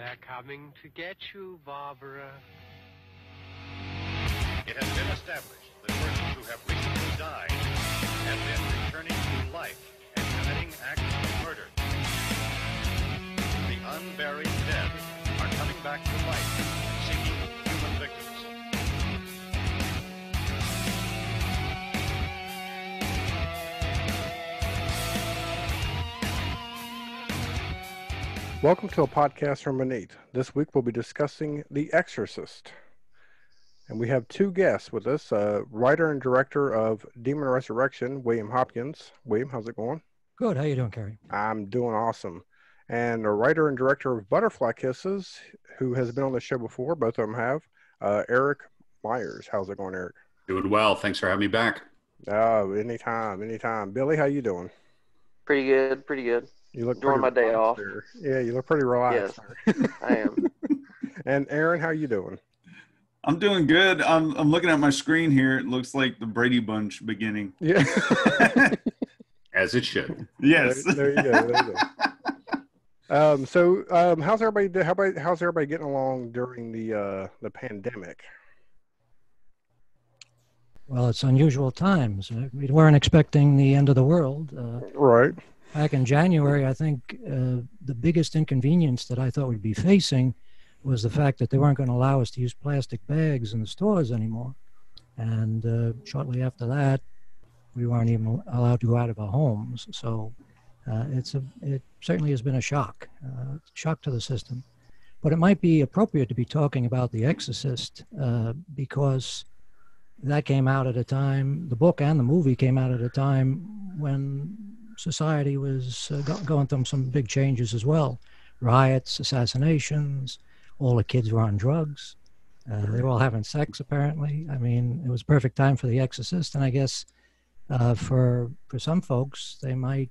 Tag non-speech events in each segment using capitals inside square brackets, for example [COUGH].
They're coming to get you, Barbara. It has been established that persons who have recently died have been returning to life and committing acts of murder. The unburied dead are coming back to life, Welcome to a podcast from Manit. This week we'll be discussing The Exorcist. And we have two guests with us uh, writer and director of Demon Resurrection, William Hopkins. William, how's it going? Good. How you doing, Kerry? I'm doing awesome. And a writer and director of Butterfly Kisses, who has been on the show before, both of them have, uh, Erik Myers. How's it going, Erik? Doing well. Thanks for having me back. Oh, anytime, anytime. Billy, how you doing? Pretty good, pretty good. You look During my day off. there. Yeah, you look pretty relaxed. Yes, [LAUGHS] I am. [LAUGHS] and Aaron, how you doing? I'm doing good. I'm I'm looking at my screen here. It looks like the Brady Bunch beginning. Yeah. [LAUGHS] As it should. yes. There, there you go. There you go. Um, so, um, how's everybody? do- How about how's everybody getting along during the uh, the pandemic? Well, it's unusual times. Uh, We weren't expecting the end of the world. Uh, Right. Back in January, I think uh, the biggest inconvenience that I thought we'd be facing was the fact that they weren't going to allow us to use plastic bags in the stores anymore. And uh, shortly after that, we weren't even allowed to go out of our homes. So uh, it's a, it certainly has been a shock, uh, shock to the system. But it might be appropriate to be talking about The Exorcist uh, because that came out at a time, the book and the movie came out at a time when society was uh, go- going through some big changes as well riots, assassinations, all the kids were on drugs. Uh, they were all having sex, apparently. I mean, it was perfect time for The Exorcist, and I guess uh, for for some folks, they might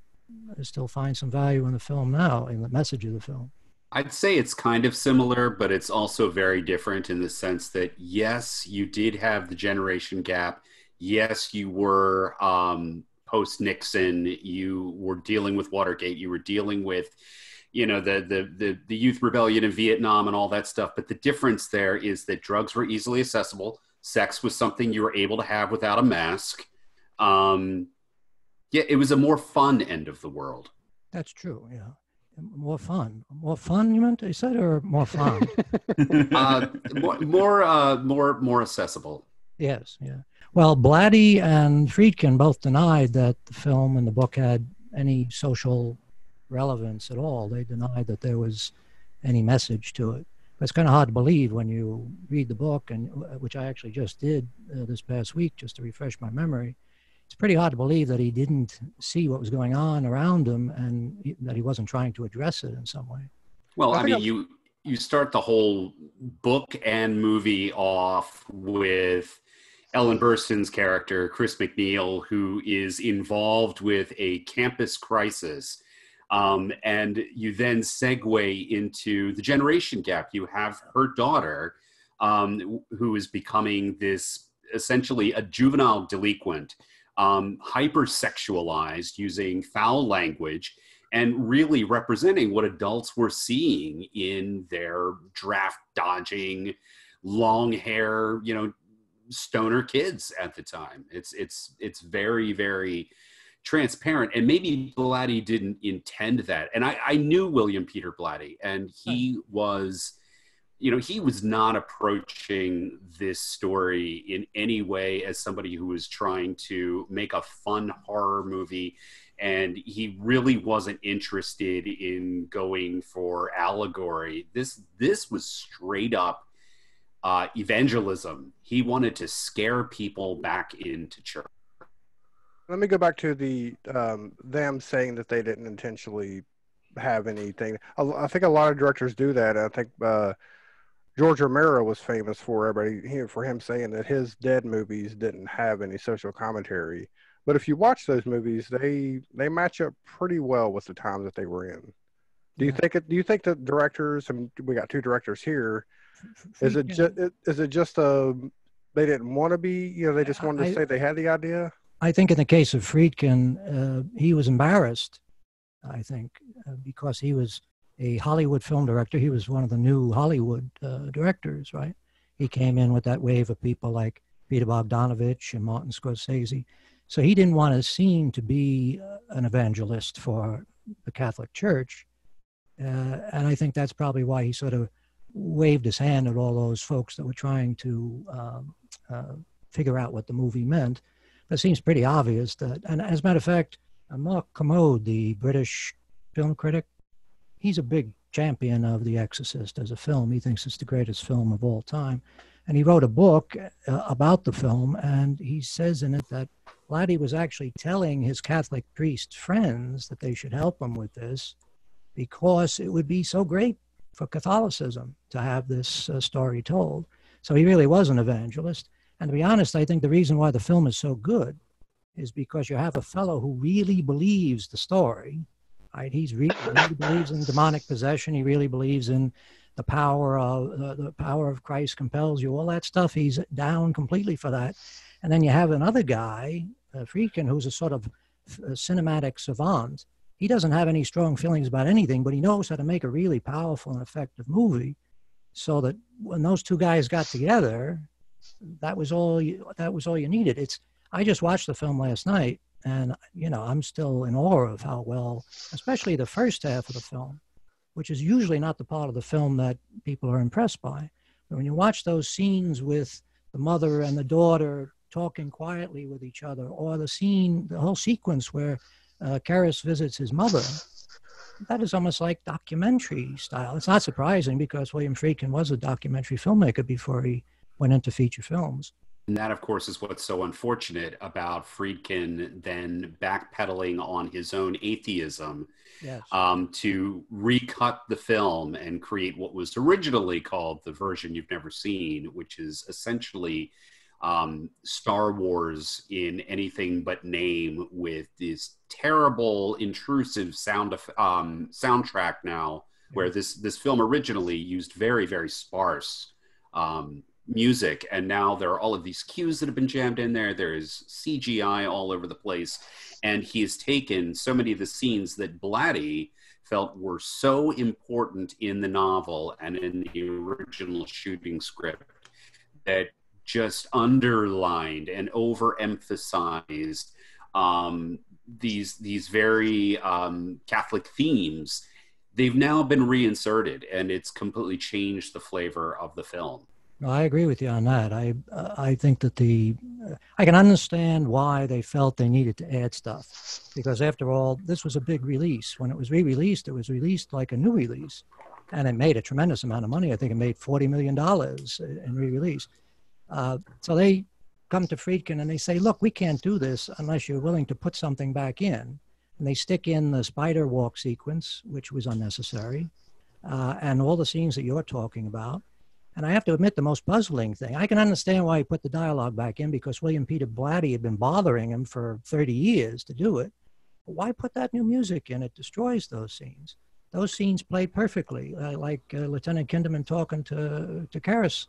still find some value in the film now, in the message of the film. I'd say it's kind of similar, but it's also very different in the sense that, yes, you did have the generation gap. Yes, you were um, post Nixon. You were dealing with Watergate. You were dealing with, you know, the, the the the youth rebellion in Vietnam and all that stuff. But the difference there is that drugs were easily accessible. Sex was something you were able to have without a mask. Um, yeah, it was a more fun end of the world. That's true, yeah. More fun. More fun, you meant? You said, or more fun? [LAUGHS] uh, more more, uh, more more accessible. Yes, yeah. Well, Blatty and Friedkin both denied that the film and the book had any social relevance at all. They denied that there was any message to it. But it's kind of hard to believe when you read the book, and which I actually just did uh, this past week, just to refresh my memory. It's pretty hard to believe that he didn't see what was going on around him, and he- that he wasn't trying to address it in some way. Well, I I, mean, I'm- you you start the whole book and movie off with Ellen Burstyn's character, Chris MacNeil, who is involved with a campus crisis. Um, and you then segue into the generation gap. You have her daughter, um, who is becoming this essentially a juvenile delinquent, um, hypersexualized, using foul language, and really representing what adults were seeing in their draft dodging, long hair, you know, stoner kids at the time. It's it's it's very very transparent, and maybe Blatty didn't intend that. And I, I knew William Peter Blatty, and he was. You know, he was not approaching this story in any way as somebody who was trying to make a fun horror movie and he really wasn't interested in going for allegory this this was straight up uh, evangelism he wanted to scare people back into church Let me go back to the um, them saying that they didn't intentionally have anything. I, I think a lot of directors do that. I think uh, George Romero was famous for everybody he- for him saying that his dead movies didn't have any social commentary. But if you watch those movies, they they match up pretty well with the times that they were in. Do you think it? Do you think that directors? And we got two directors here. Is it just? Is it just a? They didn't want to be. You know, they just wanted to I- say they had the idea. I think in the case of Friedkin, uh, he was embarrassed. I think uh, because he was a Hollywood film director. He was one of the new Hollywood uh, directors, right? He came in with that wave of people like Peter Bogdanovich and Martin Scorsese. So he didn't want to seem to be uh, an evangelist for the Catholic Church. Uh, and I think that's probably why he sort of waved his hand at all those folks that were trying to um, uh, figure out what the movie meant. But it seems pretty obvious that, and as a matter of fact, uh, Mark Kermode, the British film critic, he's a big champion of The Exorcist as a film. He thinks it's the greatest film of all time. And he wrote a book uh, about the film, and he says in it that Blatty was actually telling his Catholic priest friends that they should help him with this because it would be so great for Catholicism to have this uh, story told. So he really was an evangelist. And to be honest, I think the reason why the film is so good is because you have a fellow who really believes the story. Right? He's re- really believes in demonic possession. He really believes in the power of uh, the power of Christ compels you. All that stuff. He's down completely for that. And then you have another guy, uh, Friedkin, who's a sort of uh, cinematic savant. He doesn't have any strong feelings about anything, but he knows how to make a really powerful and effective movie. So that when those two guys got together, that was all you, that was all you needed. It's I just watched the film last night, and you know I'm still in awe of how well, especially the first half of the film, which is usually not the part of the film that people are impressed by. But when you watch those scenes with the mother and the daughter talking quietly with each other, or the scene, the whole sequence where uh, Karras visits his mother, that is almost like documentary style. It's not surprising because William Friedkin was a documentary filmmaker before he went into feature films. And that, of course, is what's so unfortunate about Friedkin then backpedaling on his own atheism Yes. um, to recut the film and create what was originally called the version you've never seen, which is essentially um, Star Wars in anything but name with this terrible, intrusive sound of, um, soundtrack now, where this this film originally used very very sparse um, music, and now there are all of these cues that have been jammed in there. There is CGI all over the place, and he has taken so many of the scenes that Blatty felt were so important in the novel and in the original shooting script that just underlined and overemphasized um, these these very um, Catholic themes. They've now been reinserted, and it's completely changed the flavor of the film. I agree with you on that. I uh, I think that the uh, I can understand why they felt they needed to add stuff because after all, this was a big release. When it was re-released, it was released like a new release, and it made a tremendous amount of money. I think it made forty million dollars in re-release. Uh, so they come to Friedkin and they say, "Look, we can't do this unless you're willing to put something back in." And they stick in the spider walk sequence, which was unnecessary, uh, and all the scenes that you're talking about. And I have to admit, the most puzzling thing, I can understand why he put the dialogue back in because William Peter Blatty had been bothering him for 30 years to do it. But why put that new music in? It destroys those scenes. Those scenes played perfectly, uh, like uh, Lieutenant Kinderman talking to, to Karras.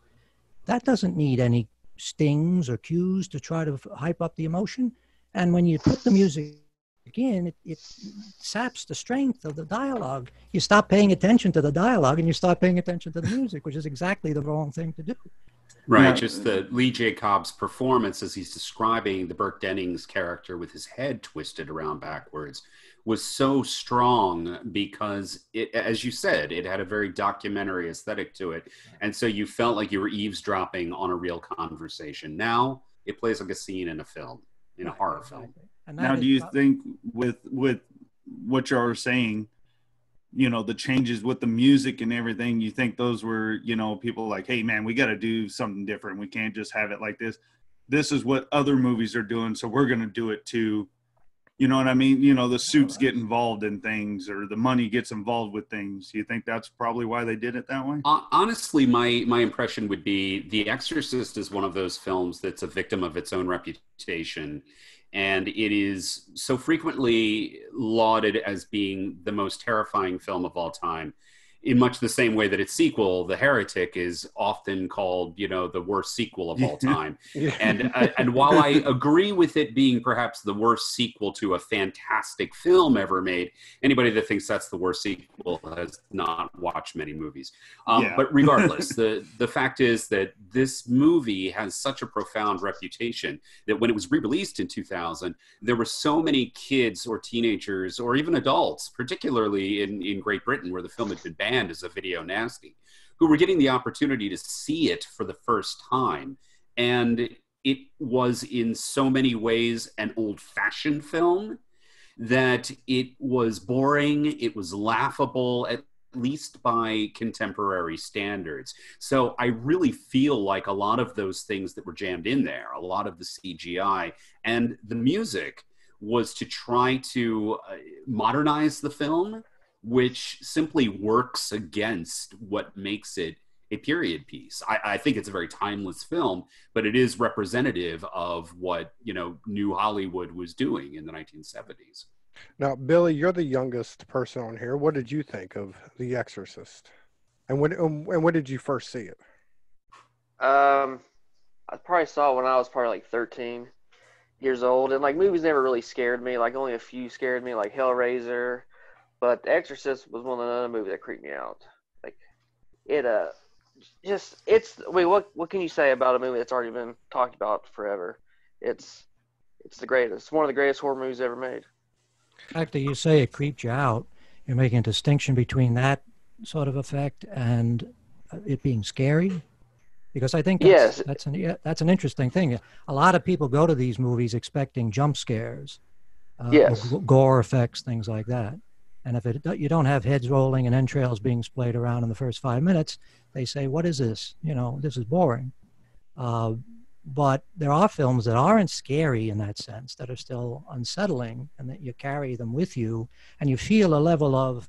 That doesn't need any stings or cues to try to hype up the emotion. And when you put the music in, it, it saps the strength of the dialogue. You stop paying attention to the dialogue and you start paying attention to the music, which is exactly the wrong thing to do. Right, Yeah. just the Lee J. Cobb's performance as he's describing the Burke Dennings character with his head twisted around backwards was so strong because it, as you said, it had a very documentary aesthetic to it, and so you felt like you were eavesdropping on a real conversation. Now it plays like a scene in a film, in a horror film. Now, do you think with with what you're saying, you know, the changes with the music and everything, you think those were, you know, people like, hey man, we got to do something different. We can't just have it like this. This is what other movies are doing, so we're going to do it too. You know what I mean? You know, the suits get involved in things, or the money gets involved with things. You think that's probably why they did it that way? Honestly, my my impression would be The Exorcist is one of those films that's a victim of its own reputation, and it is so frequently lauded as being the most terrifying film of all time. In much the same way that its sequel, The Heretic, is often called, you know, the worst sequel of all [LAUGHS] time. Yeah. and uh, and while I agree with it being perhaps the worst sequel to a fantastic film ever made, anybody that thinks that's the worst sequel has not watched many movies. Um, Yeah. But [LAUGHS] regardless, the the fact is that this movie has such a profound reputation that when it was re-released in 2000, there were so many kids or teenagers or even adults, particularly in in Great Britain where the film had been banned as a video nasty, who were getting the opportunity to see it for the first time and it was in so many ways an old fashioned film that it was boring, it was laughable, at least by contemporary standards. So I really feel like a lot of those things that were jammed in there, a lot of the CGI and the music was to try to uh, modernize the film, which simply works against what makes it a period piece. I, I think it's a very timeless film, but it is representative of what you know New Hollywood was doing in the 1970s. Now, Billy, you're the youngest person on here. What did you think of The Exorcist? And when um, and when did you first see it? Um, I probably saw it when I was probably like 13 years old, and like movies never really scared me. Like only a few scared me, like Hellraiser. But The Exorcist was one of the other movies that creeped me out. Like it, uh, just it's. Wait, what what can you say about a movie that's already been talked about forever? It's it's the greatest. It's one of the greatest horror movies ever made. The fact that you say it creeped you out, you're making a distinction between that sort of effect and it being scary. Because I think that's, Yes. that's an yeah, that's an interesting thing. A lot of people go to these movies expecting jump scares, uh, Yes. gore effects, things like that. And if it, you don't have heads rolling and entrails being splayed around in the first five minutes, they say, "What is this? You know, this is boring." Uh, but there are films that aren't scary in that sense that are still unsettling and that you carry them with you and you feel a level of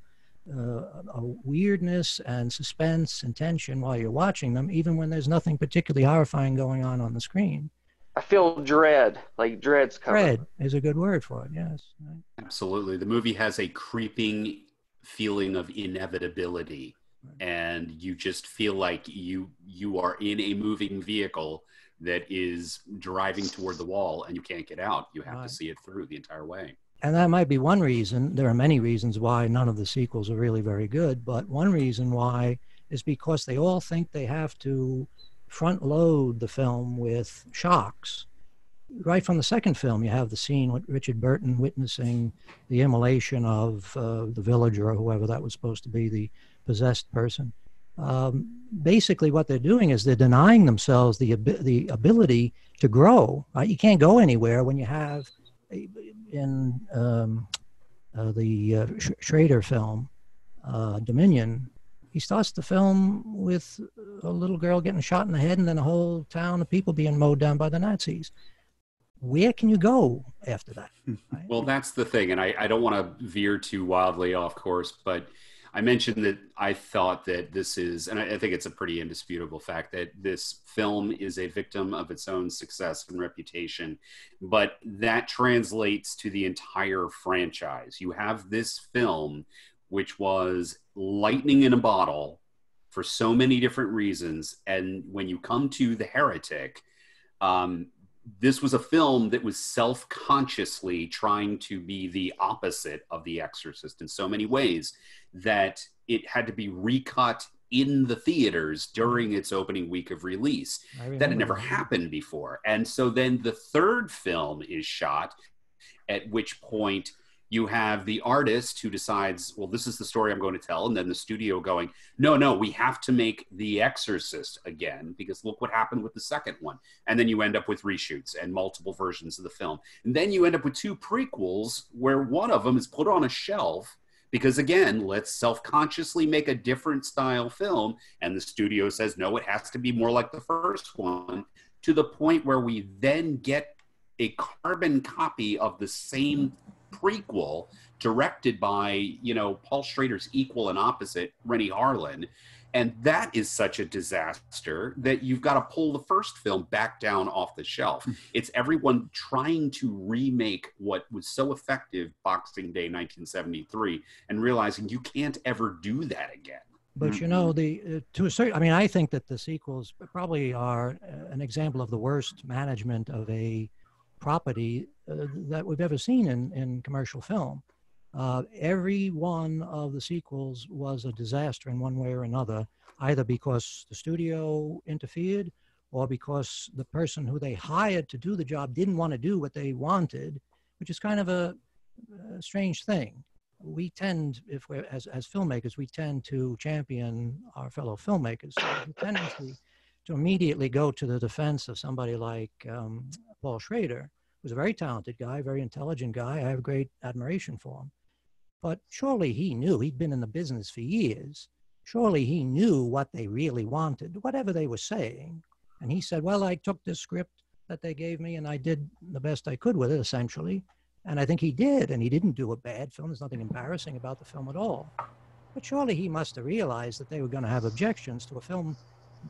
uh, a weirdness and suspense and tension while you're watching them even when there's nothing particularly horrifying going on on the screen I feel dread, like dread's coming. dread is a good word for it yes Absolutely. The movie has a creeping feeling of inevitability and you just feel like you you are in a moving vehicle that is driving toward the wall and you can't get out. You have Right. to see it through the entire way. and that might be one reason there are many reasons why none of the sequels are really very good but one reason why is because they all think they have to front load the film with shocks right from the second film you have the scene with richard burton witnessing the immolation of uh, the villager or whoever that was supposed to be the possessed person um, basically what they're doing is they're denying themselves the, abi- the ability to grow right? you can't go anywhere when you have in um, uh, the uh, Sch- Schrader film, uh, Dominion, he starts the film with a little girl getting shot in the head and then a whole town of people being mowed down by the Nazis. Where can you go after that? Hmm. right? Well, that's the thing, and I, I don't want to veer too wildly off course, but I mentioned that I thought that this is, and I, I think it's a pretty indisputable fact that this film is a victim of its own success and reputation, but that translates to the entire franchise. You have this film, which was lightning in a bottle for so many different reasons, and when you come to The Heretic, um, this was a film that was self-consciously trying to be the opposite of the exorcist in so many ways that it had to be recut in the theaters during its opening week of release. That had never happened before. And so then the third film is shot at which point you have the artist who decides well this is the story i'm going to tell and then the studio going no no we have to make the exorcist again because look what happened with the second one. And then you end up with reshoots and multiple versions of the film. And then you end up with two prequels where one of them is put on a shelf because again let's self-consciously make a different style film. And the studio says no it has to be more like the first one to the point where we then get a carbon copy of the same prequel directed by you know paul schrader's equal and opposite renny harlin. And that is such a disaster that you've got to pull the first film back down off the shelf. It's everyone trying to remake what was so effective boxing day 1973 and realizing you can't ever do that again. But you know, the uh, to a certain, I mean, I think that the sequels probably are uh, an example of the worst management of a property uh, that we've ever seen in, in commercial film. Uh, every one of the sequels was a disaster in one way or another, either because the studio interfered or because the person who they hired to do the job didn't want to do what they wanted, which is kind of a, a strange thing we tend, if we're as, as filmmakers, we tend to champion our fellow filmmakers. So tendency to immediately go to the defense of somebody like um, Paul Schrader, who's a very talented guy, very intelligent guy. I have great admiration for him. But surely he knew, he'd been in the business for years. Surely he knew what they really wanted, whatever they were saying. And he said, Well, I took this script that they gave me and I did the best I could with it, essentially. And I think he did, and he didn't do a bad film. There's nothing embarrassing about the film at all. But surely he must have realized that they were going to have objections to a film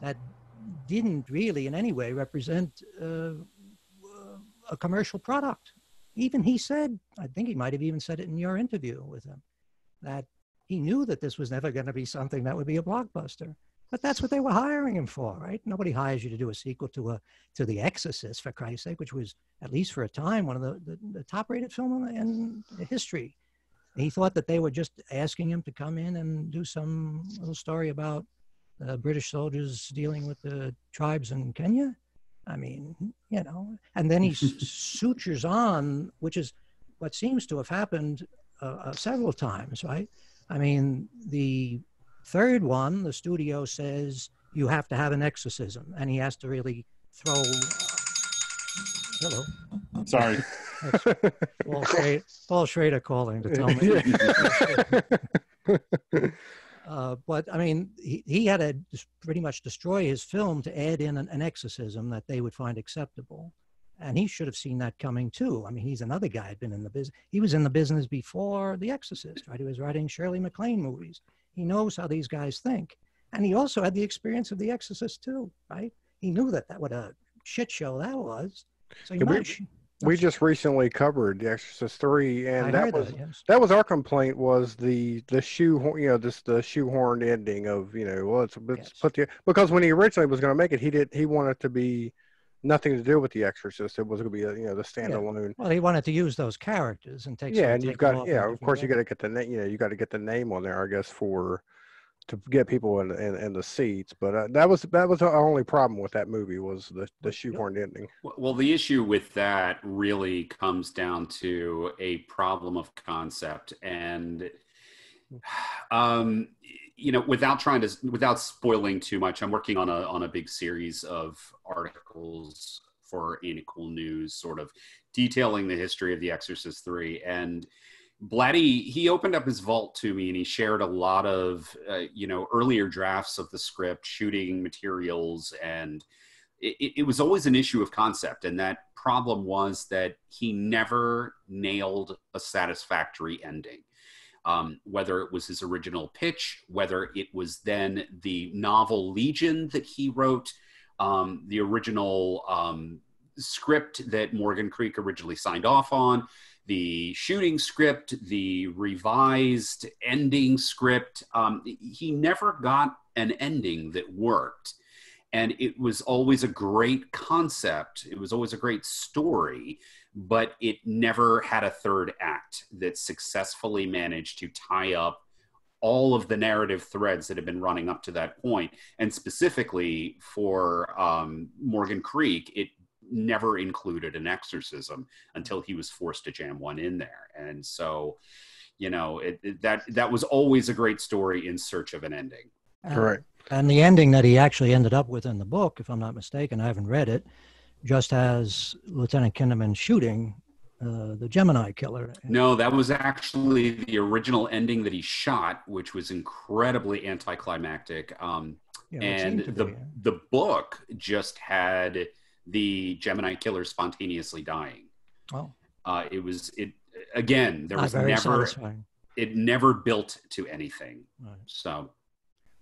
that didn't really in any way represent uh, a commercial product. Even he said, I think he might have even said it in your interview with him, that he knew that this was never going to be something that would be a blockbuster. But that's what they were hiring him for, right? Nobody hires you to do a sequel to a to The Exorcist, for Christ's sake, which was at least for a time one of the, the, the top-rated film in, in history. He thought that they were just asking him to come in and do some little story about uh, British soldiers dealing with the tribes in Kenya. I mean, you know, and then he [LAUGHS] sutures on, which is what seems to have happened uh, uh, several times, right? I mean, the Third one, the studio says you have to have an exorcism, and he has to really throw. Uh, hello. Sorry. Paul, [LAUGHS] Schrader, Paul Schrader calling to tell me. [LAUGHS] uh, but I mean, he, he had to pretty much destroy his film to add in an, an, exorcism that they would find acceptable. And he should have seen that coming too. I mean, he's another guy had been in the business. He was in the business before The Exorcist, right? He was writing Shirley MacLaine movies. He knows how these guys think. And he also had the experience of The Exorcist too, right? He knew that that what a shit show that was. So yeah, we, we just recently covered The Exorcist three, and I that was that, yes. that, was our complaint was the the shoe you know this the shoehorned ending of you know well it's, it's yes. put the because when he originally was going to make it he did he wanted to be nothing to do with the Exorcist. It was going to be a, you know the standalone. Yeah. Well, he wanted to use those characters and take. Yeah, and you've got yeah. Of course, way. you got to get the name. You know, you got to get the name on there. I guess for to get people in in, in the seats. But uh, that was that was our only problem with that movie was the the shoehorned ending. Well, the issue with that really comes down to a problem of concept and. [SIGHS] Um, you know, without trying to, without spoiling too much, I'm working on a on a big series of articles for Ain't Cool News, sort of detailing the history of The Exorcist Three. And Blatty, he opened up his vault to me, and he shared a lot of, uh, you know, earlier drafts of the script, shooting materials, and it, it was always an issue of concept. And that problem was that he never nailed a satisfactory ending um, whether it was his original pitch, whether it was then the novel Legion that he wrote, um, the original um, script that Morgan Creek originally signed off on, the shooting script, the revised ending script. Um, he never got an ending that worked. And it was always a great concept. It was always a great story but it never had a third act that successfully managed to tie up all of the narrative threads that have been running up to that point. And specifically for um, Morgan Creek, it never included an exorcism until he was forced to jam one in there. And so, you know, it, it, that that was always a great story in search of an ending. Correct. And the ending that he actually ended up with in the book, if I'm not mistaken, I haven't read it, just as Lieutenant Kinderman shooting uh, the Gemini killer. No, that was actually the original ending that he shot, which was incredibly anticlimactic. Um, yeah, and the be, yeah. the book just had the Gemini killer spontaneously dying. Oh, uh, it was it again. There was never satisfying. it never built to anything. Right. So,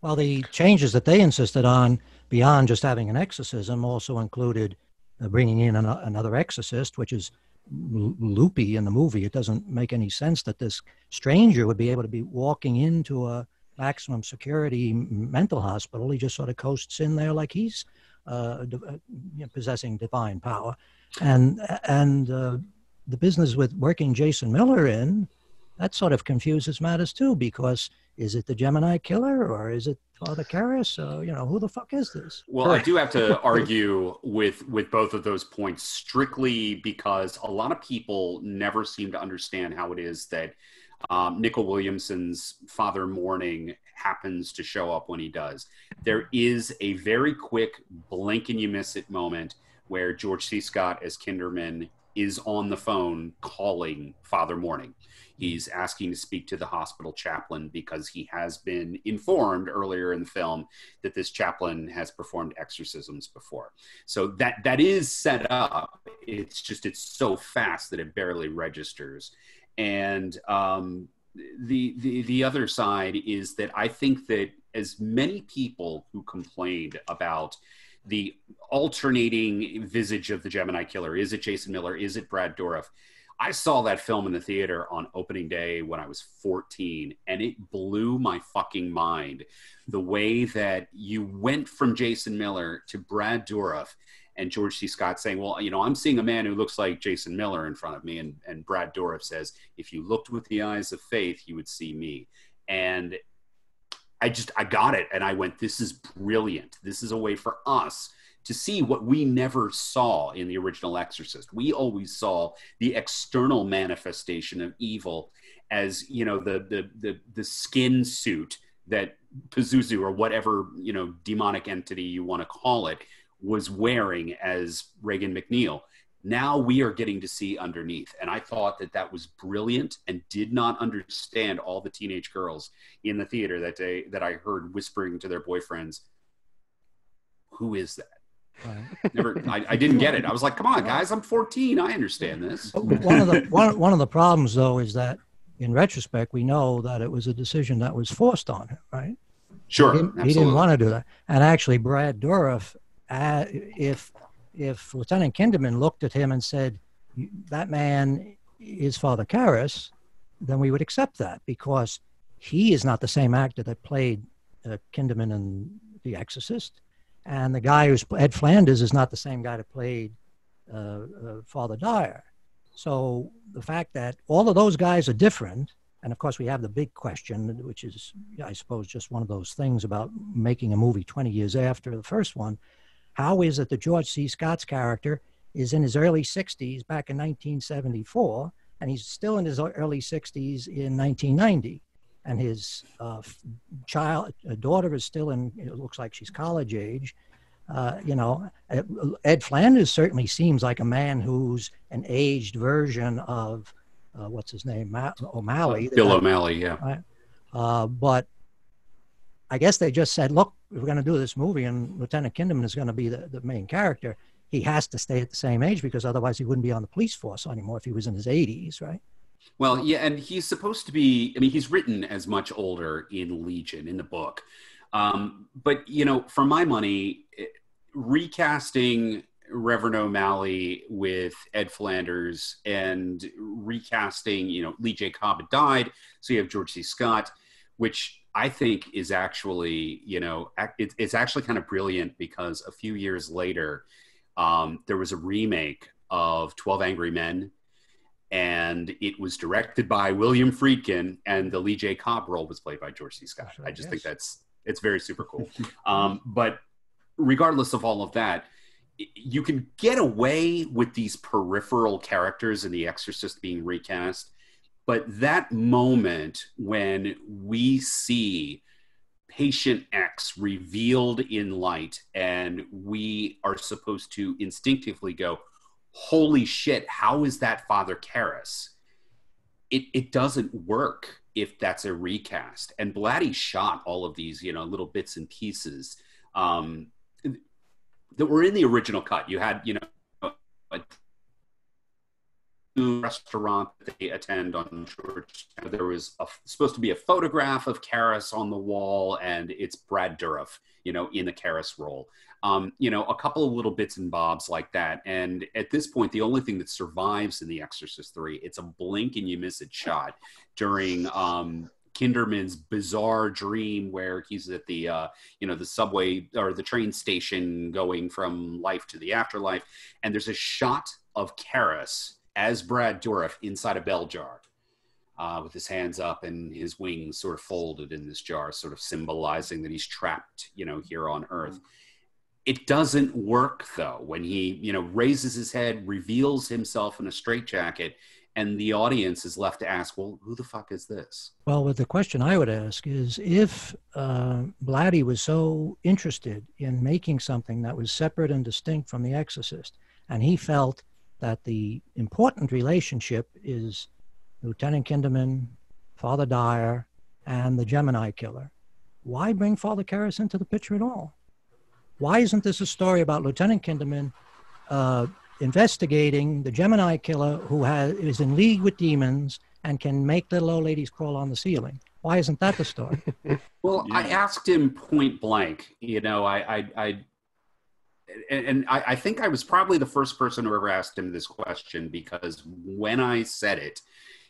well, the changes that they insisted on beyond just having an exorcism also included uh, bringing in an, another exorcist, which is loopy in the movie. It doesn't make any sense that this stranger would be able to be walking into a, maximum security m- mental hospital. He just sort of coasts in there like he's uh, uh, you know, possessing divine power, and and uh, the business with working Jason Miller in that sort of confuses matters too because is it the Gemini killer or is it Father Karras? Uh, you know, who the fuck is this? Well, I do have to [LAUGHS] argue with with both of those points strictly because a lot of people never seem to understand how it is that um, Williamson's Father Morning happens to show up when he does. There is a very quick blink and you miss it moment where George C. Scott as Kinderman is on the phone calling Father Morning. He's asking to speak to the hospital chaplain because he has been informed earlier in the film that this chaplain has performed exorcisms before. So that that is set up. It's just it's so fast that it barely registers. And um, the the the other side is that I think that as many people who complained about the alternating visage of the Gemini killer, is it Jason Miller? Is it Brad Dourif? I saw that film in the theater on opening day when I was 14, and it blew my fucking mind. The way that you went from Jason Miller to Brad Dourif and George C. Scott saying, Well, you know, I'm seeing a man who looks like Jason Miller in front of me. And, and Brad Dourif says, If you looked with the eyes of faith, you would see me. And I just, I got it. And I went, This is brilliant. This is a way for us to see what we never saw in the original Exorcist. We always saw the external manifestation of evil as you know the the the, the skin suit that Pazuzu or whatever you know demonic entity you want to call it was wearing as Regan MacNeil. Now we are getting to see underneath, and I thought that that was brilliant, and did not understand all the teenage girls in the theater that day that I heard whispering to their boyfriends, "Who is that?" Right. Never, I, I didn't get it. I was like, "Come on, guys, I'm 14. I understand this." one of the one, one of the problems though is that in retrospect we know that it was a decision that was forced on him right Sure, he didn't, he didn't want to do that and actually brad dourif if if lieutenant kinderman looked at him and said that man is father Karras, then we would accept that because he is not the same actor that played uh, kinderman in the exorcist and the guy who's ed flanders is not the same guy that played uh, uh, father dyer so the fact that all of those guys are different, and of course we have the big question, which is, I suppose, just one of those things about making a movie 20 years after the first one. How is it that George C. Scott's character is in his early 60s back in 1974, and he's still in his early 60s in 1990? And his uh, child, uh, daughter is still in, it looks like she's college age, uh, you know, Ed Flanders certainly seems like a man who's an aged version of uh, what's his name, Ma- O'Malley. Bill O'Malley, yeah. Uh, but I guess they just said, look, we're going to do this movie, and Lieutenant Kinderman is going to be the, the main character. He has to stay at the same age because otherwise he wouldn't be on the police force anymore if he was in his 80s, right? Well, yeah, and he's supposed to be. I mean, he's written as much older in Legion in the book, um, but you know, for my money, recasting Reverend O'Malley with Ed Flanders and recasting, you know, Lee J. Cobb had died, so you have George C. Scott, which I think is actually, you know, it, it's actually kind of brilliant because a few years later, um, there was a remake of Twelve Angry Men, and it was directed by William Friedkin, and the Lee J. Cobb role was played by George C. Scott. Right, I just yes. think that's it's very super cool. [LAUGHS] um, but regardless of all of that, you can get away with these peripheral characters in The Exorcist being recast, but that moment when we see patient X revealed in light and we are supposed to instinctively go, holy shit, how is that Father Karras? It, it doesn't work if that's a recast. And Blatty shot all of these, you know, little bits and pieces. Um, that were in the original cut. You had, you know, a restaurant that they attend on church. There was a, supposed to be a photograph of Karras on the wall, and it's Brad Dourif, you know, in the Karras role. Um, you know, a couple of little bits and bobs like that. And at this point, the only thing that survives in The Exorcist 3, it's a blink and you miss it shot during um, Kinderman's bizarre dream where he's at the uh, you know the subway or the train station going from life to the afterlife, and there's a shot of Karras as Brad Dourif inside a bell jar. Uh, with his hands up and his wings sort of folded in this jar, sort of symbolizing that he's trapped, you know, here on Earth. It doesn't work though when he, you know, raises his head, reveals himself in a straitjacket, and the audience is left to ask, well, who the fuck is this? Well, but the question I would ask is if uh, Blatty was so interested in making something that was separate and distinct from The Exorcist, and he felt that the important relationship is Lieutenant Kinderman, Father Dyer, and the Gemini killer, why bring Father Karras into the picture at all? Why isn't this a story about Lieutenant Kinderman uh, investigating the Gemini killer who has, is in league with demons and can make little old ladies crawl on the ceiling. Why isn't that the story? [LAUGHS] well, yeah. I asked him point blank. You know, I, I, I and I, I, think I was probably the first person who ever asked him this question because when I said it,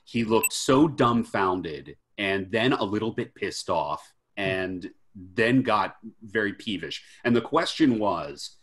he looked so dumbfounded and then a little bit pissed off and then got very peevish. And the question was,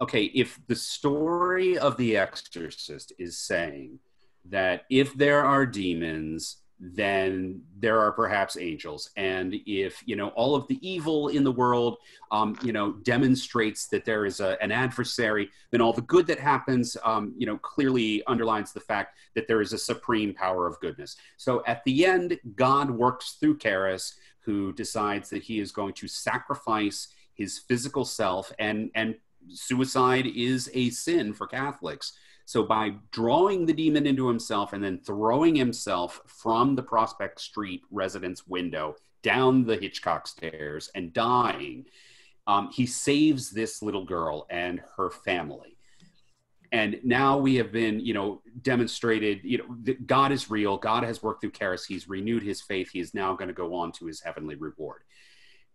okay, if the story of The Exorcist is saying that if there are demons, then there are perhaps angels. And if, you know, all of the evil in the world, um, you know, demonstrates that there is a, an adversary, then all the good that happens, um, you know, clearly underlines the fact that there is a supreme power of goodness. So at the end, God works through Karras, who decides that he is going to sacrifice his physical self and, and suicide is a sin for Catholics. So by drawing the demon into himself and then throwing himself from the Prospect Street residence window down the Hitchcock stairs and dying, um, he saves this little girl and her family. And now we have been, you know, demonstrated, you know, that God is real. God has worked through Karras. He's renewed his faith. He is now going to go on to his heavenly reward.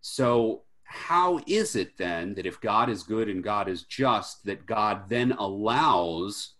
So how is it then that if God is good and God is just, that God then allows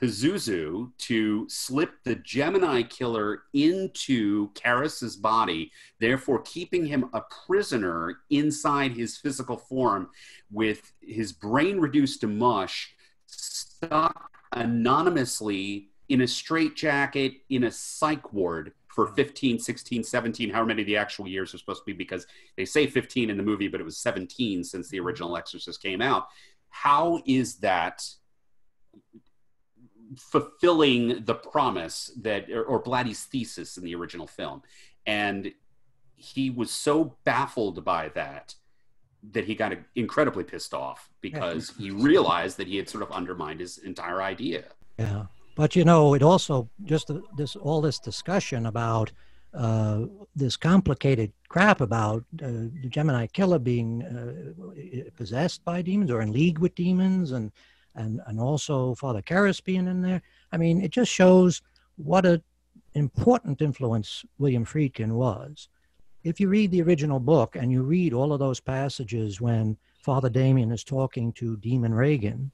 Pazuzu to slip the Gemini killer into Karras's body, therefore keeping him a prisoner inside his physical form with his brain reduced to mush, stuck anonymously in a straitjacket in a psych ward for 15, 16, 17, however many of the actual years are supposed to be, because they say 15 in the movie, but it was 17 since the original Exorcist came out. How is that fulfilling the promise that, or, or Blatty's thesis in the original film? And he was so baffled by that that he got incredibly pissed off because he realized that he had sort of undermined his entire idea. Yeah. But you know, it also just this all this discussion about uh, this complicated crap about uh, the Gemini killer being uh, possessed by demons or in league with demons, and and and also Father Karras being in there. I mean, it just shows what an important influence William Friedkin was. If you read the original book and you read all of those passages when Father Damien is talking to Demon Regan,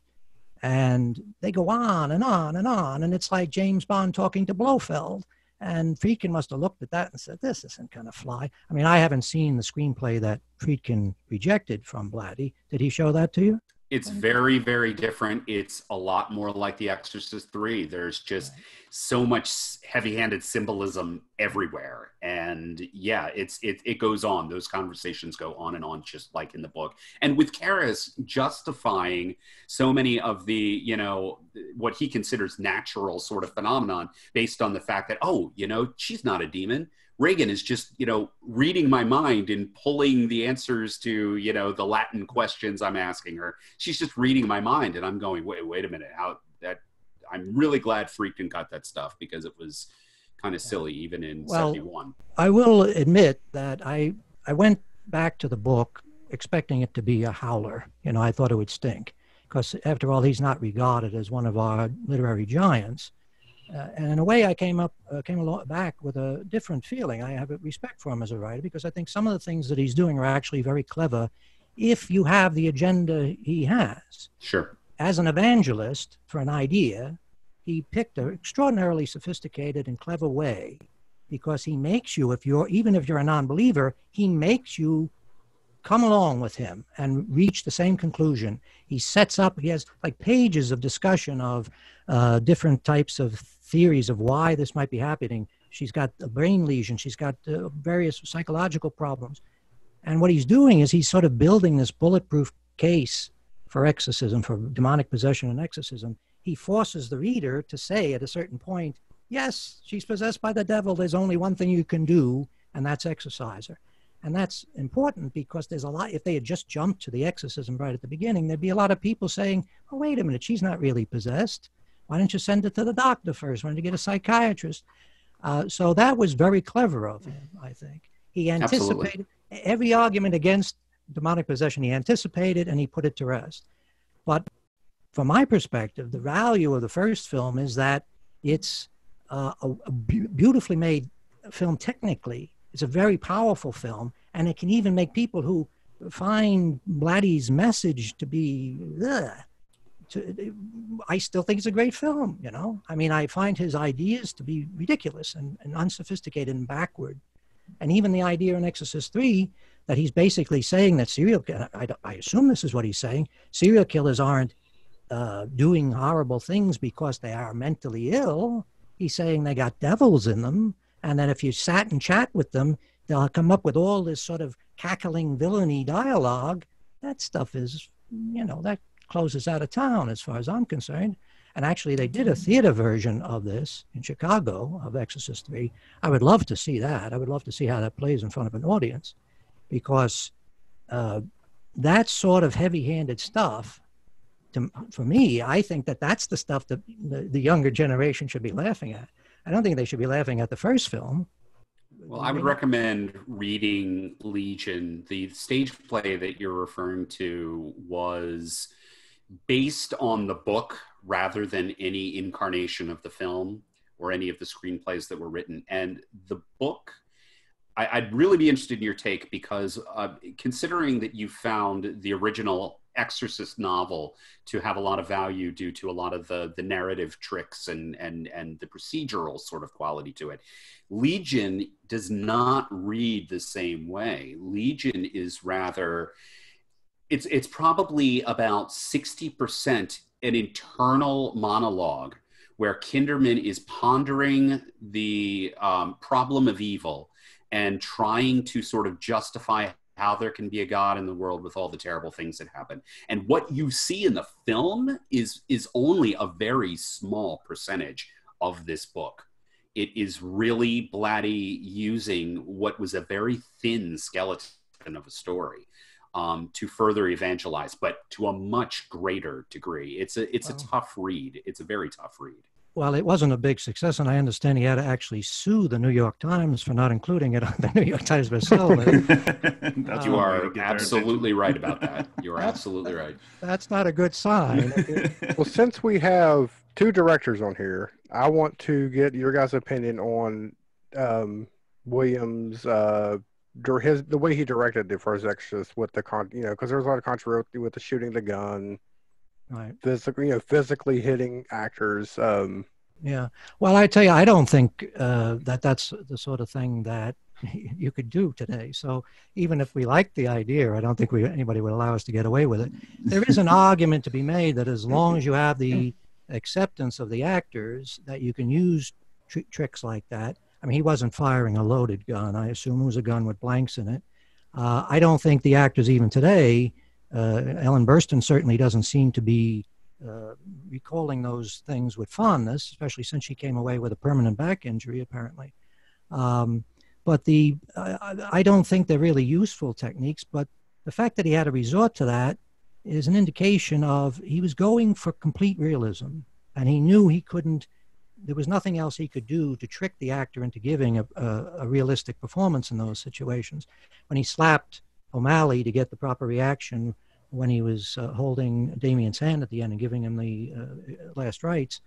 and they go on and on and on. And it's like James Bond talking to Blofeld. And Friedkin must have looked at that and said, this isn't going to fly. I mean, I haven't seen the screenplay that Friedkin rejected from Blatty. Did he show that to you? It's very, very different. It's a lot more like The Exorcist 3. There's just so much heavy-handed symbolism everywhere. And yeah, it's it, it goes on. Those conversations go on and on, just like in the book. And with Karras justifying so many of the, you know, what he considers natural sort of phenomenon based on the fact that, oh, you know, she's not a demon Regan is just, you know, reading my mind and pulling the answers to, you know, the Latin questions I'm asking her. She's just reading my mind, and I'm going, wait, wait a minute, how that? I'm really glad Friedkin got that stuff because it was kind of silly, even in well, '71. I will admit that I I went back to the book expecting it to be a howler. You know, I thought it would stink because, after all, he's not regarded as one of our literary giants. Uh, and in a way, I came up, uh, came along back with a different feeling. I have a respect for him as a writer because I think some of the things that he's doing are actually very clever, if you have the agenda he has. Sure. As an evangelist for an idea, he picked an extraordinarily sophisticated and clever way because he makes you, if you're even if you're a non-believer, he makes you come along with him and reach the same conclusion. He sets up, he has like pages of discussion of uh, different types of theories of why this might be happening. She's got a brain lesion, she's got uh, various psychological problems. And what he's doing is he's sort of building this bulletproof case for exorcism, for demonic possession and exorcism. He forces the reader to say at a certain point, yes, she's possessed by the devil. There's only one thing you can do, and that's exorcise her. And that's important because there's a lot, if they had just jumped to the exorcism right at the beginning, there'd be a lot of people saying, oh, wait a minute, she's not really possessed. Why don't you send it to the doctor first? Why don't you get a psychiatrist? Uh, so that was very clever of him, I think. He anticipated Absolutely. every argument against demonic possession, he anticipated and he put it to rest. But from my perspective, the value of the first film is that it's uh, a, a beautifully made film technically it's a very powerful film, and it can even make people who find Blatty's message to be, ugh, to, I still think it's a great film. You know, I mean, I find his ideas to be ridiculous and, and unsophisticated and backward, and even the idea in Exorcist Three that he's basically saying that serial, I, I assume this is what he's saying, serial killers aren't uh, doing horrible things because they are mentally ill. He's saying they got devils in them and that if you sat and chat with them, they'll come up with all this sort of cackling villainy dialogue. That stuff is, you know, that closes out of town as far as I'm concerned. And actually, they did a theater version of this in Chicago of Exorcist 3. I would love to see that. I would love to see how that plays in front of an audience because uh, that sort of heavy handed stuff, to, for me, I think that that's the stuff that the, the younger generation should be laughing at. I don't think they should be laughing at the first film. Well, I would recommend reading Legion. The stage play that you're referring to was based on the book rather than any incarnation of the film or any of the screenplays that were written. And the book, I, would really be interested in your take because uh, considering that you found the original exorcist novel to have a lot of value due to a lot of the the narrative tricks and and and the procedural sort of quality to it legion does not read the same way legion is rather it's it's probably about 60% an internal monologue where kinderman is pondering the um, problem of evil and trying to sort of justify how there can be a god in the world with all the terrible things that happen. And what you see in the film is is only a very small percentage of this book. It is really blatty using what was a very thin skeleton of a story um, to further evangelize but to a much greater degree it's a it's wow. a tough read it's a very tough read well, it wasn't a big success, and I understand he had to actually sue the New York Times for not including it on the [LAUGHS] New York Times bestseller. [LAUGHS] That's you are absolutely right about that. [LAUGHS] You are absolutely right. That's not a good sign. well, since we have two directors on here, I want to get your guys' opinion on um, Williams. Uh, his the way he directed the first Exorcist with the con, you know, because there was a lot of controversy with the shooting the gun. Right. Physically you know physically hitting actors um yeah. Well i tell you i don't think uh, that that's the sort of thing that [LAUGHS] you could do today. So even if we liked the idea i don't think we anybody would allow us to get away with it. There is an [LAUGHS] argument to be made that as long as you have the acceptance of the actors that you can use tr- tricks like that i mean he wasn't firing a loaded gun i assume it was a gun with blanks in it uh, i don't think the actors even today uh, Ellen Burstyn certainly doesn't seem to be uh, recalling those things with fondness, especially since she came away with a permanent back injury, apparently. Um, but the I, I don't think they're really useful techniques. But the fact that he had to resort to that is an indication of he was going for complete realism, and he knew he couldn't. There was nothing else he could do to trick the actor into giving a, a, a realistic performance in those situations. When he slapped O'Malley to get the proper reaction when he was uh, holding Damien's hand at the end and giving him the uh, last rites.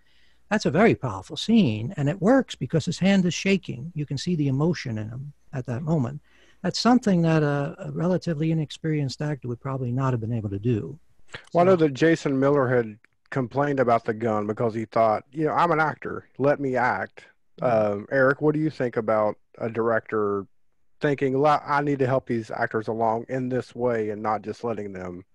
That's a very powerful scene, and it works because his hand is shaking. You can see the emotion in him at that moment. That's something that a, a relatively inexperienced actor would probably not have been able to do. Well, so, I know that Jason Miller had complained about the gun because he thought, you know, I'm an actor, let me act. Um, Erik, what do you think about a director thinking, I need to help these actors along in this way and not just letting them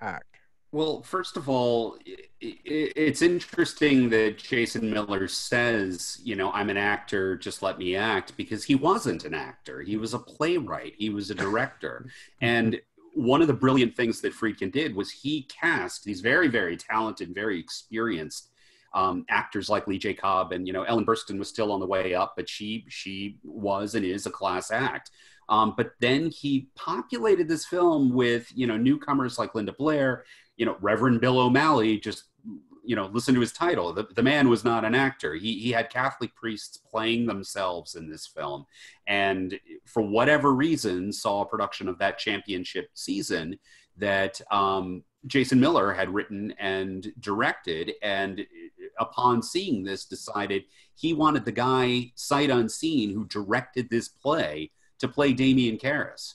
act? Well, first of all, it's interesting that Jason Miller says, you know, I'm an actor, just let me act, because he wasn't an actor. He was a playwright, he was a director. And one of the brilliant things that Friedkin did was he cast these very, very talented, very experienced um, actors like Lee J. Cobb, and you know, Ellen Burstyn was still on the way up, but she she was and is a class act. Um, but then he populated this film with you know newcomers like Linda Blair, you know Reverend Bill O'Malley. Just you know, listen to his title. The, the man was not an actor. He he had Catholic priests playing themselves in this film, and for whatever reason, saw a production of that championship season that um, Jason Miller had written and directed, and upon seeing this, decided he wanted the guy sight unseen who directed this play to play Damien Karras.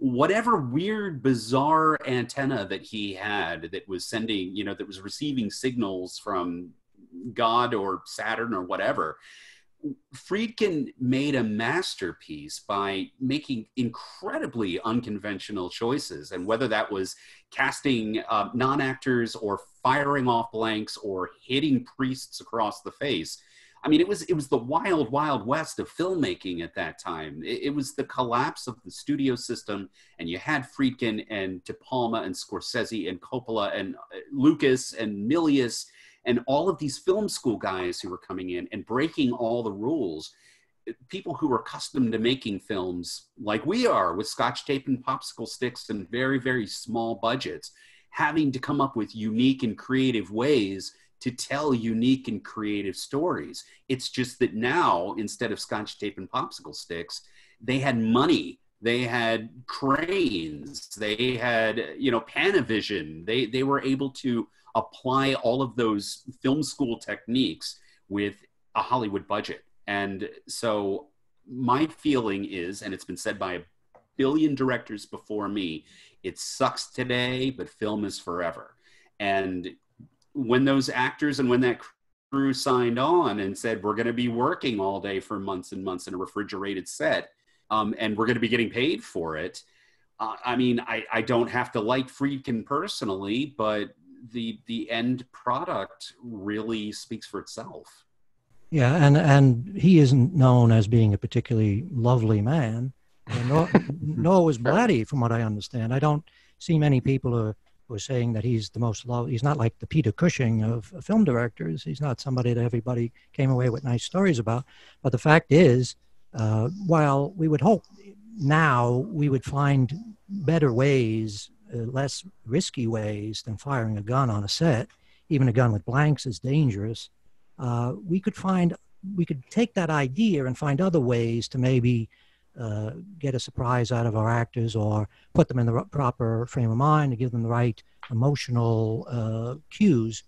Whatever weird, bizarre antenna that he had that was sending, you know, that was receiving signals from God or Saturn or whatever, Friedkin made a masterpiece by making incredibly unconventional choices. And whether that was casting uh, non actors or firing off blanks or hitting priests across the face. I mean, it was it was the wild, wild west of filmmaking at that time. It, it, was the collapse of the studio system, and you had Friedkin and De Palma and Scorsese and Coppola and uh, Lucas and Milius and all of these film school guys who were coming in and breaking all the rules. People who were accustomed to making films like we are with scotch tape and popsicle sticks and very, very small budgets, having to come up with unique and creative ways to tell unique and creative stories. It's just that now, instead of scotch tape and popsicle sticks, they had money. They had cranes. They had, you know, Panavision. They they were able to apply all of those film school techniques with a Hollywood budget. And so my feeling is, and it's been said by a billion directors before me, it sucks today, but film is forever. And when those actors and when that crew signed on and said, we're going to be working all day for months and months in a refrigerated set, um, and we're going to be getting paid for it. Uh, I mean, I, I don't have to like Friedkin personally, but the the end product really speaks for itself. Yeah, and and he isn't known as being a particularly lovely man. Nor, [LAUGHS] nor was Blatty, from what I understand. I don't see many people who, who are saying that he's the most loved. He's not like the Peter Cushing of, of film directors. He's not somebody that everybody came away with nice stories about. But the fact is, uh, while we would hope now we would find better ways uh, less risky ways than firing a gun on a set. Even a gun with blanks is dangerous. Uh, we could find, we could take that idea and find other ways to maybe uh, get a surprise out of our actors or put them in the proper frame of mind to give them the right emotional uh, cues.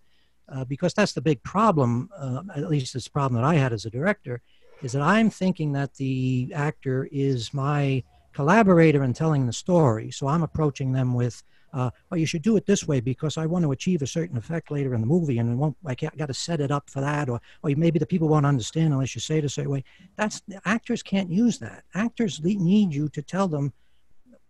Uh, because that's the big problem, uh, at least it's a problem that I had as a director, is that I'm thinking that the actor is my collaborator in telling the story. So I'm approaching them with, uh, you should do it this way because I want to achieve a certain effect later in the movie, and won't, I, I got to set it up for that, or, or maybe the people won't understand unless you say it a certain way. That's actors can't use that. Actors need you to tell them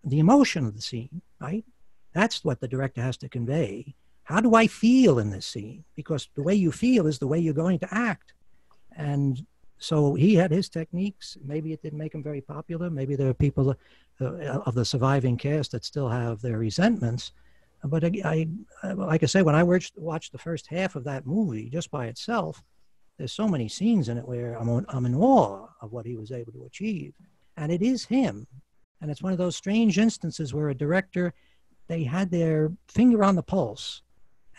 the emotion of the scene, right? That's what the director has to convey. How do I feel in this scene? Because the way you feel is the way you're going to act. And so he had his techniques. Maybe it didn't make him very popular. Maybe there are people Uh, of the surviving cast that still have their resentments. But I, I, like I say, when I watched, watched the first half of that movie just by itself, there's so many scenes in it where I'm, I'm in awe of what he was able to achieve. And it is him. And it's one of those strange instances where a director, they had their finger on the pulse.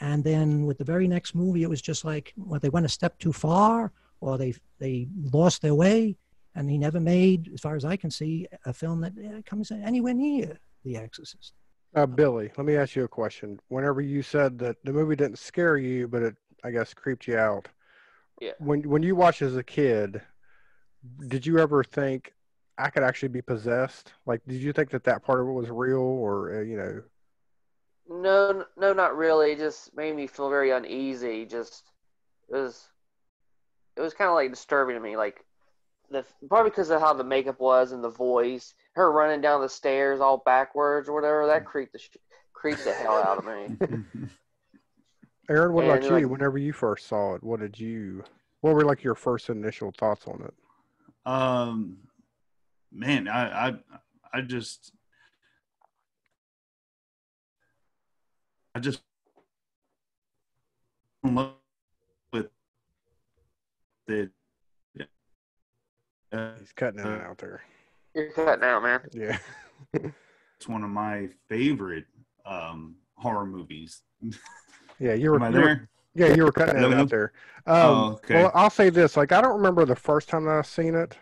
And then with the very next movie, it was just like, well, they went a step too far or they they lost their way, and he never made, as far as I can see, a film that uh, comes anywhere near The Exorcist. Uh, Billy, let me ask you a question. Whenever you said that the movie didn't scare you, but it, I guess, creeped you out. Yeah. When when you watched as a kid, did you ever think I could actually be possessed? Like, did you think that that part of it was real, or uh, you know? No, no, not really. It just made me feel very uneasy. Just it was it was kind of like disturbing to me. Like the probably because of how the makeup was and the voice, her running down the stairs all backwards or whatever. That creeped the creeped the hell out of me. [LAUGHS] Aaron, what about And, you? like- Whenever you first saw it, what did you? What were like your first initial thoughts on it? Um, man, I, I, I just, I just in love with the. Uh, He's cutting it out there. You're cutting out, man. Yeah. [LAUGHS] it's one of my favorite um, horror movies. Yeah, you were. Am I you were- there? yeah, you were cutting Hello? it out there. Um, Oh, okay. Well, I'll say this: like, I don't remember the first time that I seen it,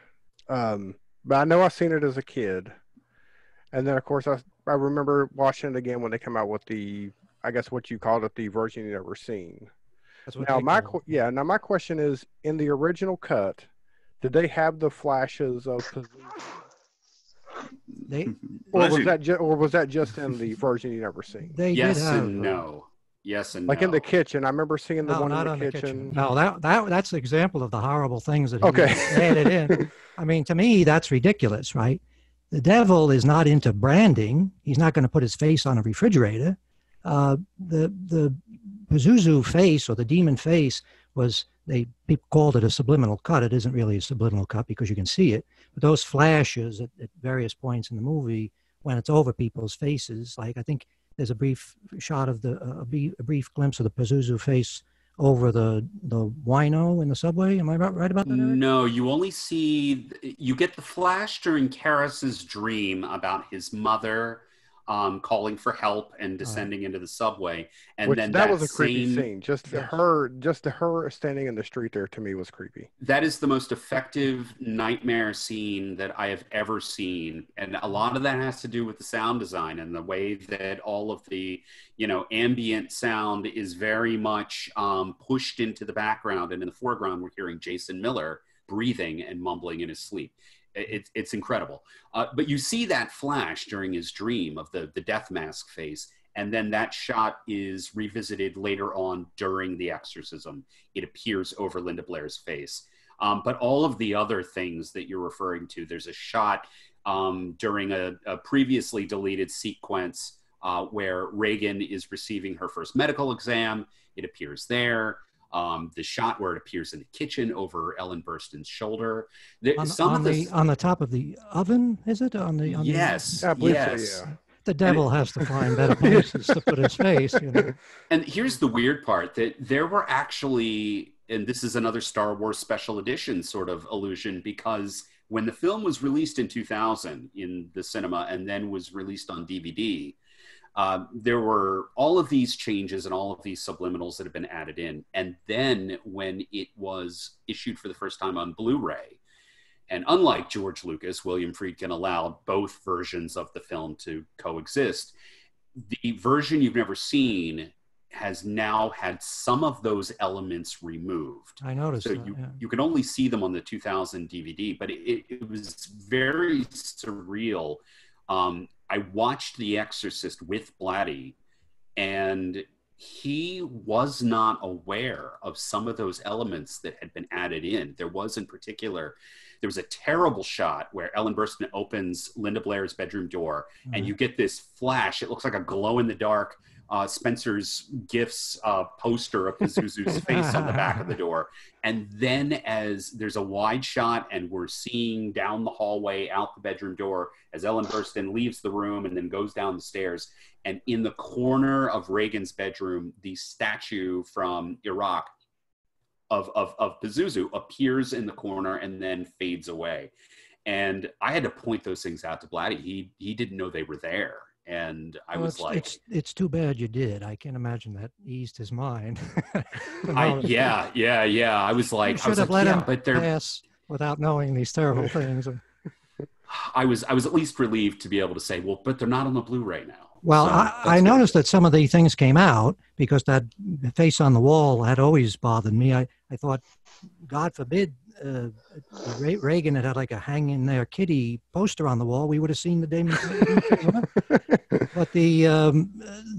um, but I know I seen it as a kid, and then of course I I remember watching it again when they come out with the I guess what you called it the version you never seen. That's what Now my qu- yeah now my question is in the original cut, did they have the flashes of Pazuzu. They [LAUGHS] or was that ju- or was that just in the version you never seen? they yes did and no. Yes and Like no. in the kitchen, I remember seeing the no, one not in on the the kitchen. kitchen. No, that that that's an example of the horrible things that he Okay. added in. [LAUGHS] I mean, to me, that's ridiculous, right? The devil is not into branding. He's not going to put his face on a refrigerator. Uh, the the Pazuzu face or the demon face was they people called it a subliminal cut. It isn't really a subliminal cut because you can see it. But those flashes at, at various points in the movie, when it's over people's faces, like I think there's a brief shot of the a, brief, a brief glimpse of the Pazuzu face over the the wino in the subway. Am I right, about that? Erik? No, you only see you get the flash during Karras's dream about his mother um, calling for help and descending into the subway, and Which then that, that, was a creepy scene. Just her, just her standing in the street there to me was creepy. That is the most effective nightmare scene that I have ever seen, and a lot of that has to do with the sound design and the way that all of the, you know, ambient sound is very much um, pushed into the background, and in the foreground we're hearing Jason Miller breathing and mumbling in his sleep. It- It's it's incredible, uh, but you see that flash during his dream of the the death mask face, and then that shot is revisited later on during the exorcism. It appears over Linda Blair's face. Um, but all of the other things that you're referring to, there's a shot um, during a, a previously deleted sequence uh, where Regan is receiving her first medical exam. It appears there. Um, the shot where it appears in the kitchen over Ellen Burstyn's shoulder. There, On, some on of the the, on the top of the oven, is it? On the on yes, Yeah, I believe yes. so. Yeah. the devil has to find better [LAUGHS] places to put his face. You know? And here's the weird part that there were actually, and this is another Star Wars special edition sort of illusion because when the film was released in 2000 in the cinema and then was released on DVD, uh, there were all of these changes and all of these subliminals that have been added in. And then when it was issued for the first time on Blu ray, and unlike George Lucas, William Friedkin allowed both versions of the film to coexist. The version you've never seen has now had some of those elements removed. I noticed So that. you, yeah. you can only see them on the 2000 DVD, but it, it, it was very surreal. Um, I watched The Exorcist with Blatty, and he was not aware of some of those elements that had been added in. There was, in particular, there was a terrible shot where Ellen Burstyn opens Linda Blair's bedroom door, and mm-hmm. you get this flash. It looks like a glow in the dark uh, Spencer's Gifts uh, poster of Pazuzu's [LAUGHS] face on the back of the door. And then, as there's a wide shot, and we're seeing down the hallway out the bedroom door as Ellen Burstyn leaves the room and then goes down the stairs. And in the corner of Regan's bedroom, the statue from Iraq of, of, of Pazuzu appears in the corner and then fades away. And I had to point those things out to Blatty. He, he didn't know they were there. And I Well, was it's, like, it's it's too bad you did. I can't imagine that eased his mind. [LAUGHS] I, yeah, yeah, yeah. I was like, I should was have like, let yeah, him but they're, pass without knowing these terrible things. [SIGHS] I was, I was at least relieved to be able to say, well, but they're not on the Blu-ray now. Well, So I, I noticed that some of the things came out because that face on the wall had always bothered me. I, I thought, God forbid, uh, Re- Regan had had like a hang in there kitty poster on the wall. We would have seen the Damon. [LAUGHS] but the, um,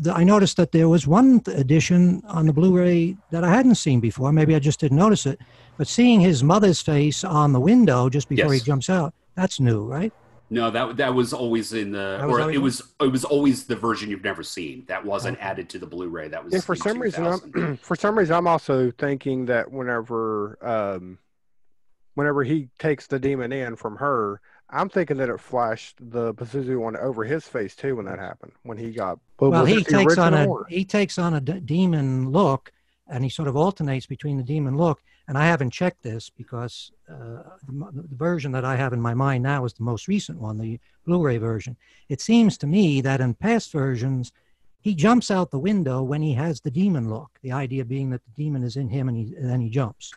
the I noticed that there was one edition on the Blu-ray that I hadn't seen before. Maybe I just didn't notice it. But seeing his mother's face on the window just before Yes. he jumps out, that's new, right? No, that that was always in the, That was or always it in- was it was always the version you've never seen. That wasn't Okay. added to the Blu-ray. That was Yeah, for in some reason, I'm, [CLEARS THROAT] for some reason, I'm also thinking that whenever, um, whenever he takes the demon in from her, I'm thinking that it flashed the Pazuzu one over his face too when that happened. When he got well, was he takes on a or- he takes on a d- demon look, and he sort of alternates between the demon look. And I haven't checked this because uh, the, the version that I have in my mind now is the most recent one, the Blu-ray version. It seems to me that in past versions, he jumps out the window when he has the demon look. The idea being that the demon is in him, and, he, and then he jumps.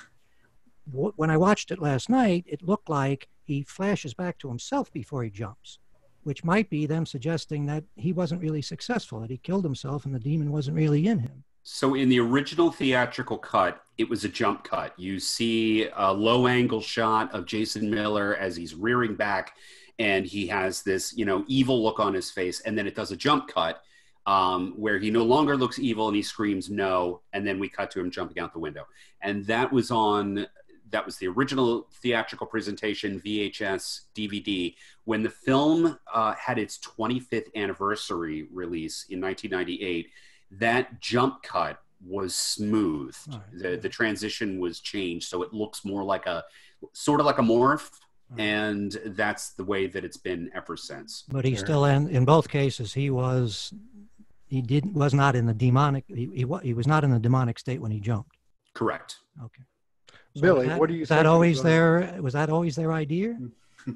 Wh- When I watched it last night, it looked like he flashes back to himself before he jumps which might be them suggesting that he wasn't really successful, that he killed himself and the demon wasn't really in him. So in the original theatrical cut, it was a jump cut. You see a low angle shot of Jason Miller as he's rearing back and he has this, you know, evil look on his face and then it does a jump cut um, where he no longer looks evil and he screams no and then we cut to him jumping out the window. And that was on that was the original theatrical presentation VHS DVD when the film uh, had its 25th anniversary release in 1998 that jump cut was smooth. Right. The the transition was changed, so it looks more like a sort of like a morph, Right. and that's the way that it's been ever since. But he Sure. still, in, in both cases, he was, he didn't, was not in the demonic, he, he, he was not in the demonic state when he jumped. Correct. Okay. Billy, was that- what do you Was that think of always their, was that always their idea? Hmm. [LAUGHS]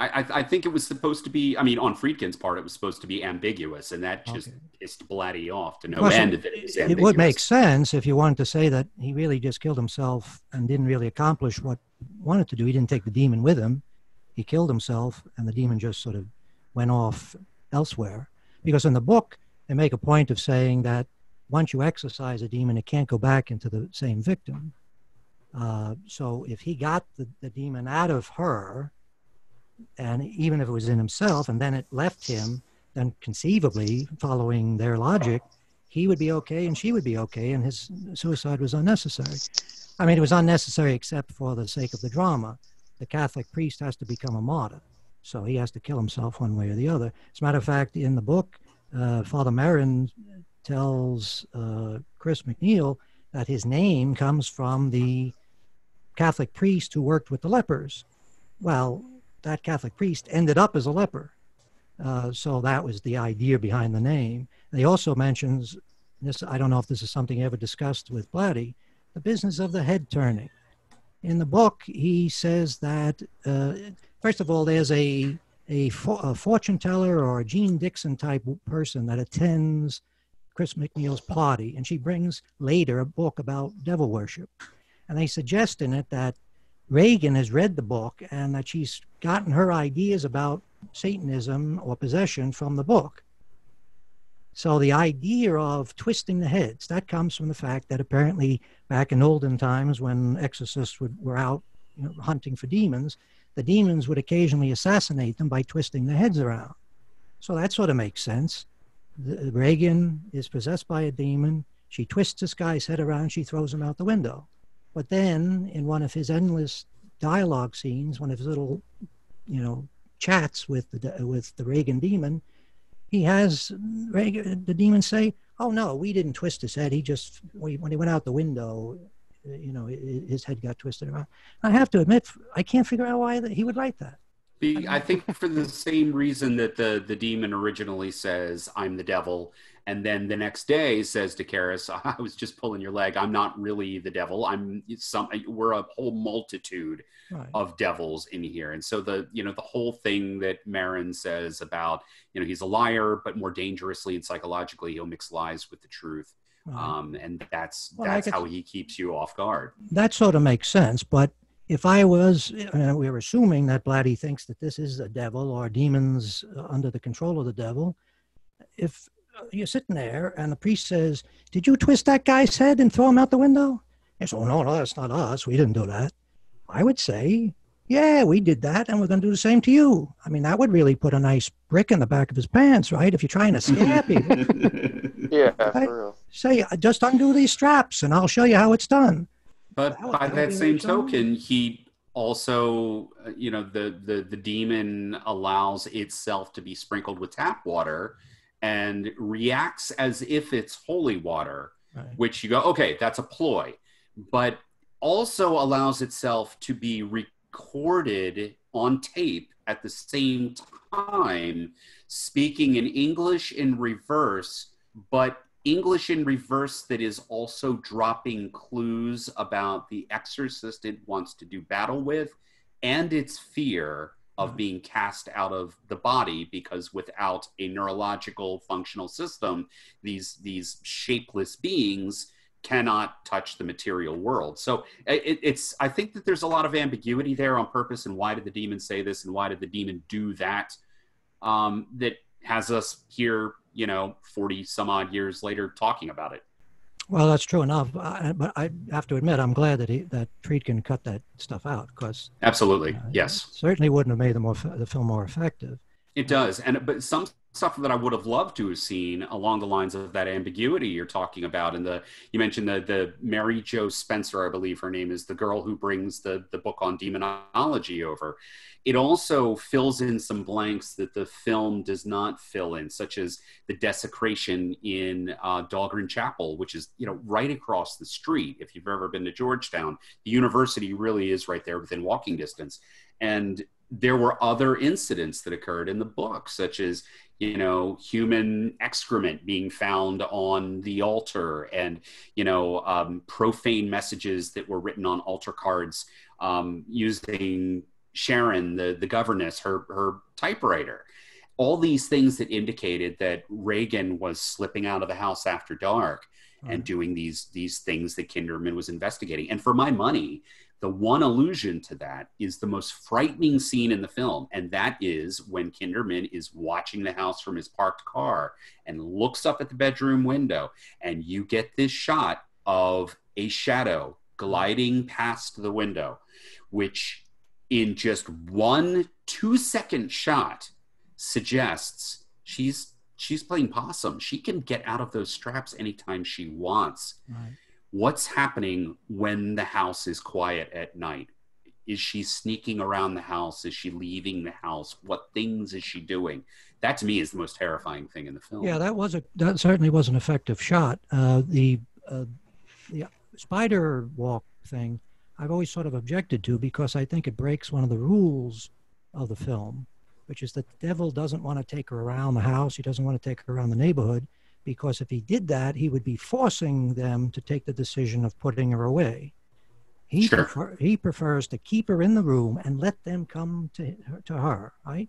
I, I I think it was supposed to be. I mean, on Friedkin's part, it was supposed to be ambiguous, and that just Okay. pissed Blatty off to no Plus, end. it, That it, was it would make sense if you wanted to say that he really just killed himself and didn't really accomplish what he wanted to do. He didn't take the demon with him. He killed himself, and the demon just sort of went off elsewhere. Because in the book, they make a point of saying that once you exorcise a demon, it can't go back into the same victim. Uh, so if he got the, the demon out of her, and even if it was in himself, and then it left him, then conceivably, following their logic, he would be okay and she would be okay, and his suicide was unnecessary. I mean, it was unnecessary except for the sake of the drama. The Catholic priest has to become a martyr, so he has to kill himself one way or the other. As a matter of fact, in the book, uh, Father Merrin tells uh, Chris MacNeil that his name comes from the Catholic priest who worked with the lepers. Well, that Catholic priest ended up as a leper. Uh, so that was the idea behind the name. He also mentions this. I don't know if this is something ever discussed with Blatty, the business of the head turning. In the book, he says that uh, first of all, there's a a, a fortune teller or a Jeane Dixon type person that attends Chris MacNeil's party, and she brings later a book about devil worship, and they suggest in it that Regan has read the book and that she's gotten her ideas about Satanism or possession from the book. So the idea of twisting the heads that comes from the fact that apparently back in olden times when exorcists would, were out you know, hunting for demons, the demons would occasionally assassinate them by twisting their heads around. So that sort of makes sense. The, Regan is possessed by a demon. She twists this guy's head around. She throws him out the window. But then, in one of his endless dialogue scenes, one of his little, you know, chats with the with the Regan demon, he has Regan, the demon say, "Oh no, we didn't twist his head. He just when he went out the window, you know, his head got twisted around." I have to admit, I can't figure out why he would like that. I think for the same reason that the the demon originally says, "I'm the devil," and then the next day says to Karras, [LAUGHS] "I was just pulling your leg. I'm not really the devil. I'm some. We're a whole multitude Right. of devils in here." And so the you know the whole thing that Merrin says about you know he's a liar, but more dangerously and psychologically, he'll mix lies with the truth, Right. um, and that's Well, that's how he keeps you off guard. that sort of makes sense. But if I was, uh, we're assuming that Blatty thinks that this is a devil or demons uh, under the control of the devil. If you're sitting there and the priest says, "Did you twist that guy's head and throw him out the window?" He says, "Oh no, no, that's not us. We didn't do that." I would say, "Yeah, we did that, and we're going to do the same to you." I mean, that would really put a nice brick in the back of his pants, right? If you're trying to scare [LAUGHS] people Yeah, I- for real. say just undo these straps and i'll show you how it's done But That by that would that be same nice, though. token, he also, uh, you know, the, the the demon allows itself to be sprinkled with tap water and reacts as if it's holy water, Right. which you go, okay, that's a ploy, but also allows itself to be recorded on tape at the same time, speaking in English in reverse, but English in reverse that is also dropping clues about the exorcist it wants to do battle with and its fear of being cast out of the body because without a neurological functional system these these shapeless beings cannot touch the material world. So it, it's i think that there's a lot of ambiguity there on purpose and why did the demon say this and why did the demon do that? Um, that has us here you know 40 some odd years later talking about it Well, that's true enough. Uh, I, but I have to admit, I'm glad that he, that Friedkin cut that stuff out because absolutely uh, yes certainly wouldn't have made the more the film more effective. It does, and but some stuff that I would have loved to have seen along the lines of that ambiguity you're talking about. And the you mentioned the the Mary Jo Spencer, I believe her name is the girl who brings the the book on demonology over. It also fills in some blanks that the film does not fill in, such as the desecration in uh, Dahlgren Chapel, which is you know right across the street. If you've ever been to Georgetown, the university really is right there within walking distance, and there were other incidents that occurred in the book, such as you know human excrement being found on the altar, and you know um, profane messages that were written on altar cards um, using Sharon, the the governess, her her typewriter. All these things that indicated that Regan was slipping out of the house after dark and doing these these things that Kinderman was investigating. And for my money, the one allusion to that is the most frightening scene in the film, and that is when Kinderman is watching the house from his parked car and looks up at the bedroom window, and you get this shot of a shadow gliding past the window, which in just one two second shot suggests she's she's playing possum. She can get out of those straps anytime she wants Right. What's happening when the house is quiet at night? Is she sneaking around the house? Is she leaving the house? What things is she doing? That to me is the most terrifying thing in the film. Yeah, that was a that certainly was an effective shot. Uh, the uh, the spider walk thing, I've always sort of objected to because I think it breaks one of the rules of the film, which is that the devil doesn't want to take her around the house. He doesn't want to take her around the neighborhood because if he did that, he would be forcing them to take the decision of putting her away. He Sure. prefer, he prefers to keep her in the room and let them come to her, to her, right?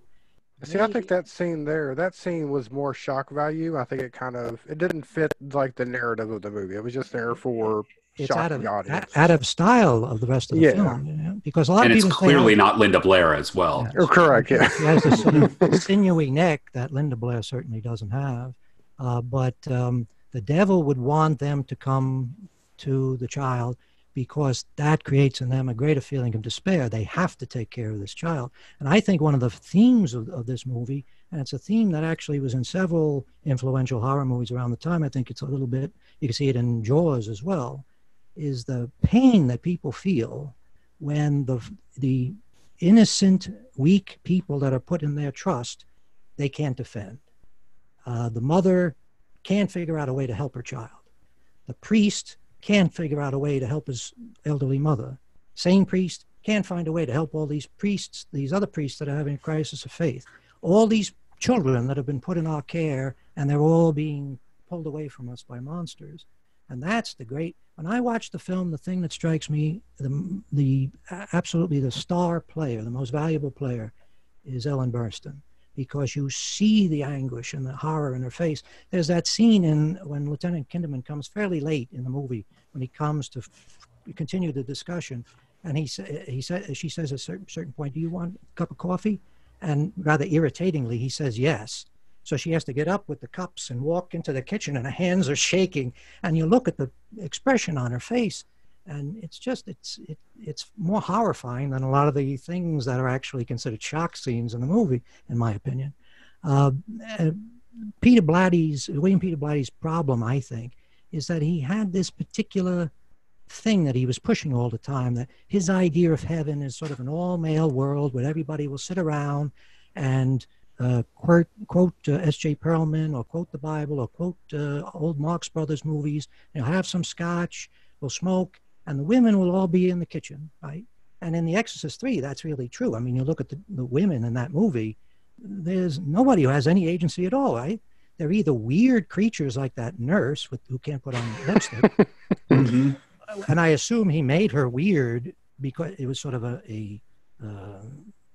See, I think that scene there, that scene was more shock value. I think it kind of it didn't fit like the narrative of the movie. It was just there for it's shock out of the audience. out of style of the rest of the Yeah. film. you know, because a lot and of it's people say, clearly "Oh, not linda blair as well Yeah. Oh, correct. Yeah. She has this sort of [LAUGHS] sinewy neck that Linda Blair certainly doesn't have. Uh, but um, the devil would want them to come to the child because that creates in them a greater feeling of despair. They have to take care of this child. And I think one of the themes of, of this movie, and it's a theme that actually was in several influential horror movies around the time, I think it's a little bit, you can see it in Jaws as well, is the pain that people feel when the, the innocent, weak people that are put in their trust, they can't defend. Uh, the mother can't figure out a way to help her child. The priest can't figure out a way to help his elderly mother. Same priest can't find a way to help all these priests, these other priests that are having a crisis of faith. All these children that have been put in our care, and they're all being pulled away from us by monsters. And that's the great. When I watch the film, the thing that strikes me, the, the absolutely the star player, the most valuable player, is Ellen Burstyn, because you see the anguish and the horror in her face. There's that scene in when Lieutenant Kinderman comes fairly late in the movie when he comes to continue the discussion, and he sa- he said she says at a certain, certain point, "Do you want a cup of coffee?" And rather irritatingly, he says yes. So she has to get up with the cups and walk into the kitchen, and her hands are shaking. And you look at the expression on her face, and it's just it's it, it's more horrifying than a lot of the things that are actually considered shock scenes in the movie, in my opinion. Uh, uh, Peter Blatty's William Peter Blatty's problem, I think, is that he had this particular thing that he was pushing all the time that his idea of heaven is sort of an all male world where everybody will sit around and uh, quote, quote uh, S.J. Perelman or quote the Bible or quote uh, old Marx Brothers movies. They'll have some scotch, we'll smoke, and the women will all be in the kitchen, right? And in The Exorcist 3, that's really true. I mean, you look at the, the women in that movie, there's nobody who has any agency at all, right? They're either weird creatures like that nurse with, who can't put on lipstick, [LAUGHS] Mm-hmm. and I assume he made her weird because it was sort of a, a uh,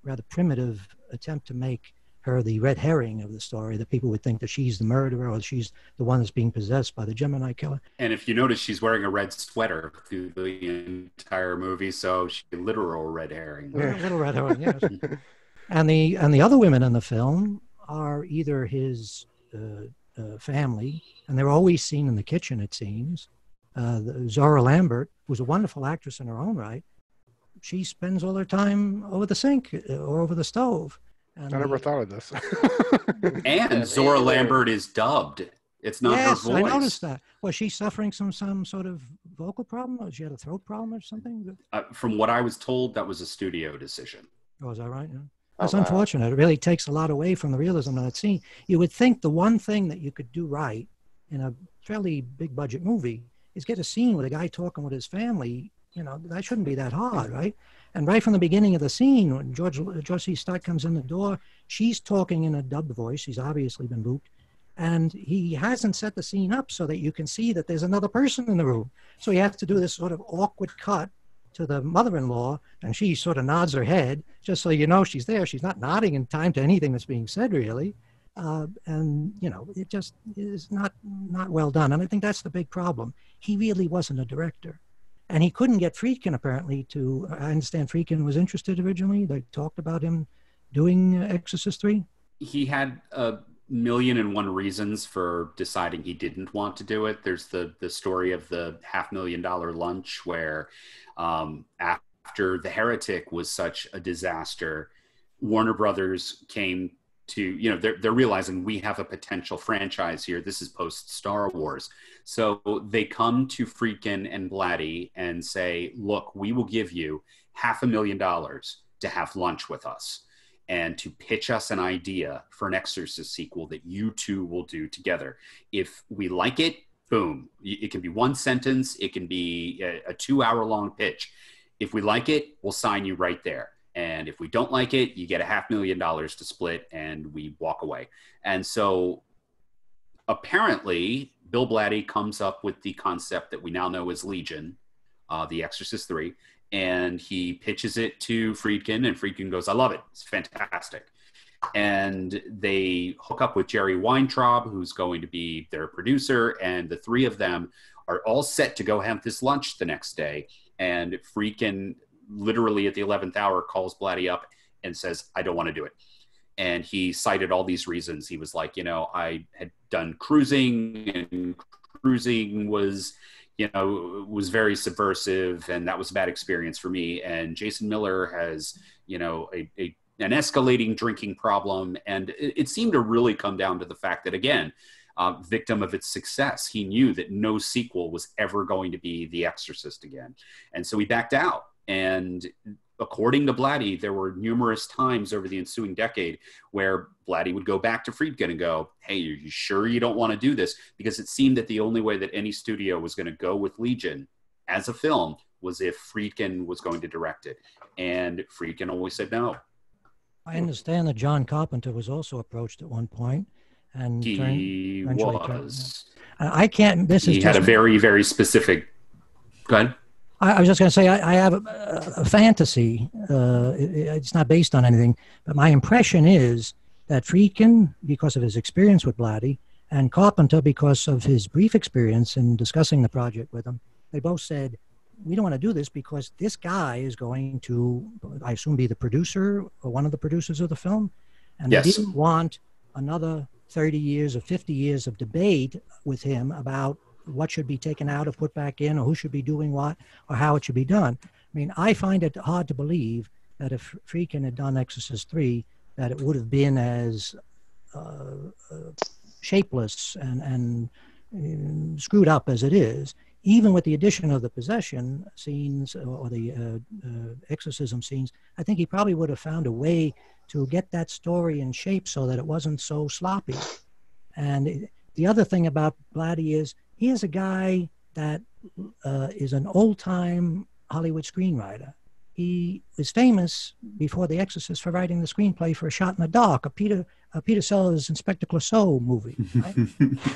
rather primitive attempt to make her the red herring of the story that people would think that she's the murderer or she's the one that's being possessed by the Gemini killer. And if you notice, she's wearing a red sweater through the entire movie, so she's a literal red herring. A little red herring, yes. [LAUGHS] and the and the other women in the film are either his uh, uh, family, and they're always seen in the kitchen. It seems. Uh, the- Zohra Lampert, who's a wonderful actress in her own right, she spends all her time over the sink uh, or over the stove. And I never the- thought of this. [LAUGHS] And Zohra Lampert is dubbed. It's not yes, her I noticed that. Was she suffering some some sort of vocal problem, or she had a throat problem or something? Uh, from what I was told, that was a studio decision. Oh, is that right? Yeah. Oh, That's wow. unfortunate. It really takes a lot away from the realism of that scene. You would think the one thing that you could do right in a fairly big budget movie is get a scene with a guy talking with his family. You know, that shouldn't be that hard, right? And right from the beginning of the scene, when George George C. Scott comes in the door, she's talking in a dubbed voice. She's obviously been looped. And he hasn't set the scene up so that you can see that there's another person in the room. So he has to do this sort of awkward cut to the mother-in-law and she sort of nods her head just so you know she's there she's not nodding in time to anything that's being said really uh, and you know it just is not not well done and i think that's the big problem he really wasn't a director and he couldn't get friedkin apparently to i understand friedkin was interested originally they talked about him doing uh, exorcist 3 he had a million and one reasons for deciding he didn't want to do it. There's the the story of the half million dollar lunch where um, after The Heretic was such a disaster, Warner Brothers came to you know they're they're realizing we have a potential franchise here. This is post Star Wars, so they come to Friedkin and Blatty and say, look, we will give you half a million dollars to have lunch with us and to pitch us an idea for an Exorcist sequel that you two will do together. If we like it, boom. It can be one sentence, it can be a, a two hour long pitch. If we like it, we'll sign you right there. And if we don't like it, you get a half million dollars to split and we walk away. And so apparently, Bill Blatty comes up with the concept that we now know as Legion, uh, The Exorcist 3 and he pitches it to Friedkin, and Friedkin goes, "I love it. It's fantastic." And they hook up with Jerry Weintraub, who's going to be their producer, and the three of them are all set to go have this lunch the next day. And Friedkin, literally at the eleventh hour, calls Blatty up and says, "I don't want to do it." And he cited all these reasons. He was like, "You know, I had done cruising, and cruising was." you know was very subversive and that was a bad experience for me and jason miller has you know a, a an escalating drinking problem and it, it, seemed to really come down to the fact that again uh, victim of its success he knew that no sequel was ever going to be the exorcist again and so he backed out and according to Blatty, there were numerous times over the ensuing decade where Blatty would go back to Friedkin and go, Hey, are you sure you don't want to do this? Because it seemed that the only way that any studio was going to go with Legion as a film was if Friedkin was going to direct it. And Friedkin always said no. I understand that John Carpenter was also approached at one point, and he turned, eventually turned- was. I can't. This is He had just a very, very specific. Go ahead. I, I was just going to say I, I have a, a fantasy. Uh, it, it's not based on anything, but my impression is that Friedkin, because of his experience with Blatty, and Carpenter, because of his brief experience in discussing the project with him, they both said, "We don't want to do this because this guy is going to, I assume, be the producer or one of the producers of the film, and Yes. they didn't want another 30 years or 50 years of debate with him about what should be taken out or put back in, or who should be doing what, or how it should be done. I mean, I find it hard to believe that if Friedkin had done Exorcist 3, that it would have been as uh, uh, shapeless and, and um, screwed up as it is. even with the addition of the possession scenes or the uh, uh, exorcism scenes, I think he probably would have found a way to get that story in shape so that it wasn't so sloppy. And the other thing about Blatty is he is a guy that uh, is an old time Hollywood screenwriter. He was famous before The Exorcist for writing the screenplay for A Shot in the Dark, a Peter a Peter Sellers Inspector Clouseau movie. [LAUGHS]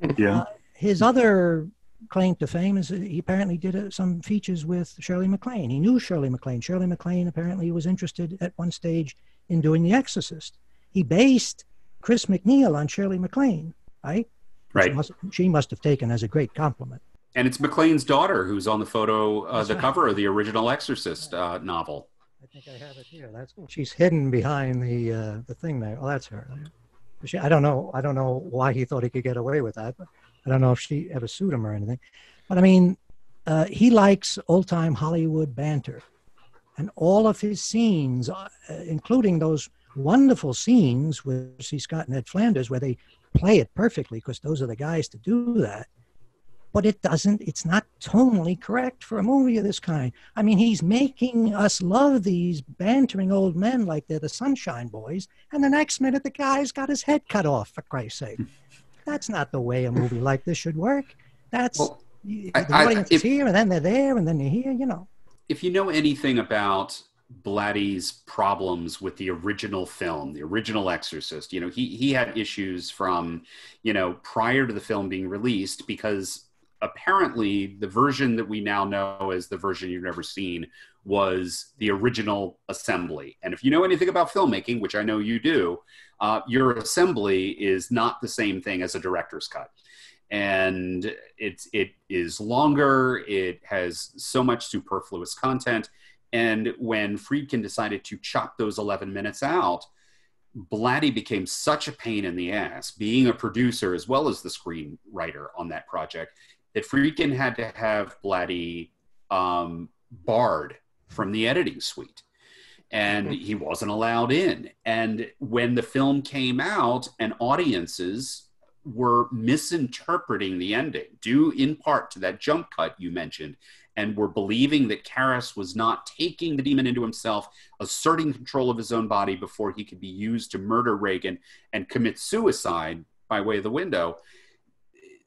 Right? yeah. Uh, his other claim to fame is he apparently did uh, some features with Shirley MacLaine. He knew Shirley MacLaine. Shirley MacLaine apparently was interested at one stage in doing The Exorcist. He based Chris MacNeil on Shirley MacLaine, right? Right. She must, she must have taken as a great compliment. And it's MacLaine's daughter who's on the photo, uh, the right. cover of the original Exorcist uh, novel. I think I have it here. That's she's hidden behind the uh, the thing there. Oh, that's her. She, I don't know. I don't know why he thought he could get away with that. But I don't know if she ever sued him or anything. But I mean, uh, he likes old time Hollywood banter, and all of his scenes, uh, including those wonderful scenes with C. Scott and Ed Flanders, where they play it perfectly because those are the guys to do that. But it doesn't. It's not tonally correct for a movie of this kind. I mean, he's making us love these bantering old men like they're the Sunshine Boys, and the next minute the guy's got his head cut off. For Christ's sake, [LAUGHS] that's not the way a movie like this should work. That's Well, the I- the I- if- is here, and then they're there, and then they're here. You know. if you know anything about Blatty's problems with the original film, the original Exorcist, you know, he he had issues from, you know, prior to the film being released because apparently the version that we now know as the version you've never seen was the original assembly. And if you know anything about filmmaking, which I know you do, uh, your assembly is not the same thing as a director's cut and it's it is longer it has so much superfluous content and when friedkin decided to chop those 11 minutes out blatty became such a pain in the ass being a producer as well as the screenwriter on that project that friedkin had to have blatty um, barred from the editing suite. And he wasn't allowed in. And when the film came out and audiences were misinterpreting the ending, due in part to that jump cut you mentioned, and were believing that Karras was not taking the demon into himself, asserting control of his own body before he could be used to murder Regan and commit suicide by way of the window.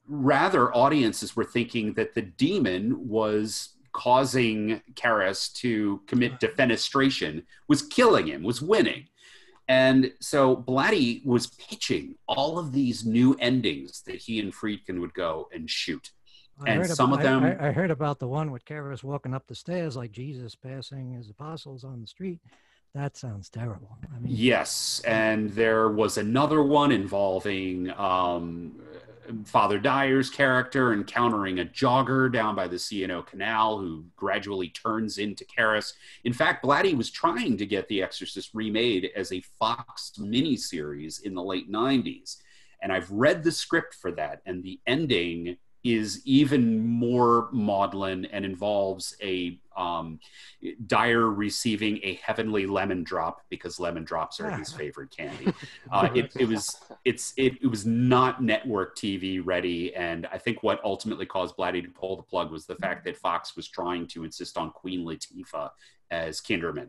Rather, audiences were thinking that the demon was causing Karras to commit defenestration, was killing him, was winning. And so Blatty was pitching all of these new endings that he and Friedkin would go and shoot. I And some of about- them- I, I heard about the one with Karras walking up the stairs like Jesus passing his apostles on the street. That sounds terrible. I mean, Yes, and there was another one involving um, Father Dyer's character encountering a jogger down by the C&O Canal who gradually turns into Karras. In fact, Blatty was trying to get The Exorcist remade as a Fox miniseries in the late 90s. And I've read the script for that, and the ending is even more maudlin and involves a um, Dyer receiving a heavenly lemon drop because lemon drops are his favorite candy. [LAUGHS] Uh, it, it was it's it, it was not network TV ready, and I think what ultimately caused Blatty to pull the plug was the fact that Fox was trying to insist on Queen Latifah as Kinderman.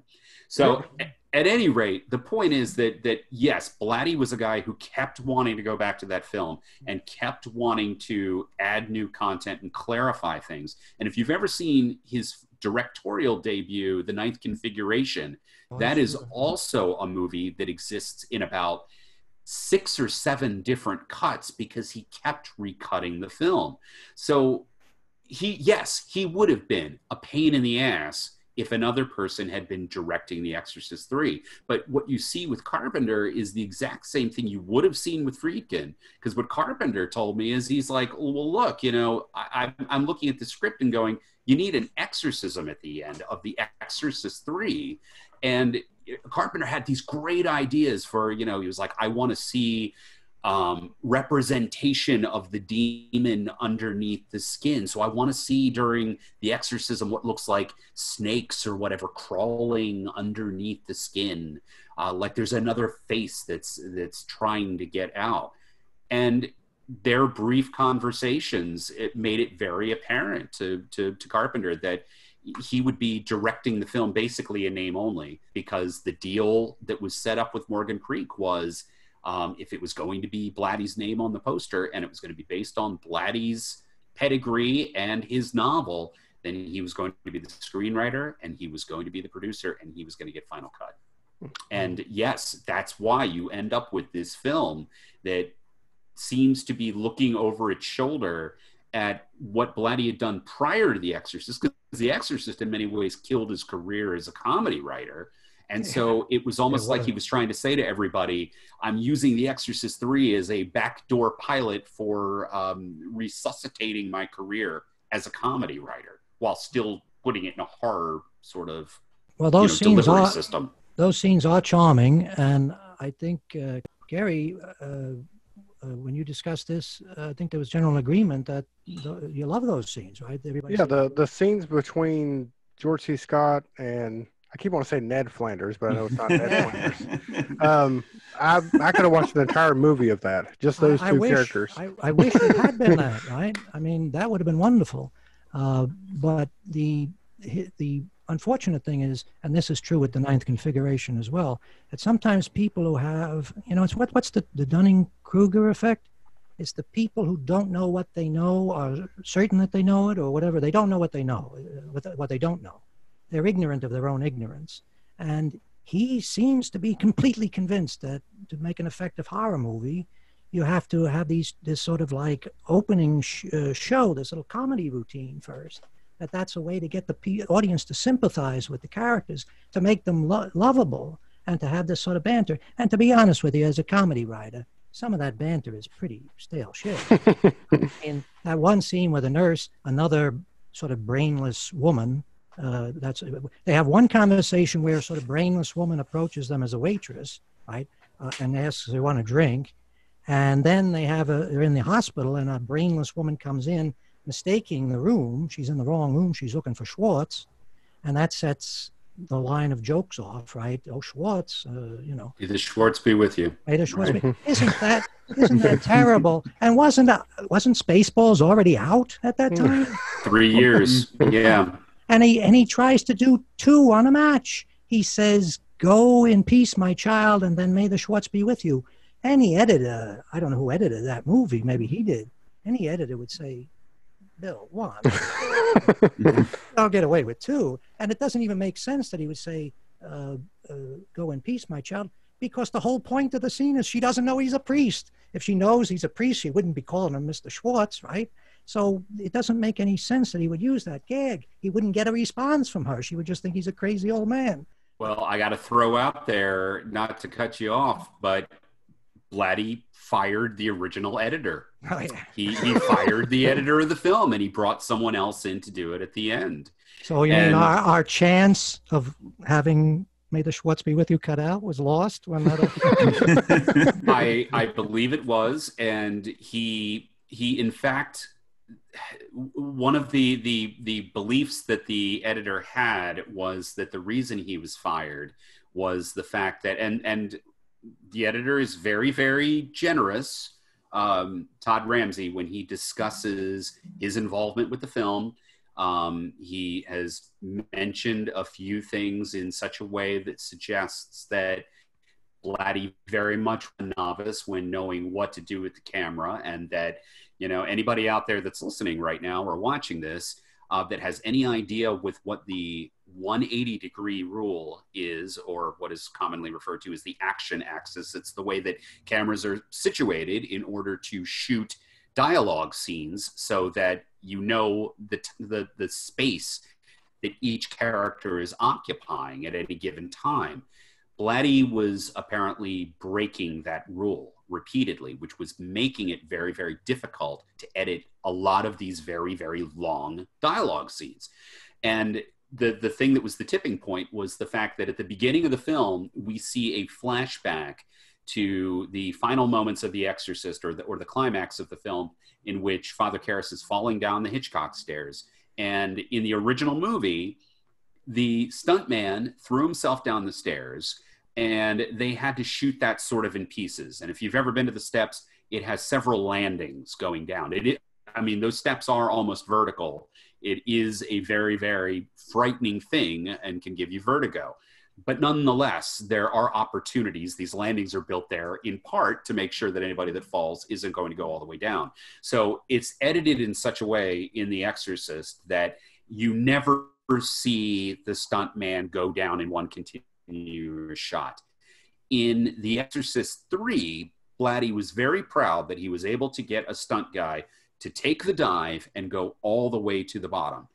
So at any rate, the point is that that yes, Blatty was a guy who kept wanting to go back to that film and kept wanting to add new content and clarify things. And if you've ever seen his directorial debut, The Ninth Configuration, Oh, that is also a movie that exists in about six or seven different cuts because he kept recutting the film. So he, yes, he would have been a pain in the ass if another person had been directing The Exorcist 3. But what you see with Carpenter is the exact same thing you would have seen with Friedkin. Because what Carpenter told me is he's like, oh, well, look, you know, I, I'm- I'm looking at the script and going, you need an exorcism at the end of The Exorcist 3. And Carpenter had these great ideas for, you know, he was like, I want to see um, representation of the demon underneath the skin. So I want to see during the exorcism what looks like snakes or whatever crawling underneath the skin, uh, like there's another face that's that's trying to get out. And their brief conversations it made it very apparent to, to, to Carpenter that he would be directing the film basically in name only because the deal that was set up with Morgan Creek was um, if it was going to be Blatty's name on the poster and it was going to be based on Blatty's pedigree and his novel, then he was going to be the screenwriter and he was going to be the producer and he was going to get final cut. And yes, that's why you end up with this film that seems to be looking over its shoulder at what Blatty had done prior to The Exorcist, because The Exorcist, in many ways, killed his career as a comedy writer. And so it was almost It like he was trying to say to everybody, I'm using The Exorcist 3 as a backdoor pilot for um, resuscitating my career as a comedy writer while still putting it in a horror sort of Well, you know, those scenes delivery are system. those scenes are charming, and I think uh, Gary, uh, uh, when you discussed this, uh, I think there was general agreement that th- you love those scenes, right? Everybody Yeah, said- the the scenes between George C. Scott and I keep wanting to say Ned Flanders, but I know it's not Ned Flanders. [LAUGHS] Um, I I could have watched an entire movie of that, just those I, I two wish, characters. I, I wish it had been that, [LAUGHS] right? I mean, that would have been wonderful. Uh, but the the unfortunate thing is, and this is true with the ninth configuration as well, that sometimes people who have, you know, it's what what's the the Dunning Kruger effect? It's the people who don't know what they know, are certain that they know it, or whatever. They don't know what they know, uh, what, what they don't know. They're ignorant of their own ignorance. And he seems to be completely convinced that to make an effective horror movie, you have to have these this sort of like opening sh- uh, show, this little comedy routine first. That that's a way to get the audience to sympathize with the characters, to make them lo- lovable, and to have this sort of banter. And to be honest with you, as a comedy writer, some of that banter is pretty stale shit. [LAUGHS] in that one scene with a nurse, another sort of brainless woman. Uh, that's they have one conversation where a sort of brainless woman approaches them as a waitress, right, uh, and asks if they want a drink, and then they have a they're in the hospital and a brainless woman comes in mistaking the room. She's in the wrong room. She's looking for Schwartz, and that sets the line of jokes off, right? Oh, Schwartz, uh, you know, May the Schwartz be with you. Ada Schwartzman. [LAUGHS] Isn't that isn't that terrible? And wasn't that, wasn't Spaceballs already out at that time? [LAUGHS] Three years. yeah. And he and he tries to do two on a match. He says, "Go in peace, my child, and then may the Schwartz be with you." Any editor, I don't know who edited that movie. Maybe he did. Any editor would say, "Bill, one." [LAUGHS] I'll get away with two. And it doesn't even make sense that he would say, uh, uh, "Go in peace, my child," because the whole point of the scene is she doesn't know he's a priest. If she knows he's a priest, she wouldn't be calling him Mr. Schwartz, right? So it doesn't make any sense that he would use that gag. He wouldn't get a response from her. She would just think he's a crazy old man. Well, I got to throw out there, not to cut you off, but Blatty fired the original editor. [LAUGHS] Oh, yeah. He, he fired the editor of the film and he brought someone else in to do it at the end. So you And- mean our, our chance of having May the Schwartz be with you cut out was lost when that. [LAUGHS] I I believe it was, and he he in fact one of the the the beliefs that the editor had was that the reason he was fired was the fact that and and the editor is very very generous. Um, todd ramsay when he discusses his involvement with the film um, he has mentioned a few things in such a way that suggests that Blatty very much a novice when knowing what to do with the camera, and that you know anybody out there that's listening right now or watching this uh, that has any idea with what the 180 degree rule is, or what is commonly referred to as the action axis. It's the way that cameras are situated in order to shoot dialogue scenes, so that you know the the the space that each character is occupying at any given time. Blatty was apparently breaking that rule repeatedly, which was making it very, very difficult to edit a lot of these very, very long dialogue scenes. And the, the thing that was the tipping point was the fact that at the beginning of the film, we see a flashback to the final moments of The Exorcist or the, or the climax of the film in which Father Karras is falling down the Hitchcock stairs. And in the original movie, the stuntman threw himself down the stairs, and they had to shoot that sort of in pieces. And if you've ever been to the steps, it has several landings going down. It, I mean, those steps are almost vertical. It is a very, very frightening thing and can give you vertigo. But nonetheless, there are opportunities. These landings are built there in part to make sure that anybody that falls isn't going to go all the way down. So it's edited in such a way in The Exorcist that you never see the stunt man go down in one continuous shot. In The Exorcist 3, Blatty was very proud that he was able to get a stunt guy to take the dive and go all the way to the bottom.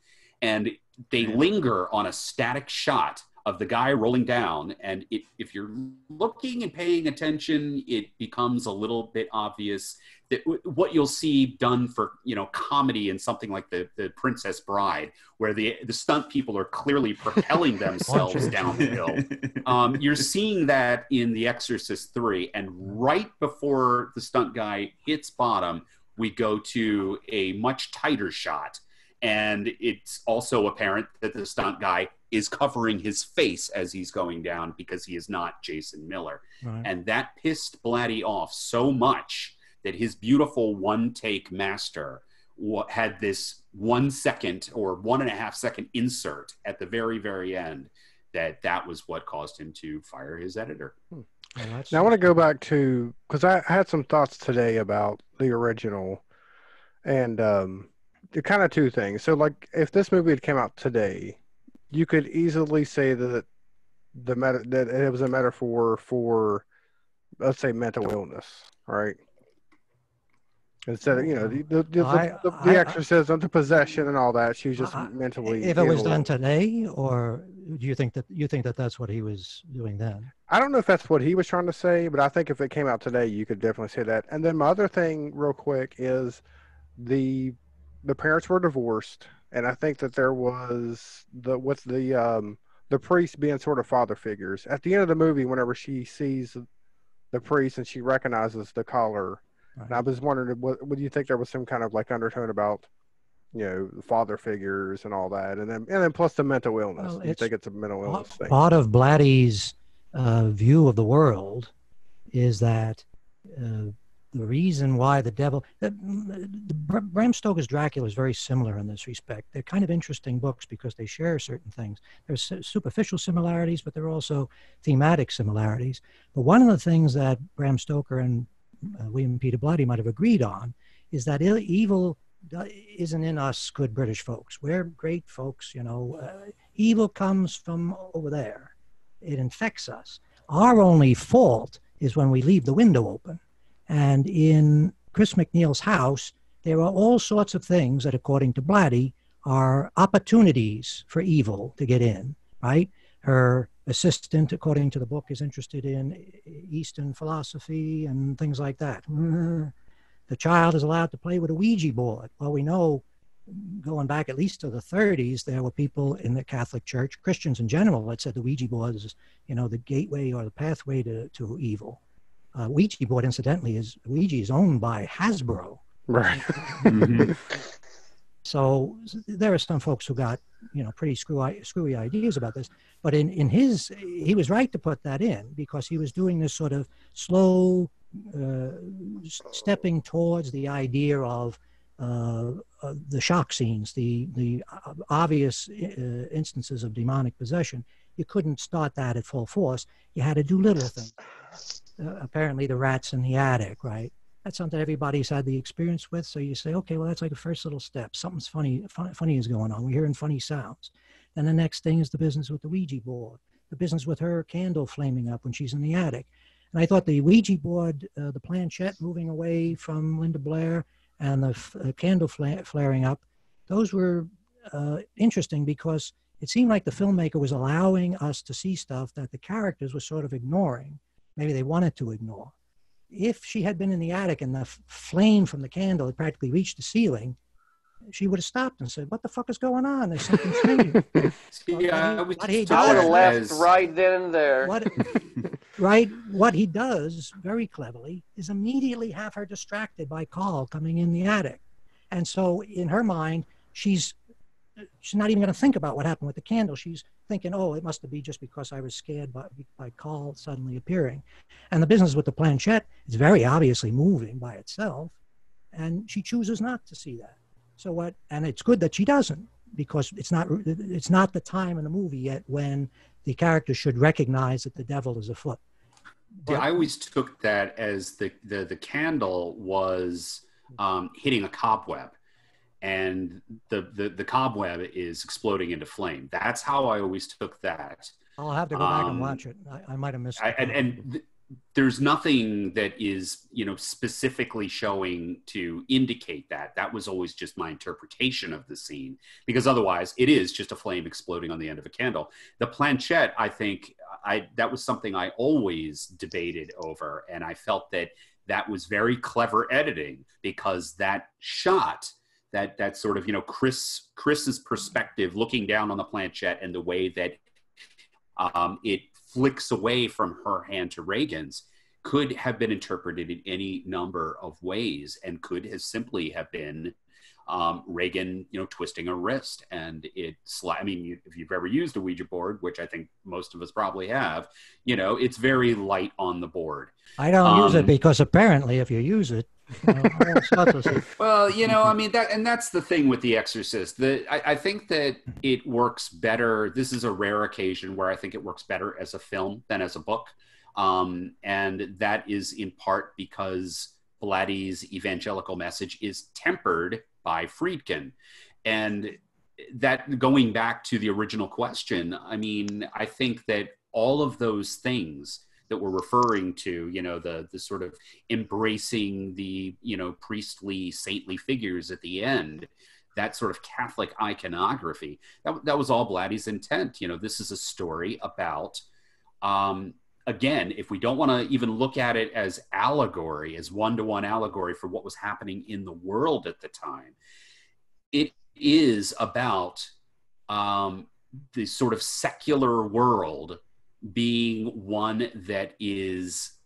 And they linger on a static shot of the guy rolling down. And it, if you're looking and paying attention, it becomes a little bit obvious that w- what you'll see done for you know comedy and something like the the Princess Bride, where the the stunt people are clearly propelling [LAUGHS] themselves down the hill. Um, you're seeing that in The Exorcist Three, and right before the stunt guy hits bottom, we go to a much tighter shot. And it's also apparent that the stunt guy is covering his face as he's going down because he is not Jason Miller. Right. And that pissed Blatty off so much that his beautiful one take master wa- had this one second or one and a half second insert at the very, very end that that was what caused him to fire his editor. Well, Now I want to go back to because I had some thoughts today about the original, and um, kind of two things. So, like, if this movie had came out today, you could easily say that the meta- that it was a metaphor for, let's say, mental illness, right? Instead of you know the the, the, I- the, the I- exorcism, the possession, and all that, she was just I- mentally. if it was done today, or do you think that you think that that's what he was doing then? I don't know if that's what he was trying to say, but I think if it came out today, you could definitely say that. And then my other thing, real quick, is the the parents were divorced, and I think that there was the with the um the priest being sort of father figures at the end of the movie. Whenever she sees the priest and she recognizes the collar, and I was wondering, what would you think there was some kind of like undertone about? You know, the father figures and all that, and then and then plus the mental illness. Well, you think it's a mental illness thing? Part of Blatty's uh, view of the world is that uh, the reason why the devil, the, the, Bram Stoker's Dracula is very similar in this respect. They're kind of interesting books because they share certain things. There's superficial similarities, but there are also thematic similarities. But one of the things that Bram Stoker and uh, William Peter Blatty might have agreed on is that Ill, evil isn't in us good British folks. We're great folks, you know. Uh, evil comes from over there. It infects us. Our only fault is when we leave the window open. And in Chris MacNeil's house, there are all sorts of things that, according to Blatty, are opportunities for evil to get in, right? Her assistant, according to the book, is interested in Eastern philosophy and things like that. [LAUGHS] The child is allowed to play with a Ouija board. Well, we know going back at least to the 30s, there were people in the Catholic Church, Christians in general, that said the Ouija board is, you know, the gateway or the pathway to, to evil. Uh, Ouija board, incidentally, is Ouija is owned by Hasbro. Right. Mhm. [LAUGHS] So there are some folks who got, you know, pretty screwy, screwy ideas about this. But in, in his, he was right to put that in because he was doing this sort of slow uh, stepping towards the idea of uh, uh, the shock scenes, the the uh, obvious uh, instances of demonic possession. You couldn't start that at full force. You had to do little things. Uh, apparently, the rats in the attic, right? That's something everybody's had the experience with. So you say, okay, well, that's like a first little step. Something's funny, fun, funny is going on. We're hearing funny sounds. Then the next thing is the business with the Ouija board, the business with her candle flaming up when she's in the attic. And I thought the Ouija board, uh, the planchette moving away from Linda Blair, and the f- uh, candle fla- flaring up, those were uh, interesting because it seemed like the filmmaker was allowing us to see stuff that the characters were sort of ignoring. Maybe they wanted to ignore. If she had been in the attic and the f- flame from the candle had practically reached the ceiling, she would have stopped and said, "What the fuck is going on? There's something strange." [LAUGHS] yeah, I was What he does- I would have left as- right then and there. what right what he does very cleverly is immediately have her distracted by Carl coming in the attic and so in her mind she's she's not even going to think about what happened with the candle. She's thinking, oh, it must be just because I was scared by, by Carl suddenly appearing. And the business with the planchette is very obviously moving by itself. And she chooses not to see that. So what, and it's good that she doesn't because it's not, it's not the time in the movie yet when the character should recognize that the devil is afoot. But, yeah, I always took that as the, the, the candle was um, hitting a cobweb and the, the the cobweb is exploding into flame. That's how I always took that. I'll have to go back um, and watch it. I, I might have missed. I, and, and th- there's nothing that is you know specifically showing to indicate that. That was always just my interpretation of the scene because otherwise it is just a flame exploding on the end of a candle. The planchette, I think, I that was something I always debated over, and I felt that that was very clever editing because that shot that that sort of you know Chris Chris's perspective looking down on the planchette and the way that um, it flicks away from her hand to Regan's could have been interpreted in any number of ways and could have simply have been um, Regan, you know, twisting a wrist, and it. I mean, you, if you've ever used a Ouija board, which I think most of us probably have, you know, it's very light on the board. I don't um, use it um, because apparently, if you use it, [LAUGHS] well, you know, I mean that, and that's the thing with The Exorcist. The I, I, think that it works better. This is a rare occasion where I think it works better as a film than as a book, um, and that is in part because Blatty's evangelical message is tempered by Friedkin, and that going back to the original question, I mean, I think that all of those things that we're referring to you know the the sort of embracing the you know priestly saintly figures at the end that sort of catholic iconography that, that was all blatty's intent. You know this is a story about um, again if we don't want to even look at it as allegory as one-to-one allegory for what was happening in the world at the time it is about um, the sort of secular world being one that is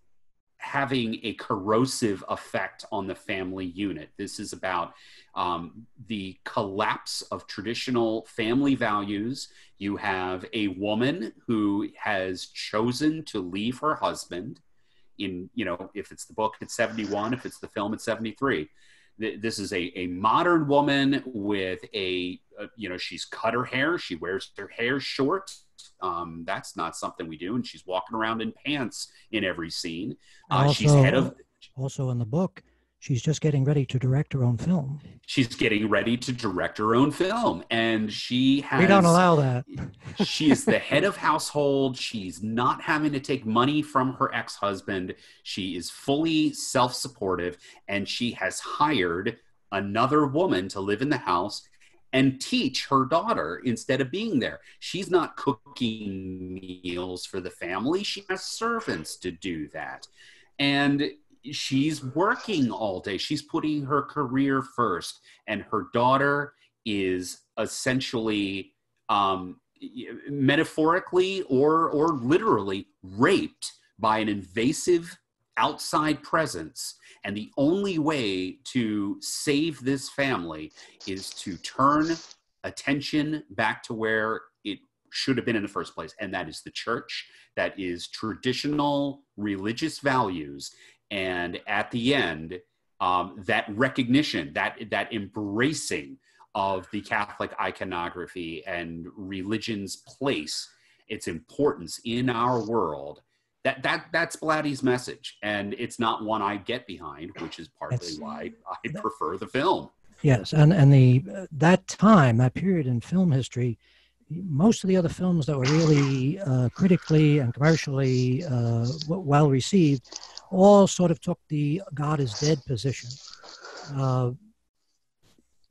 having a corrosive effect on the family unit. This is about um, the collapse of traditional family values. You have a woman who has chosen to leave her husband. In you know, if it's the book, it's seventy one. If it's the film, it's seventy three. This is a, a modern woman with a, a you know she's cut her hair. She wears her hair short um, that's not something we do. And she's walking around in pants in every scene. Uh, also, she's head of. Also in the book, she's just getting ready to direct her own film. She's getting ready to direct her own film, and she has. We don't allow that. [LAUGHS] she is the head of household. She's not having to take money from her ex-husband. She is fully self-supportive, and she has hired another woman to live in the house and teach her daughter instead of being there. She's not cooking meals for the family, she has servants to do that. And she's working all day. She's putting her career first, and her daughter is essentially um, metaphorically or or literally raped by an invasive outside presence and the only way to save this family is to turn attention back to where it should have been in the first place. And that is the church, that is traditional religious values. And at the end, um, that recognition, that, that embracing of the Catholic iconography and religion's place, its importance in our world that that that's Blatty's message, and it's not one I get behind, which is partly that's, why I prefer the film. Yes, and and the that time, that period in film history, most of the other films that were really uh, critically and commercially uh, well received, all sort of took the God is dead position. Uh,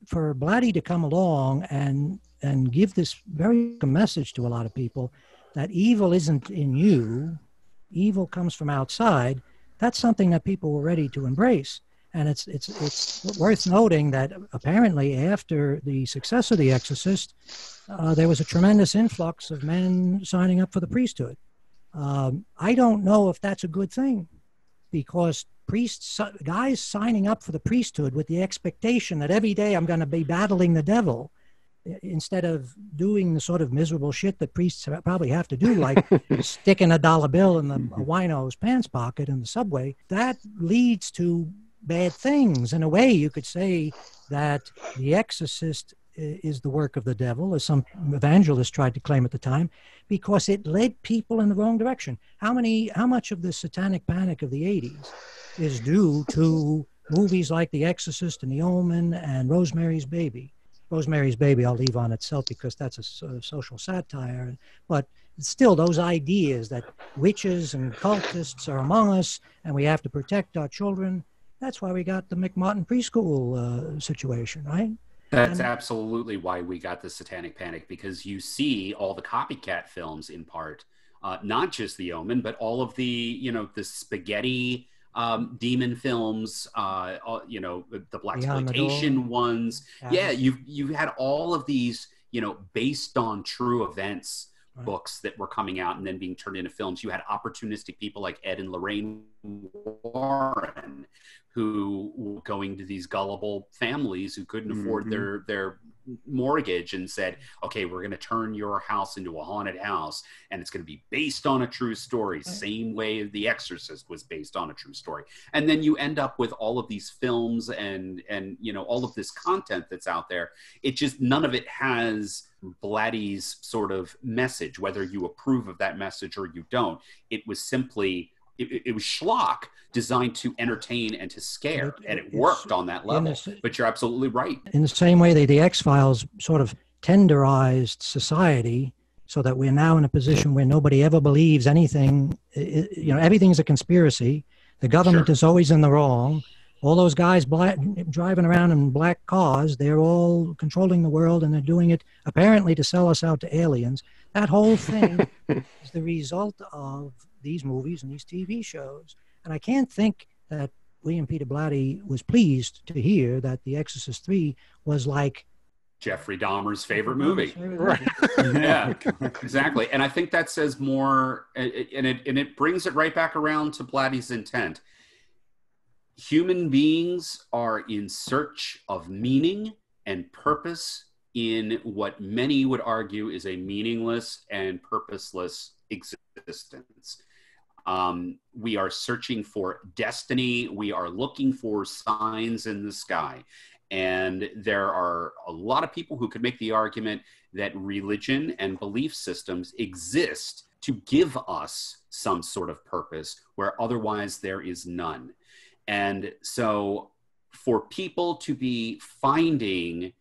for Blatty to come along and and give this very message to a lot of people that evil isn't in you evil comes from outside, that's something that people were ready to embrace. And it's, it's, it's worth noting that apparently after the success of The Exorcist, uh, there was a tremendous influx of men signing up for the priesthood. Um, I don't know if that's a good thing because priests, guys signing up for the priesthood with the expectation that every day I'm going to be battling the devil instead of doing the sort of miserable shit that priests probably have to do, like [LAUGHS] sticking a dollar bill in the mm-hmm. a wino's pants pocket in the subway, that leads to bad things. In a way, you could say that The Exorcist is the work of the devil, as some evangelists tried to claim at the time, because it led people in the wrong direction. How many, how much of the satanic panic of the 80s is due to movies like The Exorcist and The Omen and Rosemary's Baby? Rosemary's Baby, I'll leave on itself because that's a sort of social satire. But still, those ideas that witches and cultists are among us and we have to protect our children, that's why we got the McMartin preschool uh, situation, right? That's And- absolutely why we got the Satanic Panic because you see all the copycat films in part, uh, not just The Omen, but all of the you know the spaghetti um, demon films, uh, all, you know the black exploitation ones. Yeah, you you had all of these you know based on true events Right. books that were coming out and then being turned into films. You had opportunistic people like Ed and Lorraine Warren who were going to these gullible families who couldn't afford Mhm. their their mortgage and said, "Okay, we're going to turn your house into a haunted house, and it's going to be based on a true story, same way The Exorcist was based on a true story." And then you end up with all of these films and and you know all of this content that's out there. It just none of it has Blatty's sort of message, whether you approve of that message or you don't. It was simply it, it- it was schlock designed to entertain and to scare, It- and it it's- worked on that level. this- But you're absolutely right. in the same way that the X Files sort of tenderized society so that we're now in a position where nobody ever believes anything. I- I- You know, everything's a conspiracy. The government Sure. is always in the wrong. All those guys black, driving around in black cars, they're all controlling the world and they're doing it apparently to sell us out to aliens. That whole thing [LAUGHS] is the result of these movies and these TV shows. And I can't think that William Peter Blatty was pleased to hear that The Exorcist 3 was like Jeffrey Dahmer's favorite movie. Right. [LAUGHS] yeah, exactly. And I think that says more, and it and it brings it right back around to Blatty's intent. Human beings are in search of meaning and purpose in what many would argue is a meaningless and purposeless existence. Um, we are searching for destiny. We are looking for signs in the sky. And there are a lot of people who could make the argument that religion and belief systems exist to give us some sort of purpose where otherwise there is none. And so for people to be finding,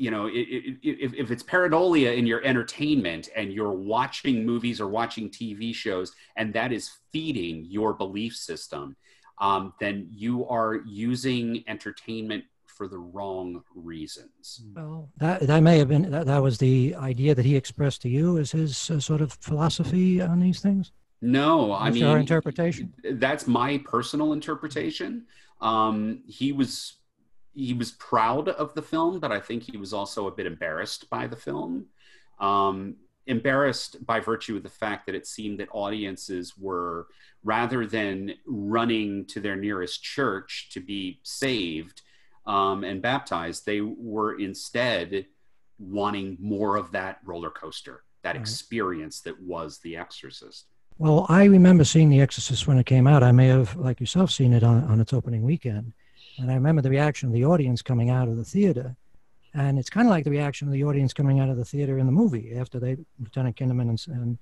you know, i- i- if, if it's pareidolia in your entertainment and you're watching movies or watching TV shows and that is feeding your belief system, um, then you are using entertainment for the wrong reasons. Well, that that may have been that, that was the idea that he expressed to you as his uh, sort of philosophy on these things. No, I mean your interpretation? That's my personal interpretation. Um, he was he was proud of the film, but I think he was also a bit embarrassed by the film. Um, embarrassed by virtue of the fact that it seemed that audiences were rather than running to their nearest church to be saved um, and baptized, they were instead wanting more of that roller coaster, that Right. experience that was The Exorcist. Well, I remember seeing The Exorcist when it came out. I may have, like yourself, seen it on, on its opening weekend. And I remember the reaction of the audience coming out of the theater. And it's kind of like the reaction of the audience coming out of the theater in the movie after they, Lieutenant Kinderman and, and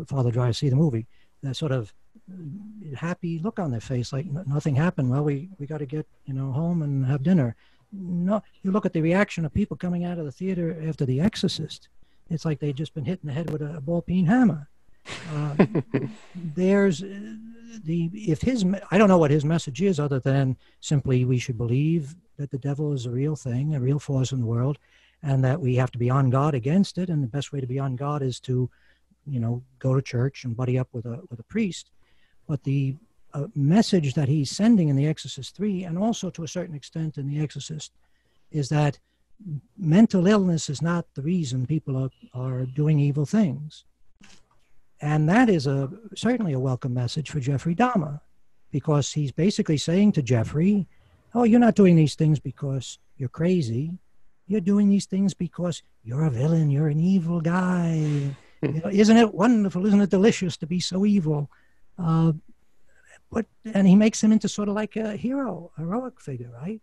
uh, Father Dyer see the movie. That sort of uh, happy look on their face, like nothing happened. Well, we, we got to get, you know, home and have dinner. No, you look at the reaction of people coming out of the theater after The Exorcist. It's like they'd just been hit in the head with a ball peen hammer. Uh, there's uh, the if his I don't know what his message is other than simply we should believe that the devil is a real thing, a real force in the world, and that we have to be on guard against it. And the best way to be on guard is to, you know, go to church and buddy up with a with a priest. But the uh, message that he's sending in The Exorcist Three, and also to a certain extent in The Exorcist, is that mental illness is not the reason people are, are doing evil things. And that is a certainly a welcome message for Jeffrey Dahmer, because he's basically saying to Jeffrey, "Oh, you're not doing these things because you're crazy. you're doing these things because you're a villain, you're an evil guy. you know, isn't it wonderful? Isn't it delicious to be so evil? Uh, but and he makes him into sort of like a hero, heroic figure, right?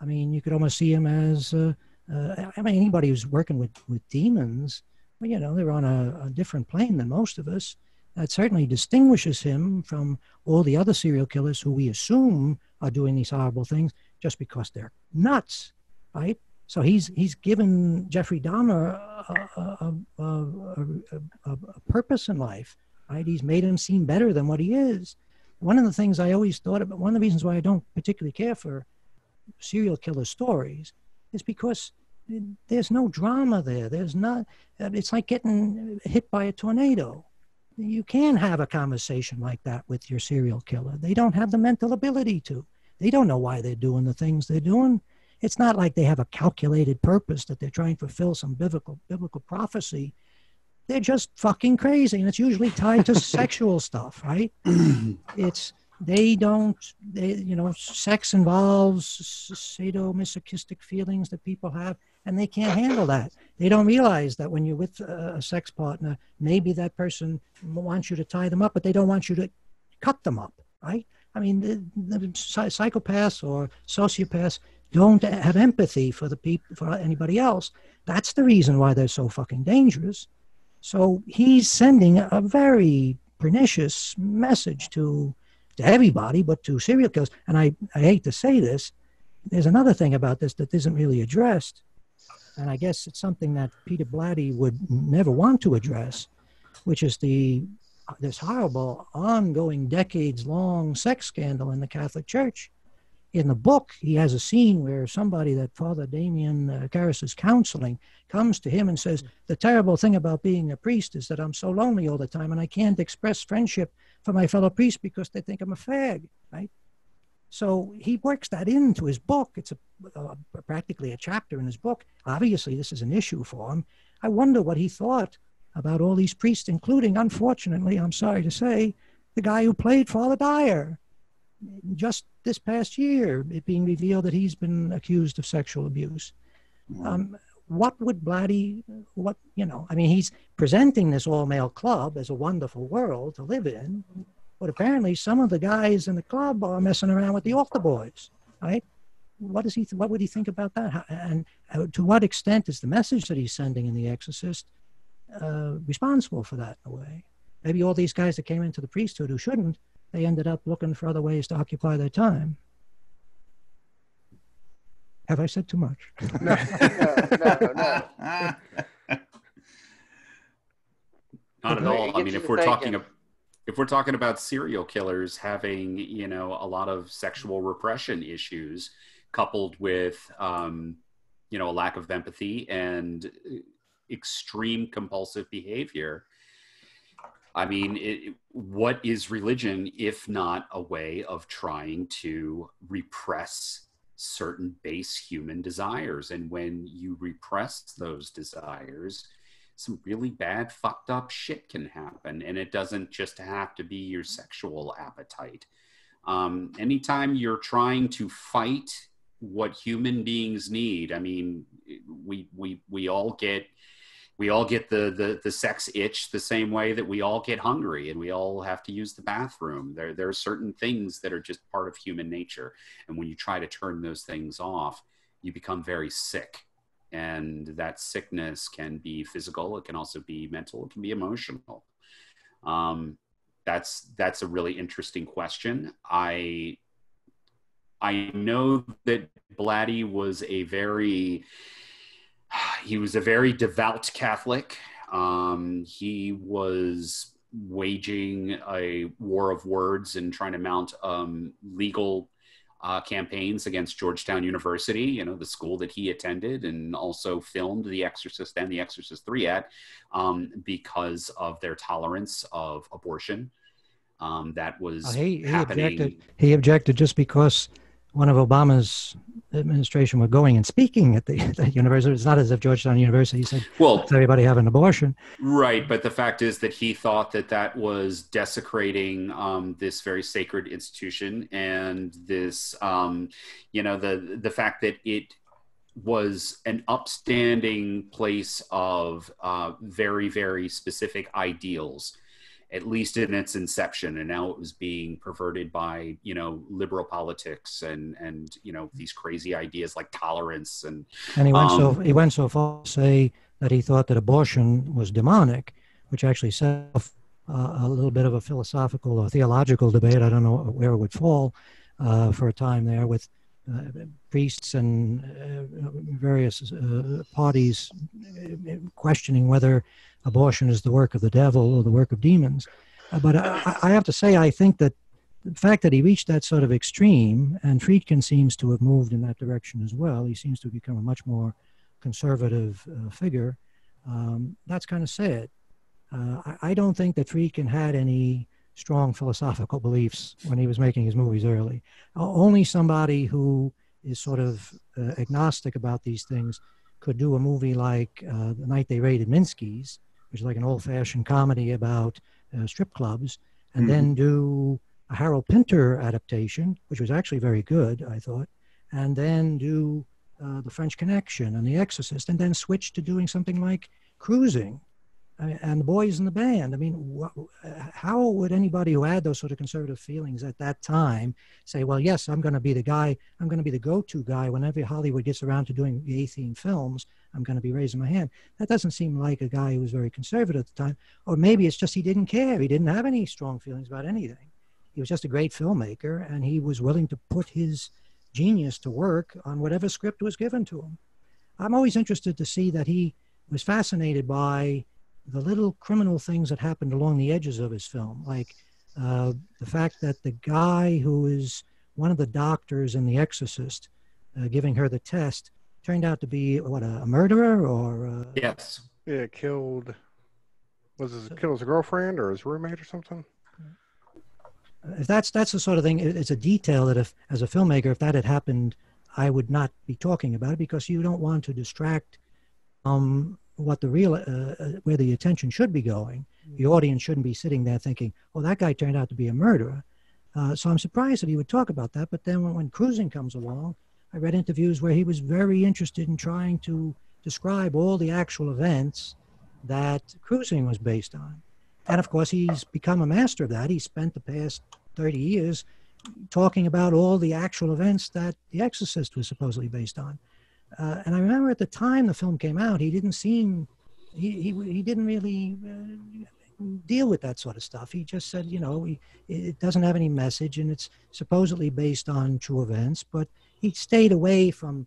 I mean, you could almost see him as uh, uh, I mean, anybody who's working with with demons, you know, they're on a, a different plane than most of us. That certainly distinguishes him from all the other serial killers who we assume are doing these horrible things just because they're nuts, right? So he's he's given Jeffrey Dahmer a, a, a, a, purpose in life, right? He's made him seem better than what he is. One of the things I always thought about, one of the reasons why I don't particularly care for serial killer stories, is because there's no drama there. There's not. Uh, it's like getting hit by a tornado. You can have a conversation like that with your serial killer. They don't have the mental ability to. They don't know why they're doing the things they're doing. It's not like they have a calculated purpose that they're trying to fulfill some biblical biblical prophecy. They're just fucking crazy, and it's usually tied to [LAUGHS] sexual stuff, right? [CLEARS THROAT] it's they don't they you know sex involves sadomasochistic feelings that people have and they can't handle that they don't realize that when you're with a sex partner maybe that person wants you to tie them up but they don't want you to cut them up right i mean the, the psychopaths or sociopaths don't have empathy for the people for anybody else that's the reason why they're so fucking dangerous so he's sending a very pernicious message to to everybody, but to serial killers. And I, I hate to say this, there's another thing about this that isn't really addressed. And I guess it's something that Peter Blatty would never want to address, which is the this horrible, ongoing, decades-long sex scandal in the Catholic Church. In the book, he has a scene where somebody that Father Damien uh, is counseling comes to him and says, "The terrible thing about being a priest is that I'm so lonely all the time, and I can't express friendship for my fellow priests because they think I'm a fag, right? So he works that into his book. It's a, a, practically a chapter in his book. Obviously, this is an issue for him. I wonder what he thought about all these priests, including, unfortunately, I'm sorry to say, the guy who played Father Dyer. Just this past year, it being revealed that he's been accused of sexual abuse. Um, what would Blatty, what, you know, I mean, he's presenting this all male club as a wonderful world to live in, but apparently some of the guys in the club are messing around with the altar boys, right? What does he, th- what would he think about that? And to what extent is the message that he's sending in The Exorcist uh, responsible for that in a way? Maybe all these guys that came into the priesthood who shouldn't, they ended up looking for other ways to occupy their time. Have I said too much? [LAUGHS] no, no, no. [LAUGHS] Not at all. I mean, if we're talking talking, if we're talking about serial killers having, you know, a lot of sexual repression issues, coupled with, um, you know, a lack of empathy and extreme compulsive behavior. I mean, it, what is religion if not a way of trying to repress certain base human desires. And when you repress those desires, some really bad, fucked up shit can happen. And it doesn't just have to be your sexual appetite. Um, anytime you're trying to fight what human beings need, I mean, we, we, we all get we all get the, the the sex itch the same way that we all get hungry and we all have to use the bathroom there there are certain things that are just part of human nature and when you try to turn those things off you become very sick and that sickness can be physical it can also be mental it can be emotional um, that's that's a really interesting question i i know that blatty was a very he was a very devout Catholic. Um, he was waging a war of words and trying to mount um, legal uh, campaigns against Georgetown University, you know, the school that he attended and also filmed The Exorcist and The Exorcist 3 at um, because of their tolerance of abortion. Um, that was uh, he, he happening. Objected, he objected just because one of Obama's administration were going and speaking at the, [LAUGHS] the, university. It's not as if Georgetown University said, "Well, everybody have an abortion." Right, but the fact is that he thought that that was desecrating um, this very sacred institution, and this, um, you know, the the fact that it was an upstanding place of uh, very, very specific ideals, at least in its inception. And now it was being perverted by, you know, liberal politics and, and you know, these crazy ideas like tolerance. And, And he went so Um, he went so far to say that he thought that abortion was demonic, which actually set off uh, a little bit of a philosophical or theological debate. I don't know where it would fall uh, for a time there with uh, priests and uh, various uh, parties uh, questioning whether abortion is the work of the devil or the work of demons. Uh, but I, I have to say, I think that the fact that he reached that sort of extreme, and Friedkin seems to have moved in that direction as well. He seems to have become a much more conservative uh, figure. Um, that's kind of sad. Uh, I, I don't think that Friedkin had any strong philosophical beliefs when he was making his movies early. Only somebody who is sort of uh, agnostic about these things could do a movie like uh, The Night They Raided Minsky's, which is like an old fashioned comedy about uh, strip clubs, and then do a Harold Pinter adaptation, which was actually very good, I thought, and then do uh, The French Connection and The Exorcist, and then switch to doing something like Cruising I- and The Boys in the Band. I mean, how would anybody who had those sort of conservative feelings at that time say, well, yes, I'm going to be the guy, I'm going to be the go to guy whenever Hollywood gets around to doing gay themed films, I'm going to be raising my hand? That doesn't seem like a guy who was very conservative at the time. Or maybe it's just he didn't care. He didn't have any strong feelings about anything. He was just a great filmmaker and he was willing to put his genius to work on whatever script was given to him. I'm always interested to see that he was fascinated by the little criminal things that happened along the edges of his film, like uh, the fact that the guy who is one of the doctors in The Exorcist, uh, giving her the test, turned out to be what a, a murderer or uh, yes. Yeah, killed. Was his killed his girlfriend or his roommate or something? if that's that's the sort of thing it's a detail that if as a filmmaker if that had happened i would not be talking about it because you don't want to distract um what the real uh, uh, where the attention should be going the audience shouldn't be sitting there thinking oh that guy turned out to be a murderer uh, so i'm surprised that he would talk about that but then when, when cruising comes along i read interviews where he was very interested in trying to describe all the actual events that cruising was based on and of course, he's become a master of that. He spent the past 30 years talking about all the actual events that The Exorcist was supposedly based on. Uh, and I remember at the time the film came out, he didn't seem, he, he, he didn't really uh, deal with that sort of stuff. He just said, you know, he, it doesn't have any message and it's supposedly based on true events, but he stayed away from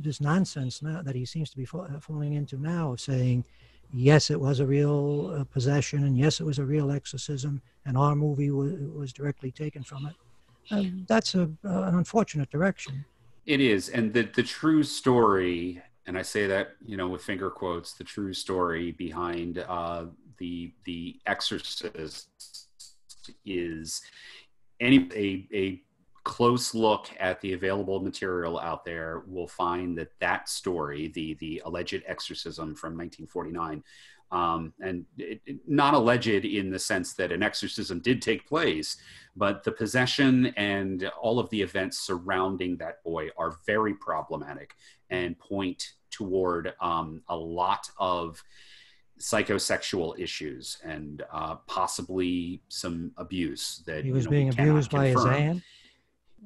this nonsense now that he seems to be fa- falling into now of saying, yes, it was a real uh, possession, and yes, it was a real exorcism, and our movie was, was directly taken from it. Uh, that's a, uh, an unfortunate direction. It is, and the the true story, and I say that you know with finger quotes, the true story behind uh, the the Exorcist is any a a close look at the available material out there will find that that story, the the alleged exorcism from 1949, um, and it, it- not alleged in the sense that an exorcism did take place, but the possession and all of the events surrounding that boy are very problematic and point toward um, a lot of psychosexual issues and uh, possibly some abuse that He you was know, being abused by his aunt.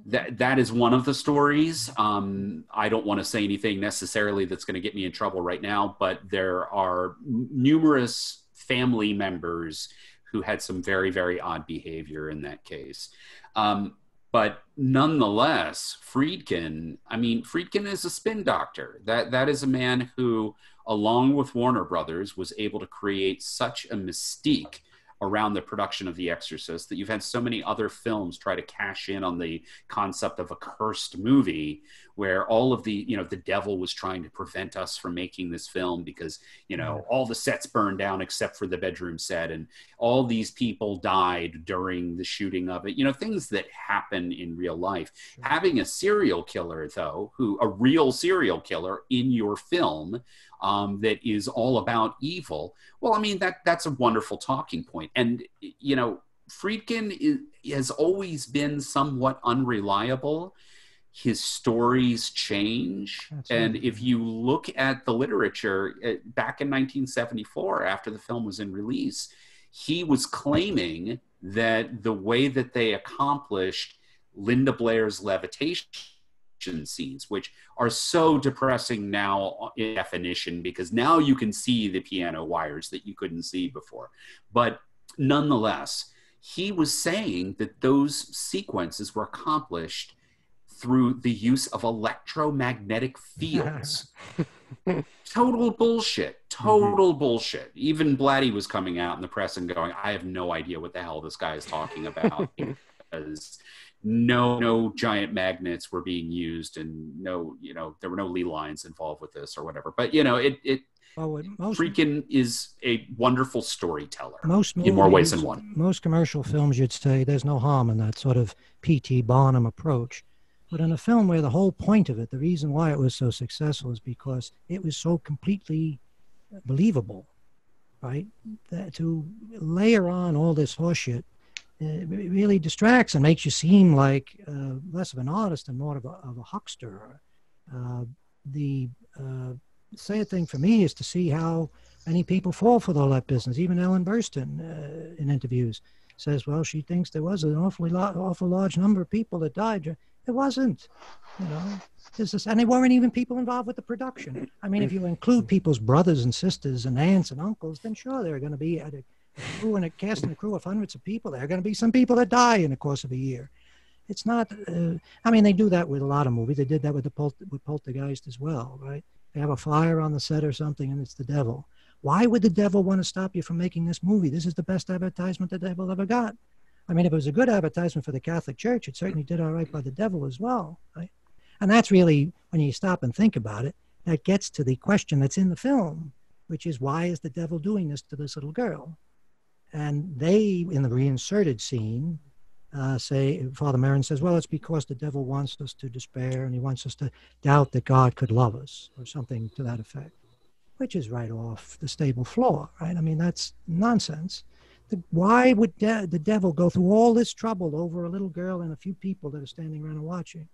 that that is one of the stories. Um, I don't want to say anything necessarily that's going to get me in trouble right now, but there are numerous family members who had some very very odd behavior in that case. Um, but nonetheless, Friedkin. I mean, Friedkin is a spin doctor. That that is a man who, along with Warner Brothers, was able to create such a mystique around the production of The Exorcist that you've had so many other films try to cash in on the concept of a cursed movie where all of the you know the devil was trying to prevent us from making this film because you know all the sets burned down except for the bedroom set and all these people died during the shooting of it. You know things that happen in real life. Mm-hmm. Having a serial killer though who a real serial killer in your film um, that is all about evil well i mean that that's a wonderful talking point and you know friedkin is, has always been somewhat unreliable his stories change. Absolutely. And if you look at the literature uh, back in 1974, after the film was in release, he was claiming that the way that they accomplished Linda Blair's levitation scenes, which are so depressing now in definition because now you can see the piano wires that you couldn't see before. But nonetheless, he was saying that those sequences were accomplished through the use of electromagnetic fields. [LAUGHS] total bullshit. Total mm-hmm. bullshit. Even Blatty was coming out in the press and going, I have no idea what the hell this guy is talking about [LAUGHS] because no no giant magnets were being used and no, you know, there were no ley lines involved with this or whatever. But you know, it it Well, most is a wonderful storyteller. most in more ways movies, than one. Most commercial films, you'd say there's no harm in that sort of P.T. Barnum approach. But in a film where the whole point of it, the reason why it was so successful is because it was so completely believable, right? That to layer on all this horseshit it really distracts and makes you seem like uh, less of an artist and more of a, of a huckster. Uh, the uh, sad thing for me is to see how many people fall for all that business. Even Ellen Burstyn, uh, in interviews, says, "Well, she thinks there was an awfully lo- awful large number of people that died." It wasn't, you know. This, and they weren't even people involved with the production. I mean, if you include people's brothers and sisters and aunts and uncles, then sure, there are going to be a, a crew and a cast and a crew of hundreds of people. There are going to be some people that die in the course of a year. It's not. Uh, I mean, they do that with a lot of movies. They did that with the Pol- with Poltergeist as well, right? They have a fire on the set or something, and it's the devil. Why would the devil want to stop you from making this movie? This is the best advertisement the devil ever got. I mean, if it was a good advertisement for the Catholic Church, it certainly did all right by the devil as well, right? And that's really, when you stop and think about it, that gets to the question that's in the film, which is why is the devil doing this to this little girl? And they, in the reinserted scene, uh, say, Father Merrin says, well, it's because the devil wants us to despair and he wants us to doubt that God could love us, or something to that effect, which is right off the stable floor, right? I mean, that's nonsense. The, why would de- the devil go through all this trouble over a little girl and a few people that are standing around and watching?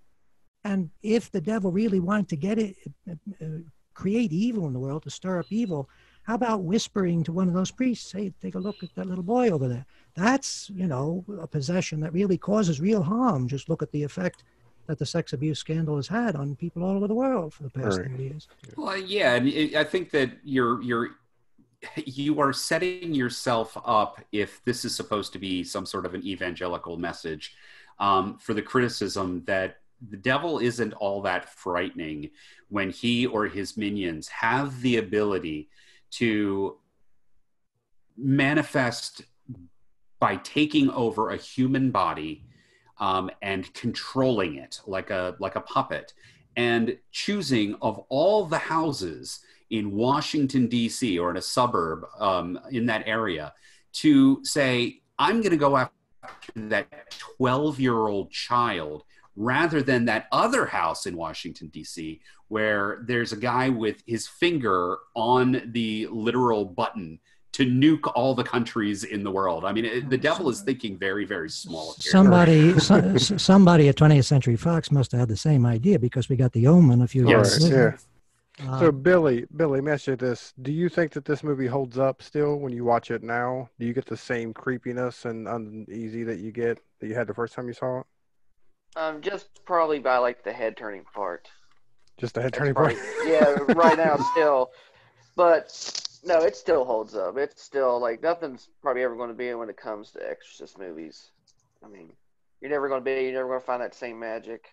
And if the devil really wanted to get it, uh, uh, create evil in the world, to stir up evil, how about whispering to one of those priests, hey, take a look at that little boy over there? That's, you know, a possession that really causes real harm. Just look at the effect that the sex abuse scandal has had on people all over the world for the past Right. 30 years. Well, yeah, and it, I think that you're you're [LAUGHS] you are setting yourself up if this is supposed to be some sort of an evangelical message um, for the criticism that the devil isn't all that frightening when he or his minions have the ability to manifest by taking over a human body um, and controlling it like a like a puppet and choosing of all the houses in Washington D.C. or in a suburb um, in that area to say I'm going to go after that 12 year old child rather than that other house in Washington D.C. where there's a guy with his finger on the literal button to nuke all the countries in the world. I mean, it, the devil is thinking very, very small. Here. Somebody, so, [LAUGHS] somebody at 20th Century Fox must have had the same idea because we got the Omen a few Yes. years later. yeah. Uh, So Billy, Billy, let me ask you this: Do you think that this movie holds up still when you watch it now? Do you get the same creepiness and uneasy that you get that you had the first time you saw it? Um, just probably by like the head turning part. Just the head turning part. [LAUGHS] yeah, right now [LAUGHS] still, but no, it still holds up. It's still like nothing's probably ever going to be when it comes to Exorcist movies. I mean, you're never going to be, you're never going to find that same magic.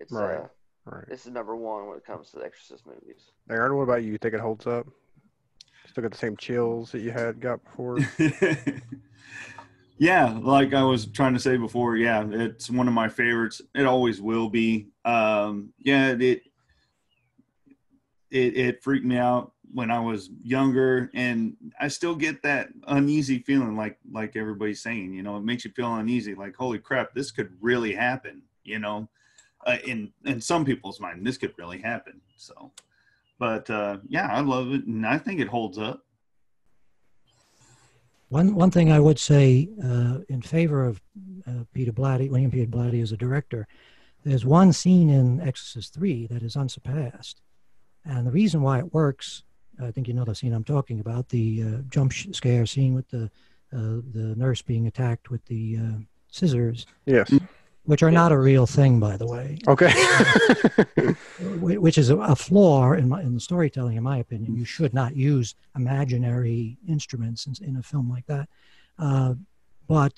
It's Right. uh, Right. this is number one when it comes to the Exorcist movies. Aaron, what about you? You think it holds up? Still got the same chills that you had got before? [LAUGHS] yeah, like I was trying to say before, yeah, it's one of my favorites. It always will be. Um, yeah, it it it freaked me out when I was younger, and I still get that uneasy feeling, like like everybody's saying. You know, it makes you feel uneasy. Like, holy crap, this could really happen. You know, uh, in in some people's mind, this could really happen. So, but uh, yeah, I love it, and I think it holds up. One one thing I would say uh, in favor of uh, Peter Blatty, William Peter Blatty as a director, there's one scene in Exorcist 3 that is unsurpassed. And the reason why it works, I think you know the scene I'm talking about, the uh, jump scare scene with the uh, the nurse being attacked with the uh, scissors, Yes. Which are not a real thing, by the way. Okay. [LAUGHS] which is a, flaw in, my, in the storytelling, in my opinion. You should not use imaginary instruments in, in a film like that. Uh, but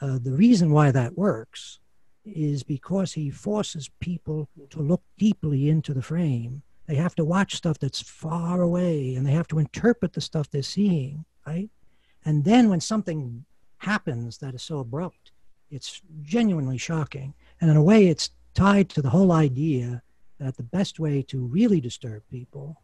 uh, the reason why that works is because he forces people to look deeply into the frame. They have to watch stuff that's far away and they have to interpret the stuff they're seeing, right? And then when something happens that is so abrupt, it's genuinely shocking. And in a way, it's tied to the whole idea that the best way to really disturb people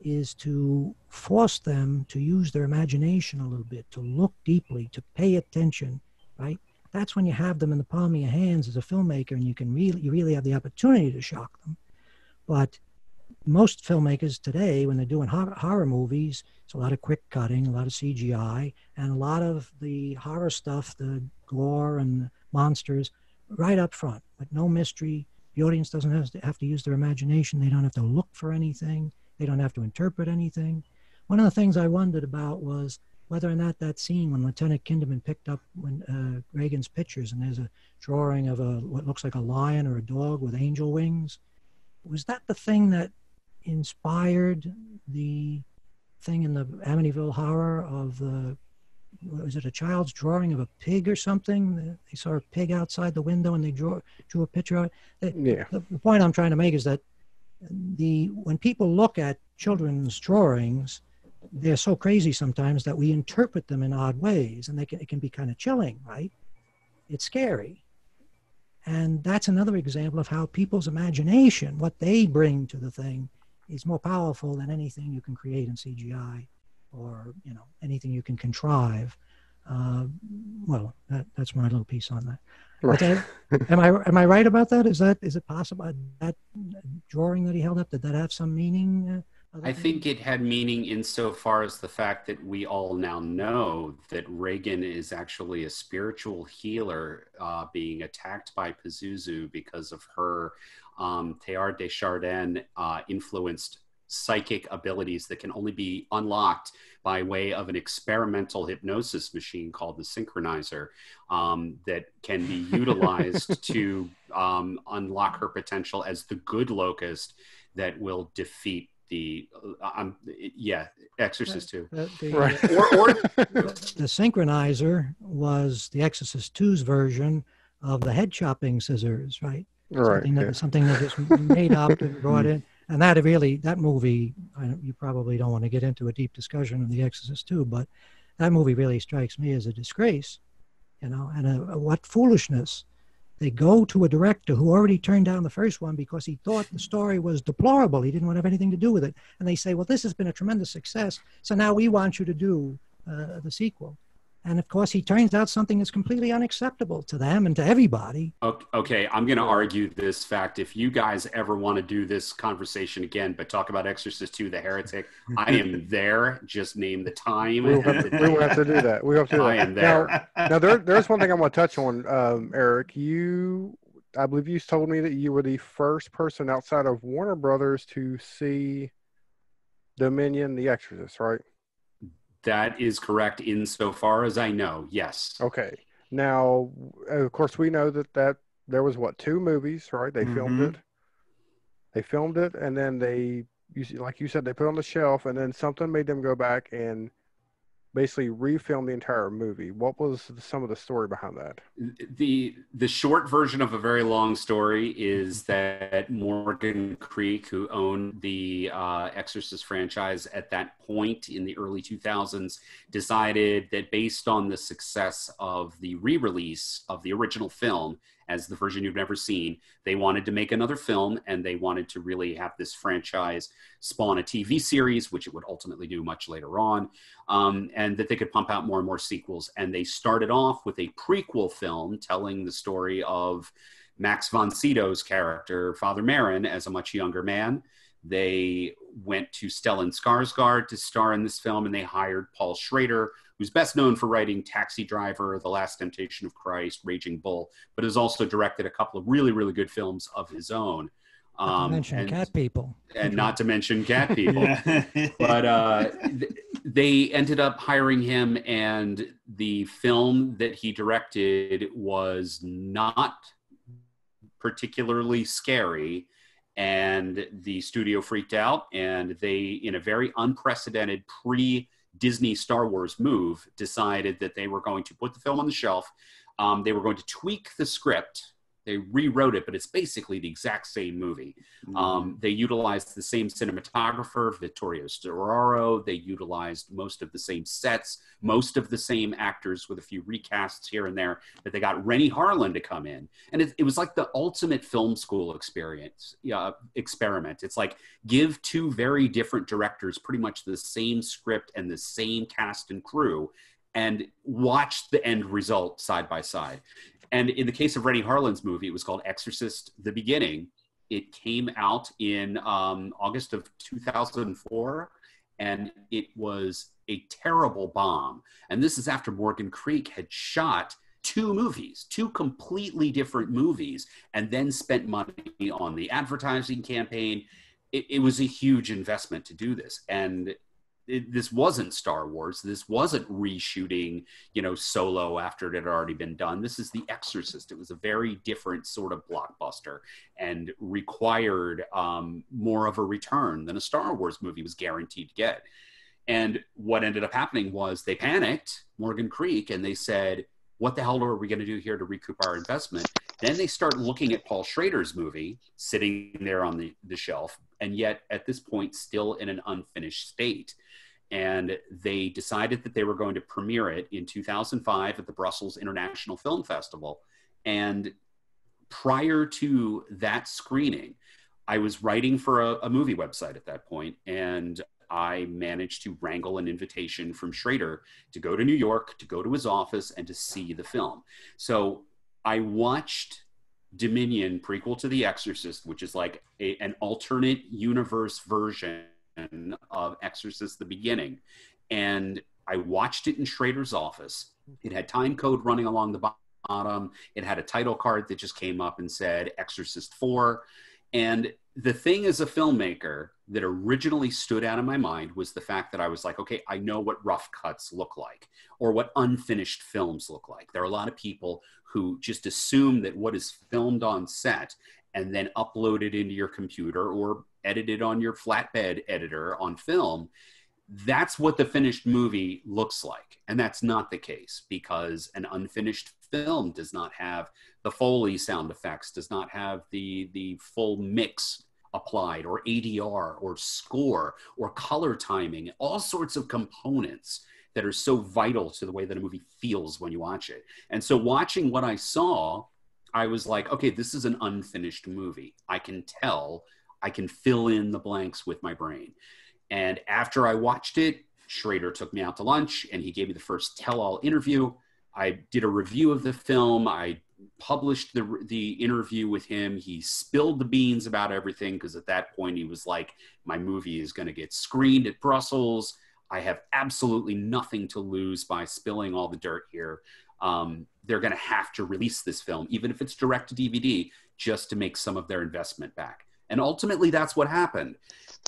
is to force them to use their imagination a little bit, to look deeply, to pay attention, right? That's when you have them in the palm of your hands as a filmmaker and you can really you really have the opportunity to shock them. But most filmmakers today, when they're doing horror, horror movies, it's a lot of quick cutting, a lot of CGI, and a lot of the horror stuff, the gore and monsters, right up front, with no mystery. The audience doesn't have to, have to use their imagination. They don't have to look for anything. They don't have to interpret anything. One of the things I wondered about was whether or not that scene when Lieutenant Kinderman picked up when uh, Regan's pictures and there's a drawing of a what looks like a lion or a dog with angel wings, was that the thing that inspired the thing in the Amityville horror of the was it a child's drawing of a pig or something? They saw a pig outside the window and they drew drew a picture of it. Yeah. the, the point I'm trying to make is that the when people look at children's drawings, they're so crazy sometimes that we interpret them in odd ways, and they can, it can be kind of chilling, right? It's scary, and that's another example of how people's imagination, what they bring to the thing, is more powerful than anything you can create in CGI or you know anything you can contrive. Uh, well, that, that's my little piece on that. But Right. that- [LAUGHS] am I am I right about that? Is that is it possible that drawing that he held up did that have some meaning? Uh, I think it had meaning insofar as the fact that we all now know that Regan is actually a spiritual healer uh, being attacked by Pazuzu because of her um, Teilhard de Chardin uh, influenced psychic abilities that can only be unlocked by way of an experimental hypnosis machine called the synchronizer um, that can be [LAUGHS] utilized to um, unlock her potential as the good locust that will defeat the uh, um, yeah exorcist 2 the, the, Right. or, or the, [LAUGHS] the synchronizer was the Exorcist 2's version of the head chopping scissors, right? right. something that yeah. something that is made up and brought in. And that really, that movie, I, you probably don't want to get into a deep discussion of The Exorcist 2, but that movie really strikes me as a disgrace, you know, and a, a- what foolishness. They go to a director who already turned down the first one because he thought the story was deplorable. He didn't want to have anything to do with it. And they say, well, this has been a tremendous success. So now we want you to do uh, the sequel. And of course, he turns out something that's completely unacceptable to them and to everybody. Ok- Okay, I'm going to argue this fact. If you guys ever want to do this conversation again, but talk about Exorcist 2, The Heretic, I am [LAUGHS] there. Just name the time. We will, have to, we will have to do that. We will have to do I that. am Now, there. now there, there's one thing I want to touch on, um, Erik. You, I believe you told me that you were the first person outside of Warner Brothers to see Dominion: The Exorcist, right? That is correct insofar as I know. Yes. Okay. Now, of course, we know that that there was what two movies, right? They filmed Mhm. it. They filmed it, and then they, you see, like you said, they put it on the shelf, and then something made them go back and basically refilm the entire movie. What was some of the story behind that? the the short version of a very long story is that Morgan Creek, who owned the uh, Exorcist franchise at that point in the early 2000s, decided that based on the success of the re-release of the original film as the version you've never seen, they wanted to make another film and they wanted to really have this franchise spawn a TV series, which it would ultimately do much later on um, and that they could pump out more and more sequels. And they started off with a prequel film telling the story of Max von Sydow's character, Father Merrin, as a much younger man. They went to Stellan Skarsgård to star in this film, and they hired Paul Schrader, who's best known for writing Taxi Driver, The Last Temptation of Christ, Raging Bull, but has also directed a couple of really, really good films of his own. Not to Um, mention and, cat people. and not to mention cat [LAUGHS] people Yeah. [LAUGHS] but uh, th- they ended up hiring him, and the film that he directed was not particularly scary. And the studio freaked out, and they, in a very unprecedented pre Disney Star Wars move, decided that they were going to put the film on the shelf. Um, they were going to tweak the script. They rewrote it, but it's basically the exact same movie. Um, they utilized the same cinematographer, Vittorio Storaro. They utilized most of the same sets, most of the same actors with a few recasts here and there. But they got Renny Harlin to come in, and it, it was like the ultimate film school experience yeah, experiment. It's like give two very different directors pretty much the same script and the same cast and crew, and watch the end result side by side. And in the case of Renny Harlin's movie, it was called Exorcist: The Beginning it came out in um, August of 2004, and it was a terrible bomb. And this is after Morgan Creek had shot two movies, two completely different movies, and then spent money on the advertising campaign. It, it was a huge investment to do this. And it, this wasn't Star Wars. This wasn't reshooting, you know, Solo after it had already been done. This is The Exorcist. It was a very different sort of blockbuster and required um, more of a return than a Star Wars movie was guaranteed to get. And what ended up happening was they panicked, Morgan Creek, and they said, "What the hell are we going to do here to recoup our investment?" Then they start looking at Paul Schrader's movie sitting there on the, the shelf, and yet at this point still in an unfinished state and they decided that they were going to premiere it in 2005 at the Brussels International Film Festival. And prior to that screening, I was writing for a, a, movie website at that point, and I managed to wrangle an invitation from Schrader to go to New York, to go to his office, and to see the film. So I watched Dominion, prequel to The Exorcist, which is like a, an alternate universe version of Exorcist the Beginning. And I watched it in Schrader's office. It had time code running along the bottom. It had a title card that just came up and said Exorcist 4. And the thing as a filmmaker that originally stood out in my mind was the fact that I was like, okay, I know what rough cuts look like or what unfinished films look like. There are a lot of people who just assume that what is filmed on set and then uploaded into your computer or edited on your flatbed editor on film that's what the finished movie looks like. And that's not the case because an unfinished film does not have the foley sound effects does not have the the full mix applied or adr or score or color timing all sorts of components that are so vital to the way that a movie feels when you watch it. And so watching what i saw i was like okay this is an unfinished movie. I can tell I can fill in the blanks with my brain. And after I watched it, Schrader took me out to lunch and he gave me the first tell all interview. I did a review of the film. I published the, the interview with him. He spilled the beans about everything because at that point he was like, My movie is going to get screened at Brussels. I have absolutely nothing to lose by spilling all the dirt here. Um, they're going to have to release this film, even if it's direct to DVD, just to make some of their investment back. And ultimately, that's what happened.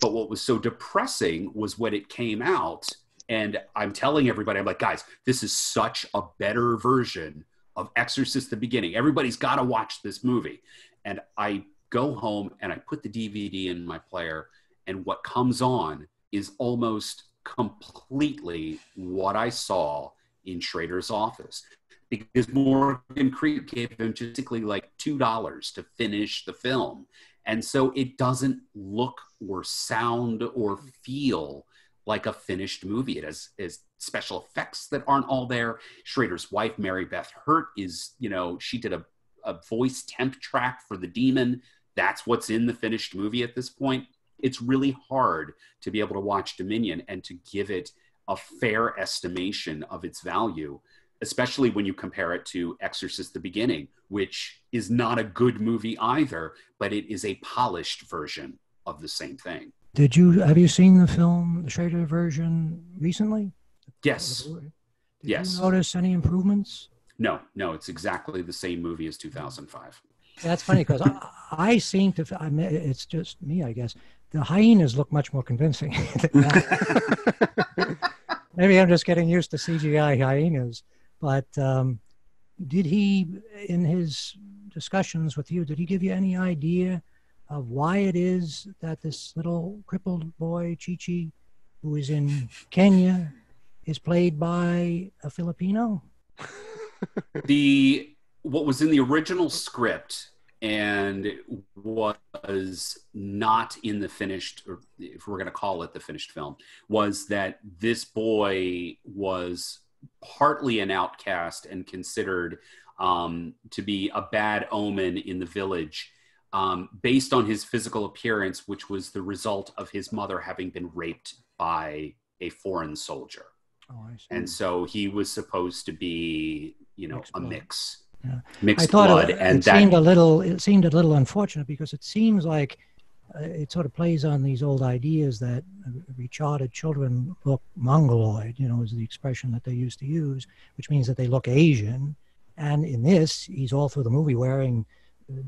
But what was so depressing was when it came out, and I'm telling everybody, I'm like, guys, this is such a better version of Exorcist the Beginning. Everybody's got to watch this movie. And I go home and I put the DVD in my player, and what comes on is almost completely what I saw in Schrader's office because Morgan Creek gave him basically like $2 to finish the film. And so it doesn't look or sound or feel like a finished movie. It has, has special effects that aren't all there. Schrader's wife, Mary Beth Hurt, is, you know, she did a, a voice temp track for the demon. That's what's in the finished movie at this point. It's really hard to be able to watch Dominion and to give it a fair estimation of its value especially when you compare it to Exorcist the Beginning, which is not a good movie either, but it is a polished version of the same thing. Did you have you seen the film, the Schrader version, recently? Yes. Did Yes. you notice any improvements? No, no, it's exactly the same movie as 2005. That's funny because I, [LAUGHS] I seem to. I mean, it's just me, I guess. The hyenas look much more convincing. [LAUGHS] [LAUGHS] Maybe I'm just getting used to CGI hyenas. But um, did he, in his discussions with you, did he give you any idea of why it is that this little crippled boy, Chichi, who is in [LAUGHS] Kenya, is played by a Filipino? [LAUGHS] the what was in the original script and was not in the finished or if we're going to call it the finished film was that this boy was partly an outcast and considered um, to be a bad omen in the village um, based on his physical appearance which was the result of his mother having been raped by a foreign soldier Oh, I see. and so he was supposed to be you know Mixed a blood. mix Yeah. mixed I thought blood it, and it that seemed a little. It seemed a little unfortunate because it seems like it sort of plays on these old ideas that retarded children look mongoloid. You know, is the expression that they used to use, which means that they look Asian. And in this, he's all through the movie wearing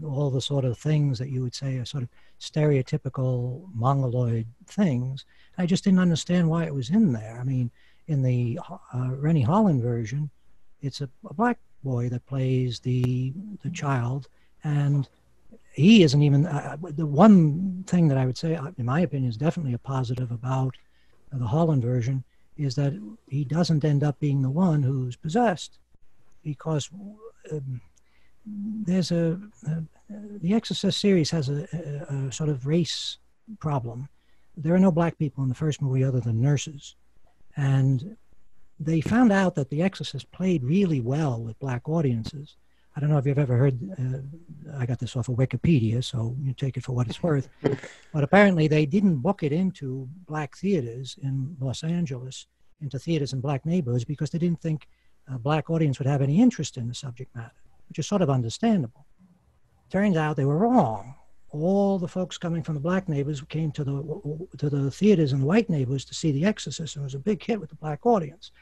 all the sort of things that you would say are sort of stereotypical mongoloid things. I just didn't understand why it was in there. I mean, in the uh, Renny Harlin version, it's a, a black boy that plays the the child, and he isn't even uh, the one thing that I would say, in my opinion, is definitely a positive about the Harlin version is that he doesn't end up being the one who's possessed, because um, there's a, a the Exorcist series has a, a, a sort of race problem. There are no black people in the first movie other than nurses, and they found out that The Exorcist played really well with black audiences. I don't know if you've ever heard. Uh, I got this off of Wikipedia, so you take it for what it's [LAUGHS] worth. but apparently, they didn't book it into black theaters in Los Angeles, into theaters in black neighborhoods, because they didn't think a black audience would have any interest in the subject matter, which is sort of understandable. Turns out they were wrong. All the folks coming from the black neighbors came to the to the theaters in the white neighborhoods to see The Exorcist, and it was a big hit with the black audience.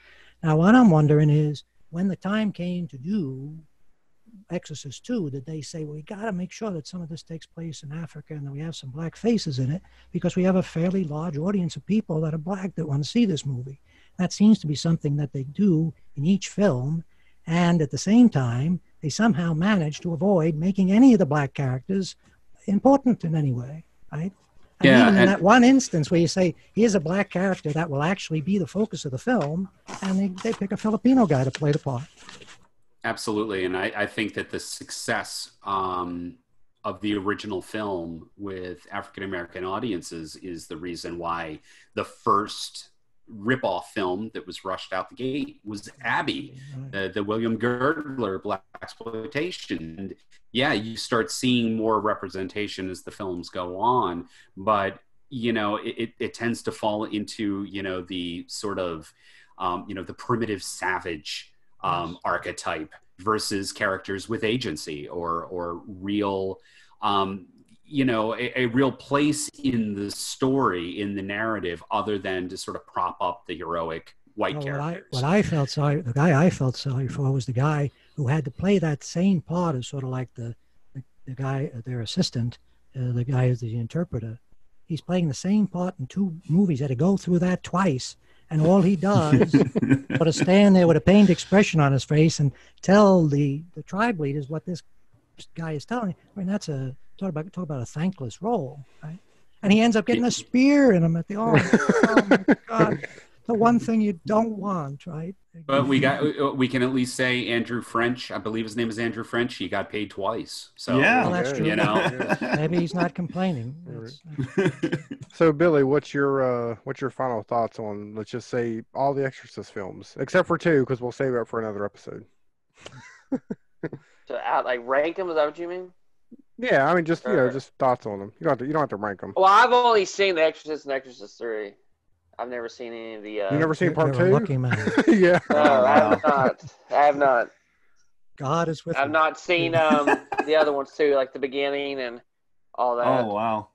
Now, what I'm wondering is, when the time came to do Exorcist 2, that they say, well, we got to make sure that some of this takes place in Africa and that we have some black faces in it because we have a fairly large audience of people that are black that want to see this movie? That seems to be something that they do in each film. And at the same time, they somehow manage to avoid making any of the black characters important in any way, right? And Yeah, even in and- that one instance where you say, here's a black character that will actually be the focus of the film, and they, they pick a Filipino guy to play the part. Absolutely, and I, I think that the success um, of the original film with African American audiences is the reason why the first ripoff film that was rushed out the gate was Abby, the, the William Girdler black exploitation. And yeah, you start seeing more representation as the films go on, but you know it, it, it tends to fall into you know the sort of um, you know the primitive savage um, archetype versus characters with agency or or real um, you know a, a real place in the story in the narrative other than to sort of prop up the heroic white Well, what I characters. what I felt sorry the guy I felt sorry for was the guy who had to play that same part as sort of like the the, the guy uh, their assistant uh, the guy who's the interpreter. He's playing the same part in two movies had to go through that twice and all he does [LAUGHS] but to stand there with a pained expression on his face and tell the the tribe leaders what this guy is telling I mean that's a talk about talk about a thankless role right? And he ends up getting a spear in him at the arm. Oh my god [LAUGHS] the one thing you don't want right but we got we can at least say andrew french i believe his name is andrew french he got paid twice so Yeah. well, that's true you know maybe he's not complaining [LAUGHS] So Billy, what's your uh, what's your final thoughts on let's just say all the Exorcist films except for two because we'll save it for another episode. To out like rank them? Is that what you mean? Yeah, I mean just you know just thoughts on them. You don't have to, you don't have to rank them. Well, I've only seen The Exorcist and Exorcist Three. I've never seen any of the. Uh, You never seen part you're a two? lucky man. [LAUGHS] yeah. No, I have not. I have not. god is with I've you. not seen um [LAUGHS] the other ones too, like the beginning and all that. oh wow.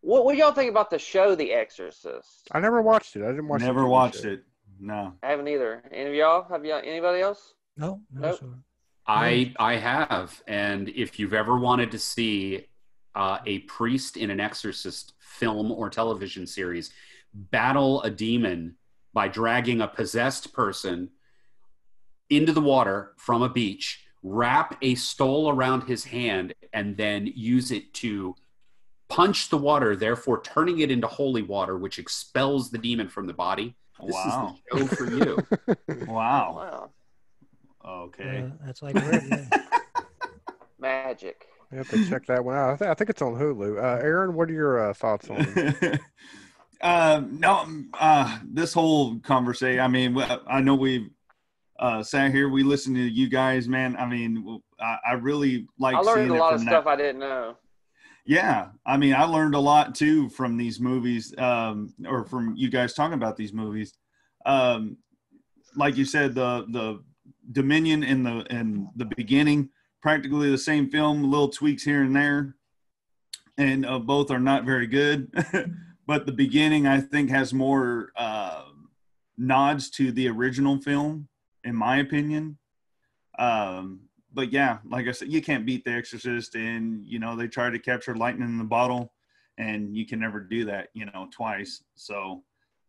What what do y'all think about the show The Exorcist? I never watched it. I didn't watch. the Never watched show. it. no. I haven't either. Any of y'all? Have y'all? Anybody else? No, no, Nope. sir. I I have, and if you've ever wanted to see uh, a priest in an exorcist film or television series battle a demon by dragging a possessed person into the water from a beach, wrap a stole around his hand, and then use it to punch the water, therefore turning it into holy water, which expels the demon from the body. This Wow. is the show for you. [LAUGHS] Wow. Wow. Okay. Uh, that's like where- yeah. [LAUGHS] Magic. You have to check that one out. I, th- I think it's on Hulu. Uh, Aaron, what are your uh, thoughts on? [LAUGHS] um, no, uh, this whole conversation. I mean, I know we've uh, sat here, we listened to you guys, man. I mean, I, I really like. I learned seeing a lot of stuff that- I didn't know. Yeah, I mean, I learned a lot too from these movies, um, or from you guys talking about these movies. Um, like you said, the the Dominion in the in the beginning, practically the same film, little tweaks here and there, and uh, both are not very good. [LAUGHS] but the beginning, I think, has more uh, nods to the original film, in my opinion. Um, but yeah, like I said, you can't beat The Exorcist, and you know they try to capture lightning in the bottle, and you can never do that, you know, twice. So,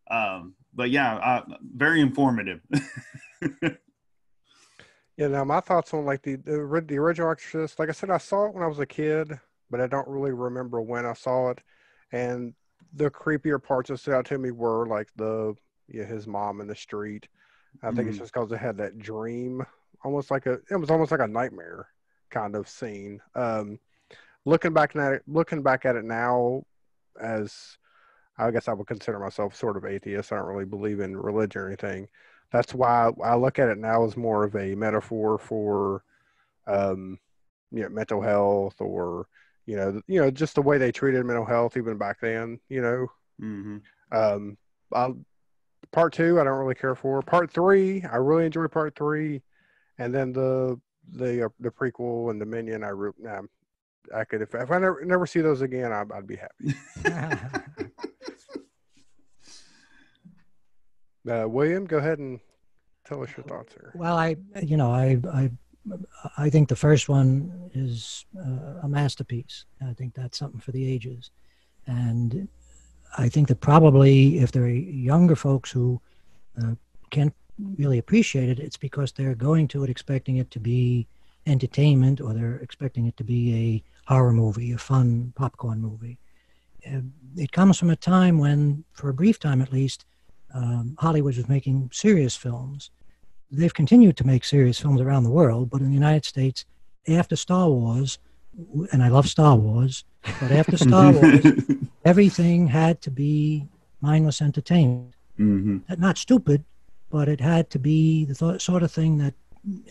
um, but yeah, uh, very informative. [LAUGHS] Yeah, now my thoughts on like the, the the original Exorcist. Like I said, I saw it when I was a kid, but I don't really remember when I saw it. And the creepier parts that stood out to me were like the yeah his mom in the street. I think it's Mhm. just because it had that dream, almost like a it was almost like a nightmare kind of scene. Um, looking back at it, looking back at it now, as I guess I would consider myself sort of atheist. I don't really believe in religion or anything that's why I look at it now as more of a metaphor for, um, you know, mental health or, you know, you know, just the way they treated mental health even back then. You know, hmm um, I, part two I don't really care for. Part three I really enjoy part three, and then the the uh, the prequel and Dominion I re- nah, I could if if I never never see those again I'd, I'd be happy. [LAUGHS] Uh, William, go ahead and tell us your thoughts here. Well, I, you know, I, I, I think the first one is uh, a masterpiece. I think that's something for the ages, and I think that probably if there are younger folks who uh, can't really appreciate it, it's because they're going to it expecting it to be entertainment, or they're expecting it to be a horror movie, a fun popcorn movie. Uh, it comes from a time when, for a brief time at least, um, Hollywood was making serious films they've continued to make serious films around the world, but in the United States, after Star Wars, and I love Star Wars, but after [LAUGHS] Star Wars, everything had to be mindless entertainment. hmm Not stupid, but it had to be the th- sort of thing that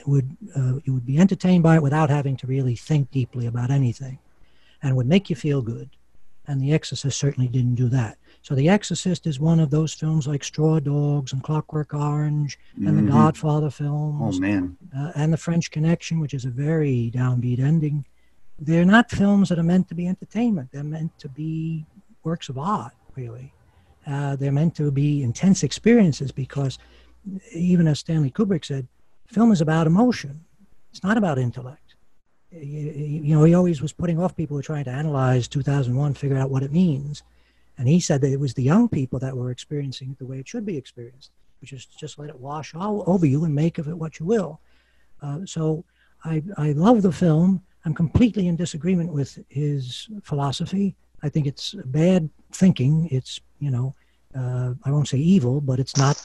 would uh, you would be entertained by it without having to really think deeply about anything, and would make you feel good. And The Exorcist certainly didn't do that. So The Exorcist is one of those films like Straw Dogs and Clockwork Orange and the Mhm. Godfather films Oh man. uh, and the French Connection, which is a very downbeat ending. They're not films that are meant to be entertainment. They're meant to be works of art, really. Uh, they're meant to be intense experiences because, even as Stanley Kubrick said, film is about emotion. It's not about intellect. You, you know, he always was putting off people who were trying to analyze 2001, figure out what it means. And he said that it was the young people that were experiencing it the way it should be experienced, which is just let it wash all over you and make of it what you will. Uh, so I, I love the film. I'm completely in disagreement with his philosophy. I think it's bad thinking. It's, you know, uh, I won't say evil, but it's not,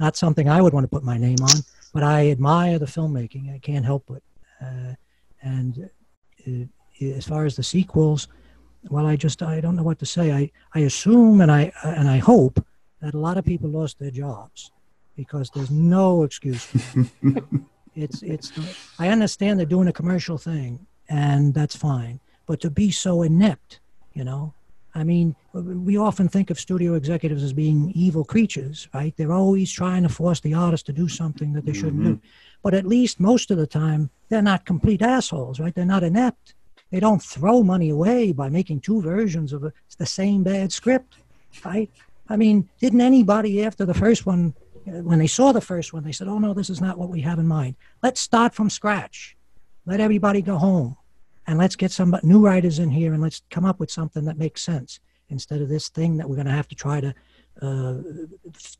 not something I would want to put my name on. But I admire the filmmaking. I can't help it. Uh, and uh, as far as the sequels, well, I just I don't know what to say. I, I assume and I and I hope that a lot of people lost their jobs because there's no excuse for [LAUGHS] it's it's I understand they're doing a commercial thing and that's fine, but to be so inept, you know, I mean, we often think of studio executives as being evil creatures, right? They're always trying to force the artist to do something that they shouldn't do. Mm-hmm. But at least most of the time, they're not complete assholes, right? They're not inept. They don't throw money away by making two versions of a, the same bad script, right? I mean, didn't anybody after the first one uh, when they saw the first one, they said, "Oh no, this is not what we have in mind. Let's start from scratch. Let everybody go home, and let's get some new writers in here, and let's come up with something that makes sense instead of this thing that we're going to have to try to uh,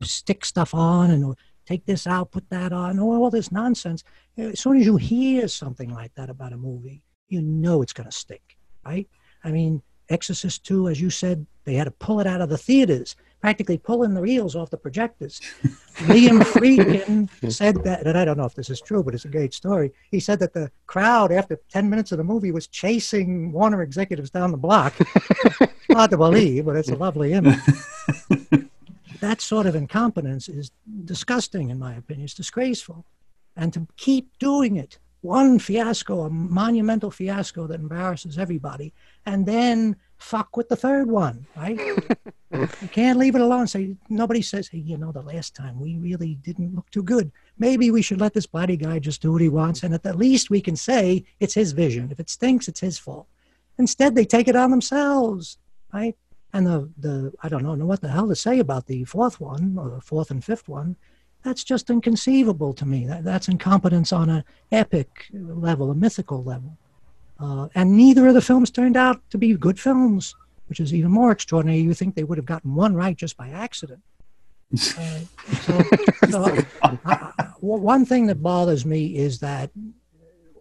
stick stuff on and take this out, put that on, all this nonsense. As soon as you hear something like that about a movie, you know it's going to stick, right? I mean, Exorcist 2, as you said, they had to pull it out of the theaters, practically pulling the reels off the projectors. [LAUGHS] Liam Friedkin said that, and I don't know if this is true, but it's a great story. He said that the crowd, after 10 minutes of the movie, was chasing Warner executives down the block. [LAUGHS] Hard to believe, but it's a lovely image. [LAUGHS] that sort of incompetence is disgusting, in my opinion. It's disgraceful. And to keep doing it, one fiasco, a monumental fiasco that embarrasses everybody, and then fuck with the third one, right? [LAUGHS] you can't leave it alone. Say nobody says, hey, you know, the last time we really didn't look too good. Maybe we should let this bloody guy just do what he wants, and at the least we can say it's his vision. If it stinks, it's his fault. Instead, they take it on themselves, right? And the the I don't know know what the hell to say about the fourth one or the fourth and fifth one. That's just inconceivable to me. That, that's incompetence on an epic level, a mythical level. Uh, and neither of the films turned out to be good films, which is even more extraordinary. You think they would have gotten one right just by accident. Uh, so, [LAUGHS] so uh, one thing that bothers me is that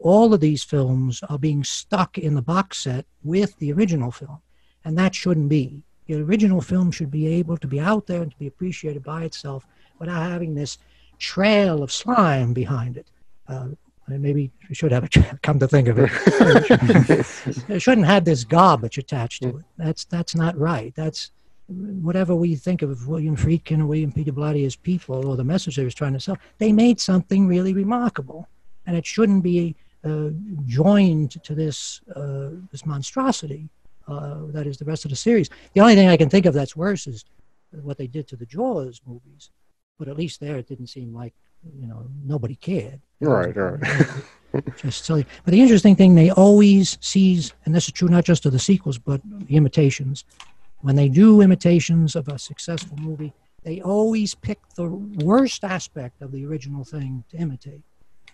all of these films are being stuck in the box set with the original film, and that shouldn't be. The original film should be able to be out there and to be appreciated by itself without having this trail of slime behind it. Uh, maybe we should have a come to think of it. [LAUGHS] it shouldn't have this garbage attached to it. That's that's not right. That's whatever we think of William Friedkin or William Peter Blatty as people or the message they was trying to sell. They made something really remarkable, and it shouldn't be uh, joined to this uh, this monstrosity uh, that is the rest of the series. The only thing I can think of that's worse is what they did to the Jaws movies, but at least there it didn't seem like you know nobody cared. Right, right. [LAUGHS] just silly. But the interesting thing, they always seize, and this is true not just of the sequels, but the imitations. When they do imitations of a successful movie, they always pick the worst aspect of the original thing to imitate.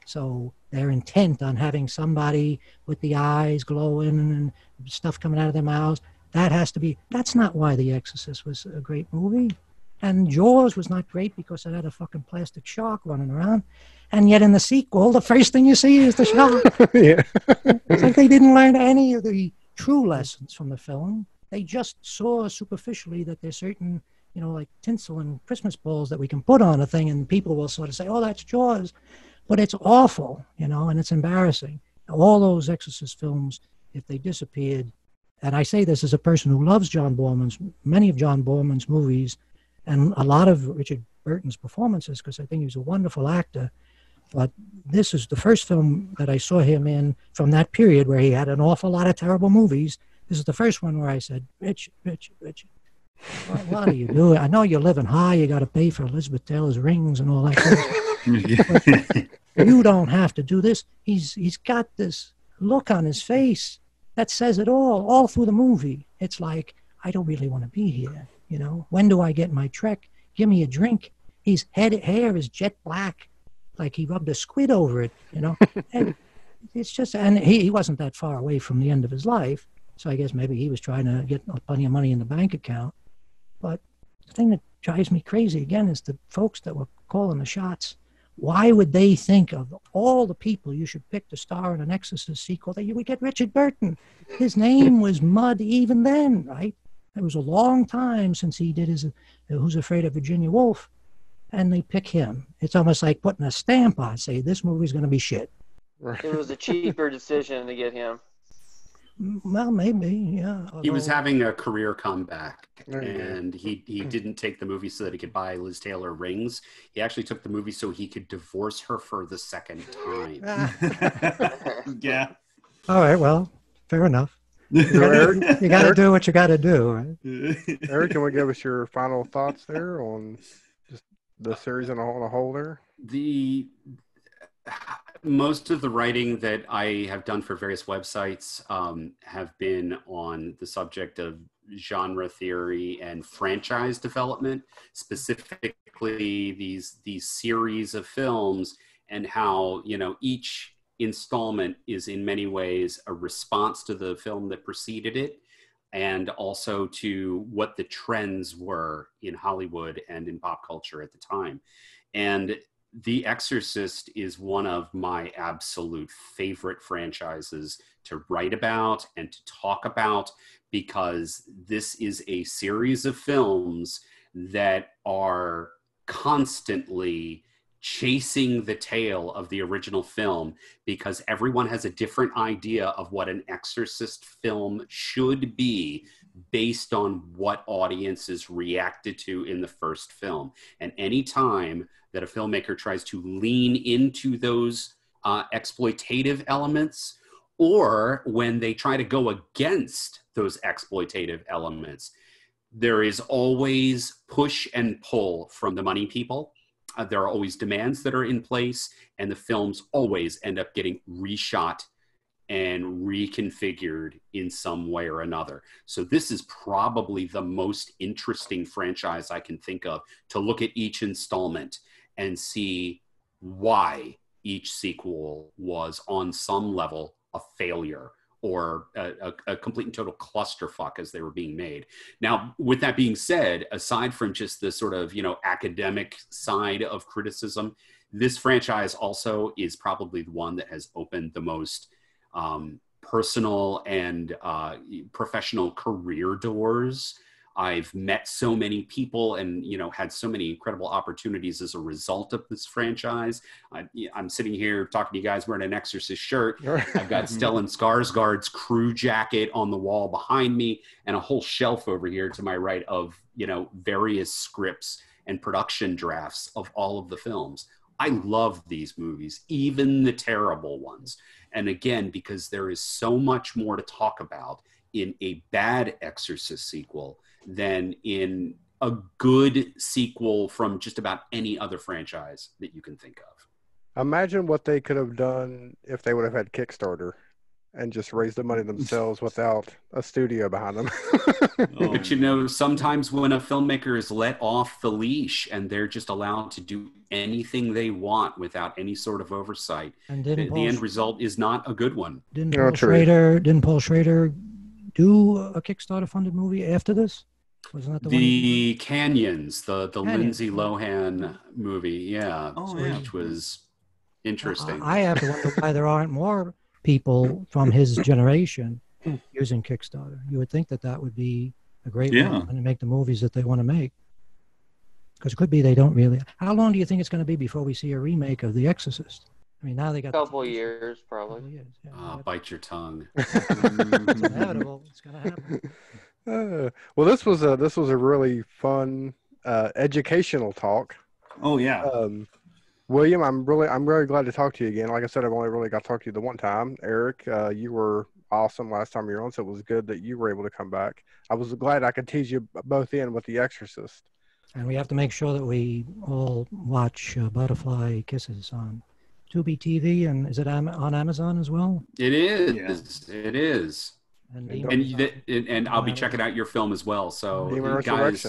So they're intent on having somebody with the eyes glowing and stuff coming out of their mouths. That has to be, that's not why The Exorcist was a great movie. And Jaws was not great because it had a fucking plastic shark running around. And yet in the sequel, the first thing you see is the shark. [LAUGHS] yeah. it's like they didn't learn any of the true lessons from the film. They just saw superficially that there's certain, you know, like tinsel and Christmas balls that we can put on a thing, and people will sort of say, "Oh, that's Jaws," but it's awful, you know, and it's embarrassing. All those Exorcist films, if they disappeared, and I say this as a person who loves John Boorman's, many of John Boorman's movies, and a lot of Richard Burton's performances, because I think he was a wonderful actor. But this is the first film that I saw him in from that period where he had an awful lot of terrible movies. This is the first one where I said, Rich, Rich, Rich, what, what are you [LAUGHS] doing? I know you're living high. You got to pay for Elizabeth Taylor's rings and all that. [LAUGHS] you don't have to do this. He's he's got this look on his face that says it all, all through the movie. It's like I don't really want to be here. You know, when do I get my trek? Give me a drink. His head hair is jet black, like he rubbed a squid over it. You know, [LAUGHS] and it's just and he, he wasn't that far away from the end of his life, so I guess maybe he was trying to get plenty of money in the bank account. But the thing that drives me crazy again is the folks that were calling the shots why would they think of all the people you should pick to star in an Exorcist sequel that you would get Richard Burton? His name was mud even then, right? It was a long time since he did his Who's Afraid of Virginia Woolf, and they pick him. It's almost like putting a stamp on, say this movie's going to be shit. It was a cheaper decision to get him. Well, maybe, yeah. He was having a career comeback, There and he he hmm. didn't take the movie so that he could buy Liz Taylor rings. He actually took the movie so he could divorce her for the second time. Ah. [LAUGHS] [LAUGHS] yeah. All right, well, fair enough. Erik, You got to do what you got to do, right? [LAUGHS] Erik, can we give us your final thoughts there on just the series and a, on a whole there? the most of the writing that I have done for various websites um, have been on the subject of genre theory and franchise development, specifically these these series of films and how you know each installment is in many ways a response to the film that preceded it and also to what the trends were in Hollywood and in pop culture at the time. And The Exorcist is one of my absolute favorite franchises to write about and to talk about because this is a series of films that are constantly chasing the tail of the original film because everyone has a different idea of what an exorcist film should be based on what audiences reacted to in the first film. And any time that a filmmaker tries to lean into those uh, exploitative elements or when they try to go against those exploitative elements there is always push and pull from the money people uh, there are always demands that are in place, and the films always end up getting reshot and reconfigured in some way or another. So, this is probably the most interesting franchise I can think of to look at each installment and see why each sequel was on some level a failure or a, a, complete and total clusterfuck as they were being made. Now, with that being said, aside from just the sort of you know academic side of criticism, this franchise also is probably the one that has opened the most um, personal and uh, professional career doors I've met so many people and you know had so many incredible opportunities as a result of this franchise. I, am sitting here talking to you guys wearing an Exorcist shirt. I've got [LAUGHS] Stellan Skarsgård's crew jacket on the wall behind me, and a whole shelf over here to my right of you know various scripts and production drafts of all of the films. I love these movies, even the terrible ones. And again, because there is so much more to talk about in a bad Exorcist sequel than in a good sequel from just about any other franchise that you can think of. Imagine what they could have done if they would have had Kickstarter and just raised the money themselves without a studio behind them. oh. [LAUGHS] But you know, [LAUGHS] sometimes when a filmmaker is let off the leash and they're just allowed to do anything they want without any sort of oversight, and the, Paul, the, end result is not a good one. Didn't Paul Schrader? Didn't Paul Schrader do a Kickstarter funded movie after this? Wasn't that the, the one? Canyons, the the Canyons. Lindsay Lohan movie, yeah, oh, which yeah. was interesting. I have to wonder why there aren't more people from his generation [LAUGHS] using Kickstarter. You would think that that would be a great yeah. one to make the movies that they want to make. Because it could be they don't really. How long do you think it's going to be before we see a remake of The Exorcist? I mean, now they got a couple years, probably. Couple years, yeah, oh, bite your tongue. [LAUGHS] it's inevitable. It's going to happen. [LAUGHS] Uh, [SIGHS] well, this was a this was a really fun uh, educational talk. Oh yeah. Um, William, I'm really I'm really glad to talk to you again. Like I said, I've only really got to talk to you the one time. Erik, uh, you were awesome last time you were on, so it was good that you were able to come back. I was glad I could tease you both in with The Exorcist. And we have to make sure that we all watch uh, Butterfly Kisses on Tubi TV, and is it on Amazon as well? It is. Yeah. It is. And, and, and, and, I'll be checking out your film as well. So guys,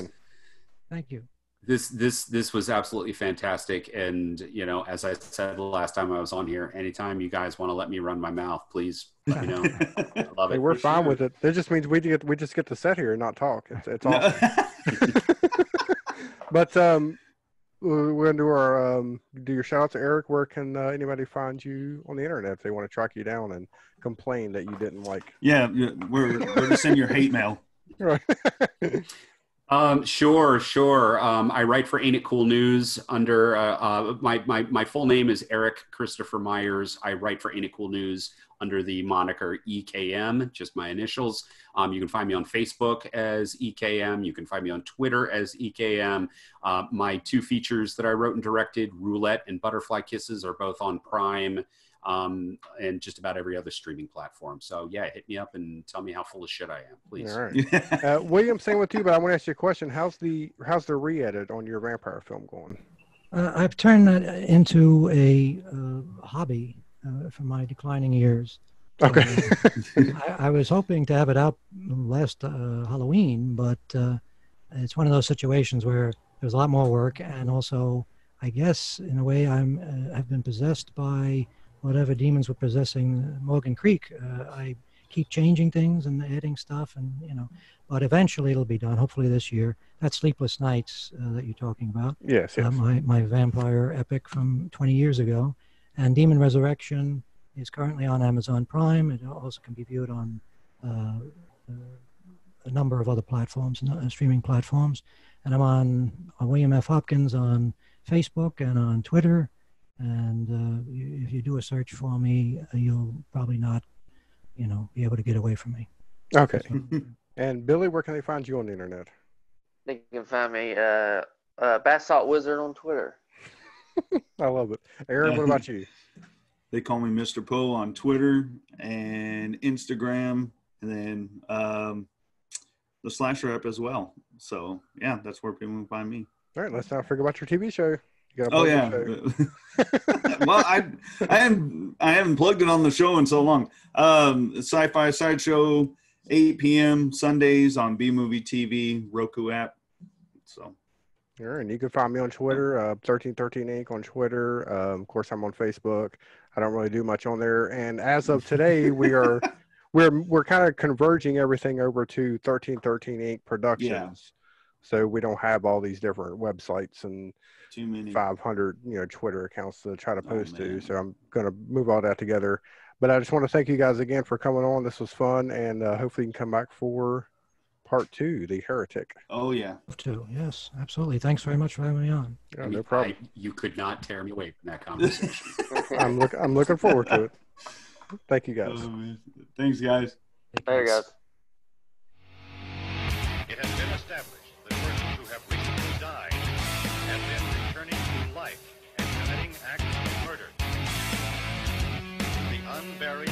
thank you. This this this was absolutely fantastic, and you know, as I said the last time I was on here, anytime you guys want to let me run my mouth, please let me know. [LAUGHS] I love hey, it. We're fine sure. with it. It just means we get we just get to sit here and not talk. It's it's awesome. [LAUGHS] but um, we're going to do our um, do your shout out to Erik. Where can uh, anybody find you on the internet if they want to track you down and complain that you didn't like? Yeah, we're we're to send your hate mail. [LAUGHS] Right. [LAUGHS] um, sure, sure. Um, I write for Ain't It Cool News under uh, uh, my my my full name is Erik Kristopher Myers. I write for Ain't It Cool News under the moniker EKM, just my initials. Um, you can find me on Facebook as EKM. You can find me on Twitter as EKM. Uh, my two features that I wrote and directed, Roulette and Butterfly Kisses, are both on Prime um, and just about every other streaming platform. So yeah, hit me up and tell me how full of shit I am, please. All right. [LAUGHS] uh, William, same with you, but I want to ask you a question. How's the how's the re-edit on your vampire film going? Uh, I've turned that into a uh, hobby uh, from my declining years. Okay. I, I was hoping to have it out last uh, Halloween, but uh, it's one of those situations where there's a lot more work, and also, I guess, in a way, I'm uh, have been possessed by whatever demons were possessing Morgan Creek. Uh, I keep changing things and adding stuff, and you know, but eventually it'll be done. Hopefully this year. That Sleepless Nights uh, that you're talking about yes, yes. uh, my, my vampire epic from 20 years ago. And Demon Resurrection is currently on Amazon Prime. It also can be viewed on uh, uh, a number of other platforms, uh, streaming platforms. And I'm on, on William F. Hopkins on Facebook and on Twitter. And uh, if you do a search for me, uh, you'll probably not, you know, be able to get away from me. okay. [LAUGHS] And Billy, where can they find you on the internet? They can find me uh, uh, Bath Salt Wizard on Twitter. [LAUGHS] I love it. Aaron, what about you? [LAUGHS] They call me Mr. Poe on Twitter and Instagram, and then um, the Slasher app as well. So yeah, that's where people can find me. All right, let's now figure about your TV show. You got a Oh yeah. [LAUGHS] well, I I haven't I haven't plugged it on the show in so long. Um, Sci-Fi Sideshow, 8 p.m. Sundays on B Movie TV Roku app. So right, and you can find me on Twitter, uh, 1313 Inc. on Twitter. Um, of course, I'm on Facebook. I don't really do much on there. And as of today, we [LAUGHS] are we're we're kind of converging everything over to 1313 Inc. Productions. So we don't have all these different websites and too many. 500 you know Twitter accounts to try to Oh, post to. So I'm going to move all that together. But I just want to thank you guys again for coming on. This was fun, and uh, hopefully you can come back for part two, the heretic. Oh yeah. Too. Yes, absolutely. Thanks very much for having me on. Yeah, no problem. I- you could not tear me away from that conversation. [LAUGHS] I'm look I'm looking forward to it. Thank you guys. Oh. Thanks, guys. There you go. It has been established murder.